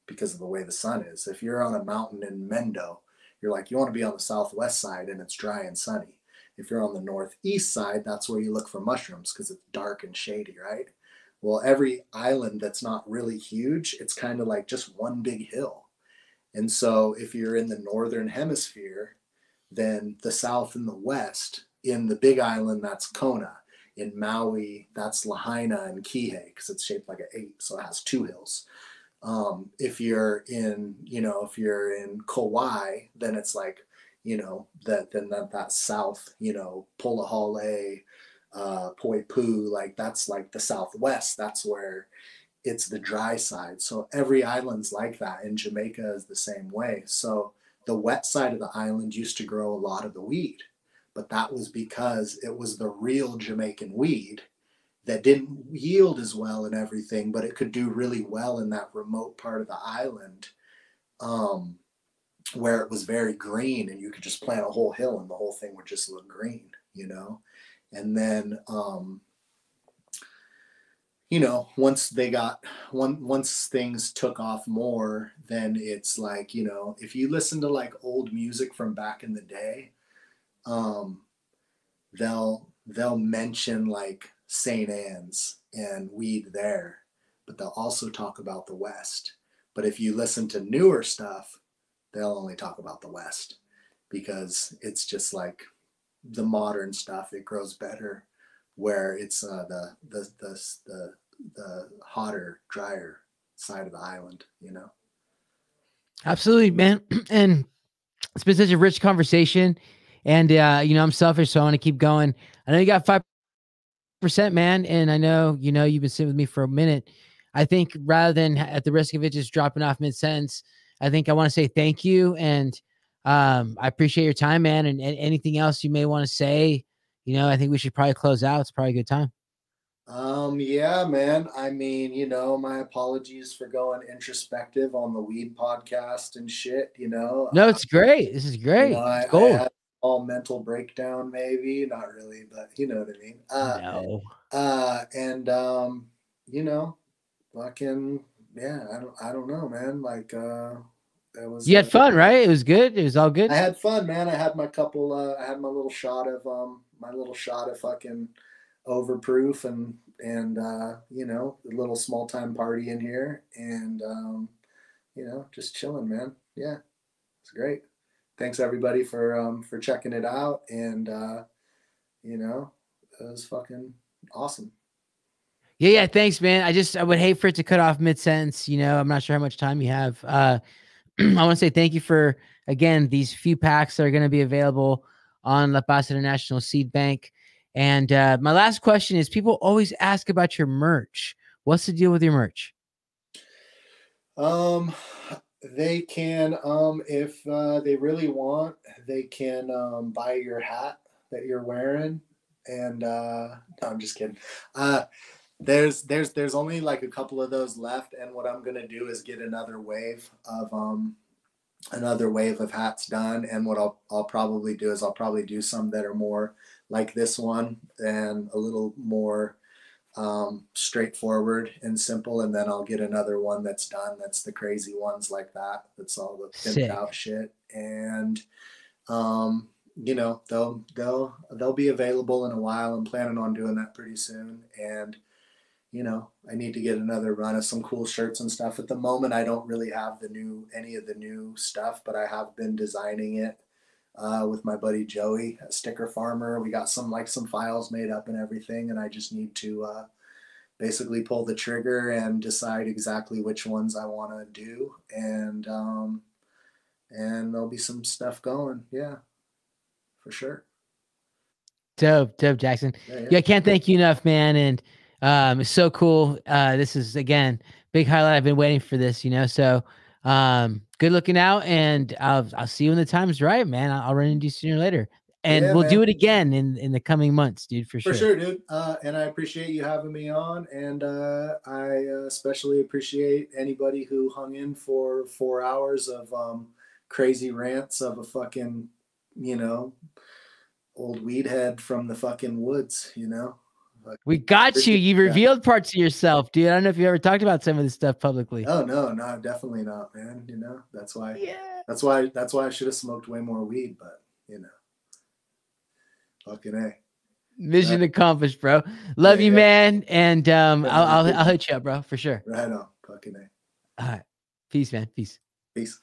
because of the way the sun is. If you're on a mountain in mendo you're like you want to be on the southwest side and it's dry and sunny. If you're on the northeast side that's where you look for mushrooms because it's dark and shady right well, every island that's not really huge, it's kind of like just one big hill. And so if you're in the northern hemisphere, then the south and the west, in the big island, that's Kona. In Maui, that's Lahaina and Kihei because it's shaped like an eight, so it has two hills. Um, if you're in, you know, if you're in Kauai, then it's like, you know, that then that that south, you know, Polihale, uh, Poipu, like that's like the southwest. That's where it's the dry side. So every island's like that. And Jamaica is the same way. So the wet side of the island used to grow a lot of the weed, but that was because it was the real Jamaican weed that didn't yield as well and everything, but it could do really well in that remote part of the island um, where it was very green and you could just plant a whole hill and the whole thing would just look green, you know? And then um, you know once they got one once things took off more then it's like you know if you listen to like old music from back in the day um they'll they'll mention like st ann's and weed there but they'll also talk about the west. But if you listen to newer stuff they'll only talk about the west because it's just like the modern stuff it grows better where it's uh, the, the the the the hotter drier side of the island you know? Absolutely man. (clears throat) And it's been such a rich conversation and uh you know i'm selfish so i want to keep going. I know you got five percent man and i know you know you've been sitting with me for a minute. I think rather than at the risk of it just dropping off mid-sentence i think i want to say thank you and um, I appreciate your time, man. And, and anything else you may want to say, you know, I think we should probably close out. It's probably a good time. Um, yeah, man. I mean, you know, my apologies for going introspective on the weed podcast and shit, you know. No, it's great. This is great. You know, I, cool. all mental breakdown, maybe. Not really, but you know what I mean. Uh no. uh and um, you know, fucking yeah, I don't I don't know, man. Like uh that was. You had uh, fun, right? It was good. It was all good. I had fun, man. I had my couple. Uh, I had my little shot of um, my little shot of fucking overproof and and uh, you know, a little small time party in here, and um, you know, just chilling, man. Yeah, it's great. Thanks everybody for um for checking it out, and uh, you know, it was fucking awesome. Yeah, yeah. Thanks, man. I just I would hate for it to cut off mid sentence. You know, I'm not sure how much time you have. Uh, (clears throat) I want to say thank you for again these few packs that are going to be available on La Paz International Seed Bank. And uh, my last question is: People always ask about your merch. What's the deal with your merch? Um, they can, um, if uh, they really want, they can um, buy your hat that you're wearing. And uh, no, I'm just kidding. Uh, there's there's there's only like a couple of those left and what i'm going to do is get another wave of um another wave of hats done. And what I'll, I'll probably do is I'll probably do some that are more like this one and a little more um, straightforward and simple. And then I'll get another one that's done. That's the crazy ones like that. That's all the pimped Sick. out shit. And, um, you know, they'll, they'll, they'll be available in a while. I'm planning on doing that pretty soon. And, you know, I need to get another run of some cool shirts and stuff. At the moment, I don't really have the new any of the new stuff, but I have been designing it uh, with my buddy Joey, a sticker farmer. We got some like some files made up and everything, and I just need to uh, basically pull the trigger and decide exactly which ones I want to do, and um, and there'll be some stuff going. Yeah, for sure. Dope, dope, Jackson. Yeah, yeah. Yeah, I can't thank you enough, man. And um, it's so cool. Uh, this is again big highlight. I've been waiting for this, you know. So um, good looking out, and I'll I'll see you when the time's right, man. I'll, I'll run into you sooner or later, and Yeah, we'll do it again in in the coming months, dude, for, For sure. sure, dude. Uh, and I appreciate you having me on. And uh, I uh, especially appreciate anybody who hung in for four hours of um, crazy rants of a fucking, you know, old weed head from the fucking woods, you know? Like, We got you. You that. revealed parts of yourself, dude. I don't know if you ever talked about some of this stuff publicly. oh, no, no, definitely not, man. You know, that's why, Yeah. that's why, that's why I should have smoked way more weed, but, you know, fucking A. Mission accomplished, bro. Love Yeah, you, yeah. man. And um, Yeah, I'll. I'll I'll hit you up, bro, for sure. Right on. Fucking A. All right. Peace, man. Peace. Peace.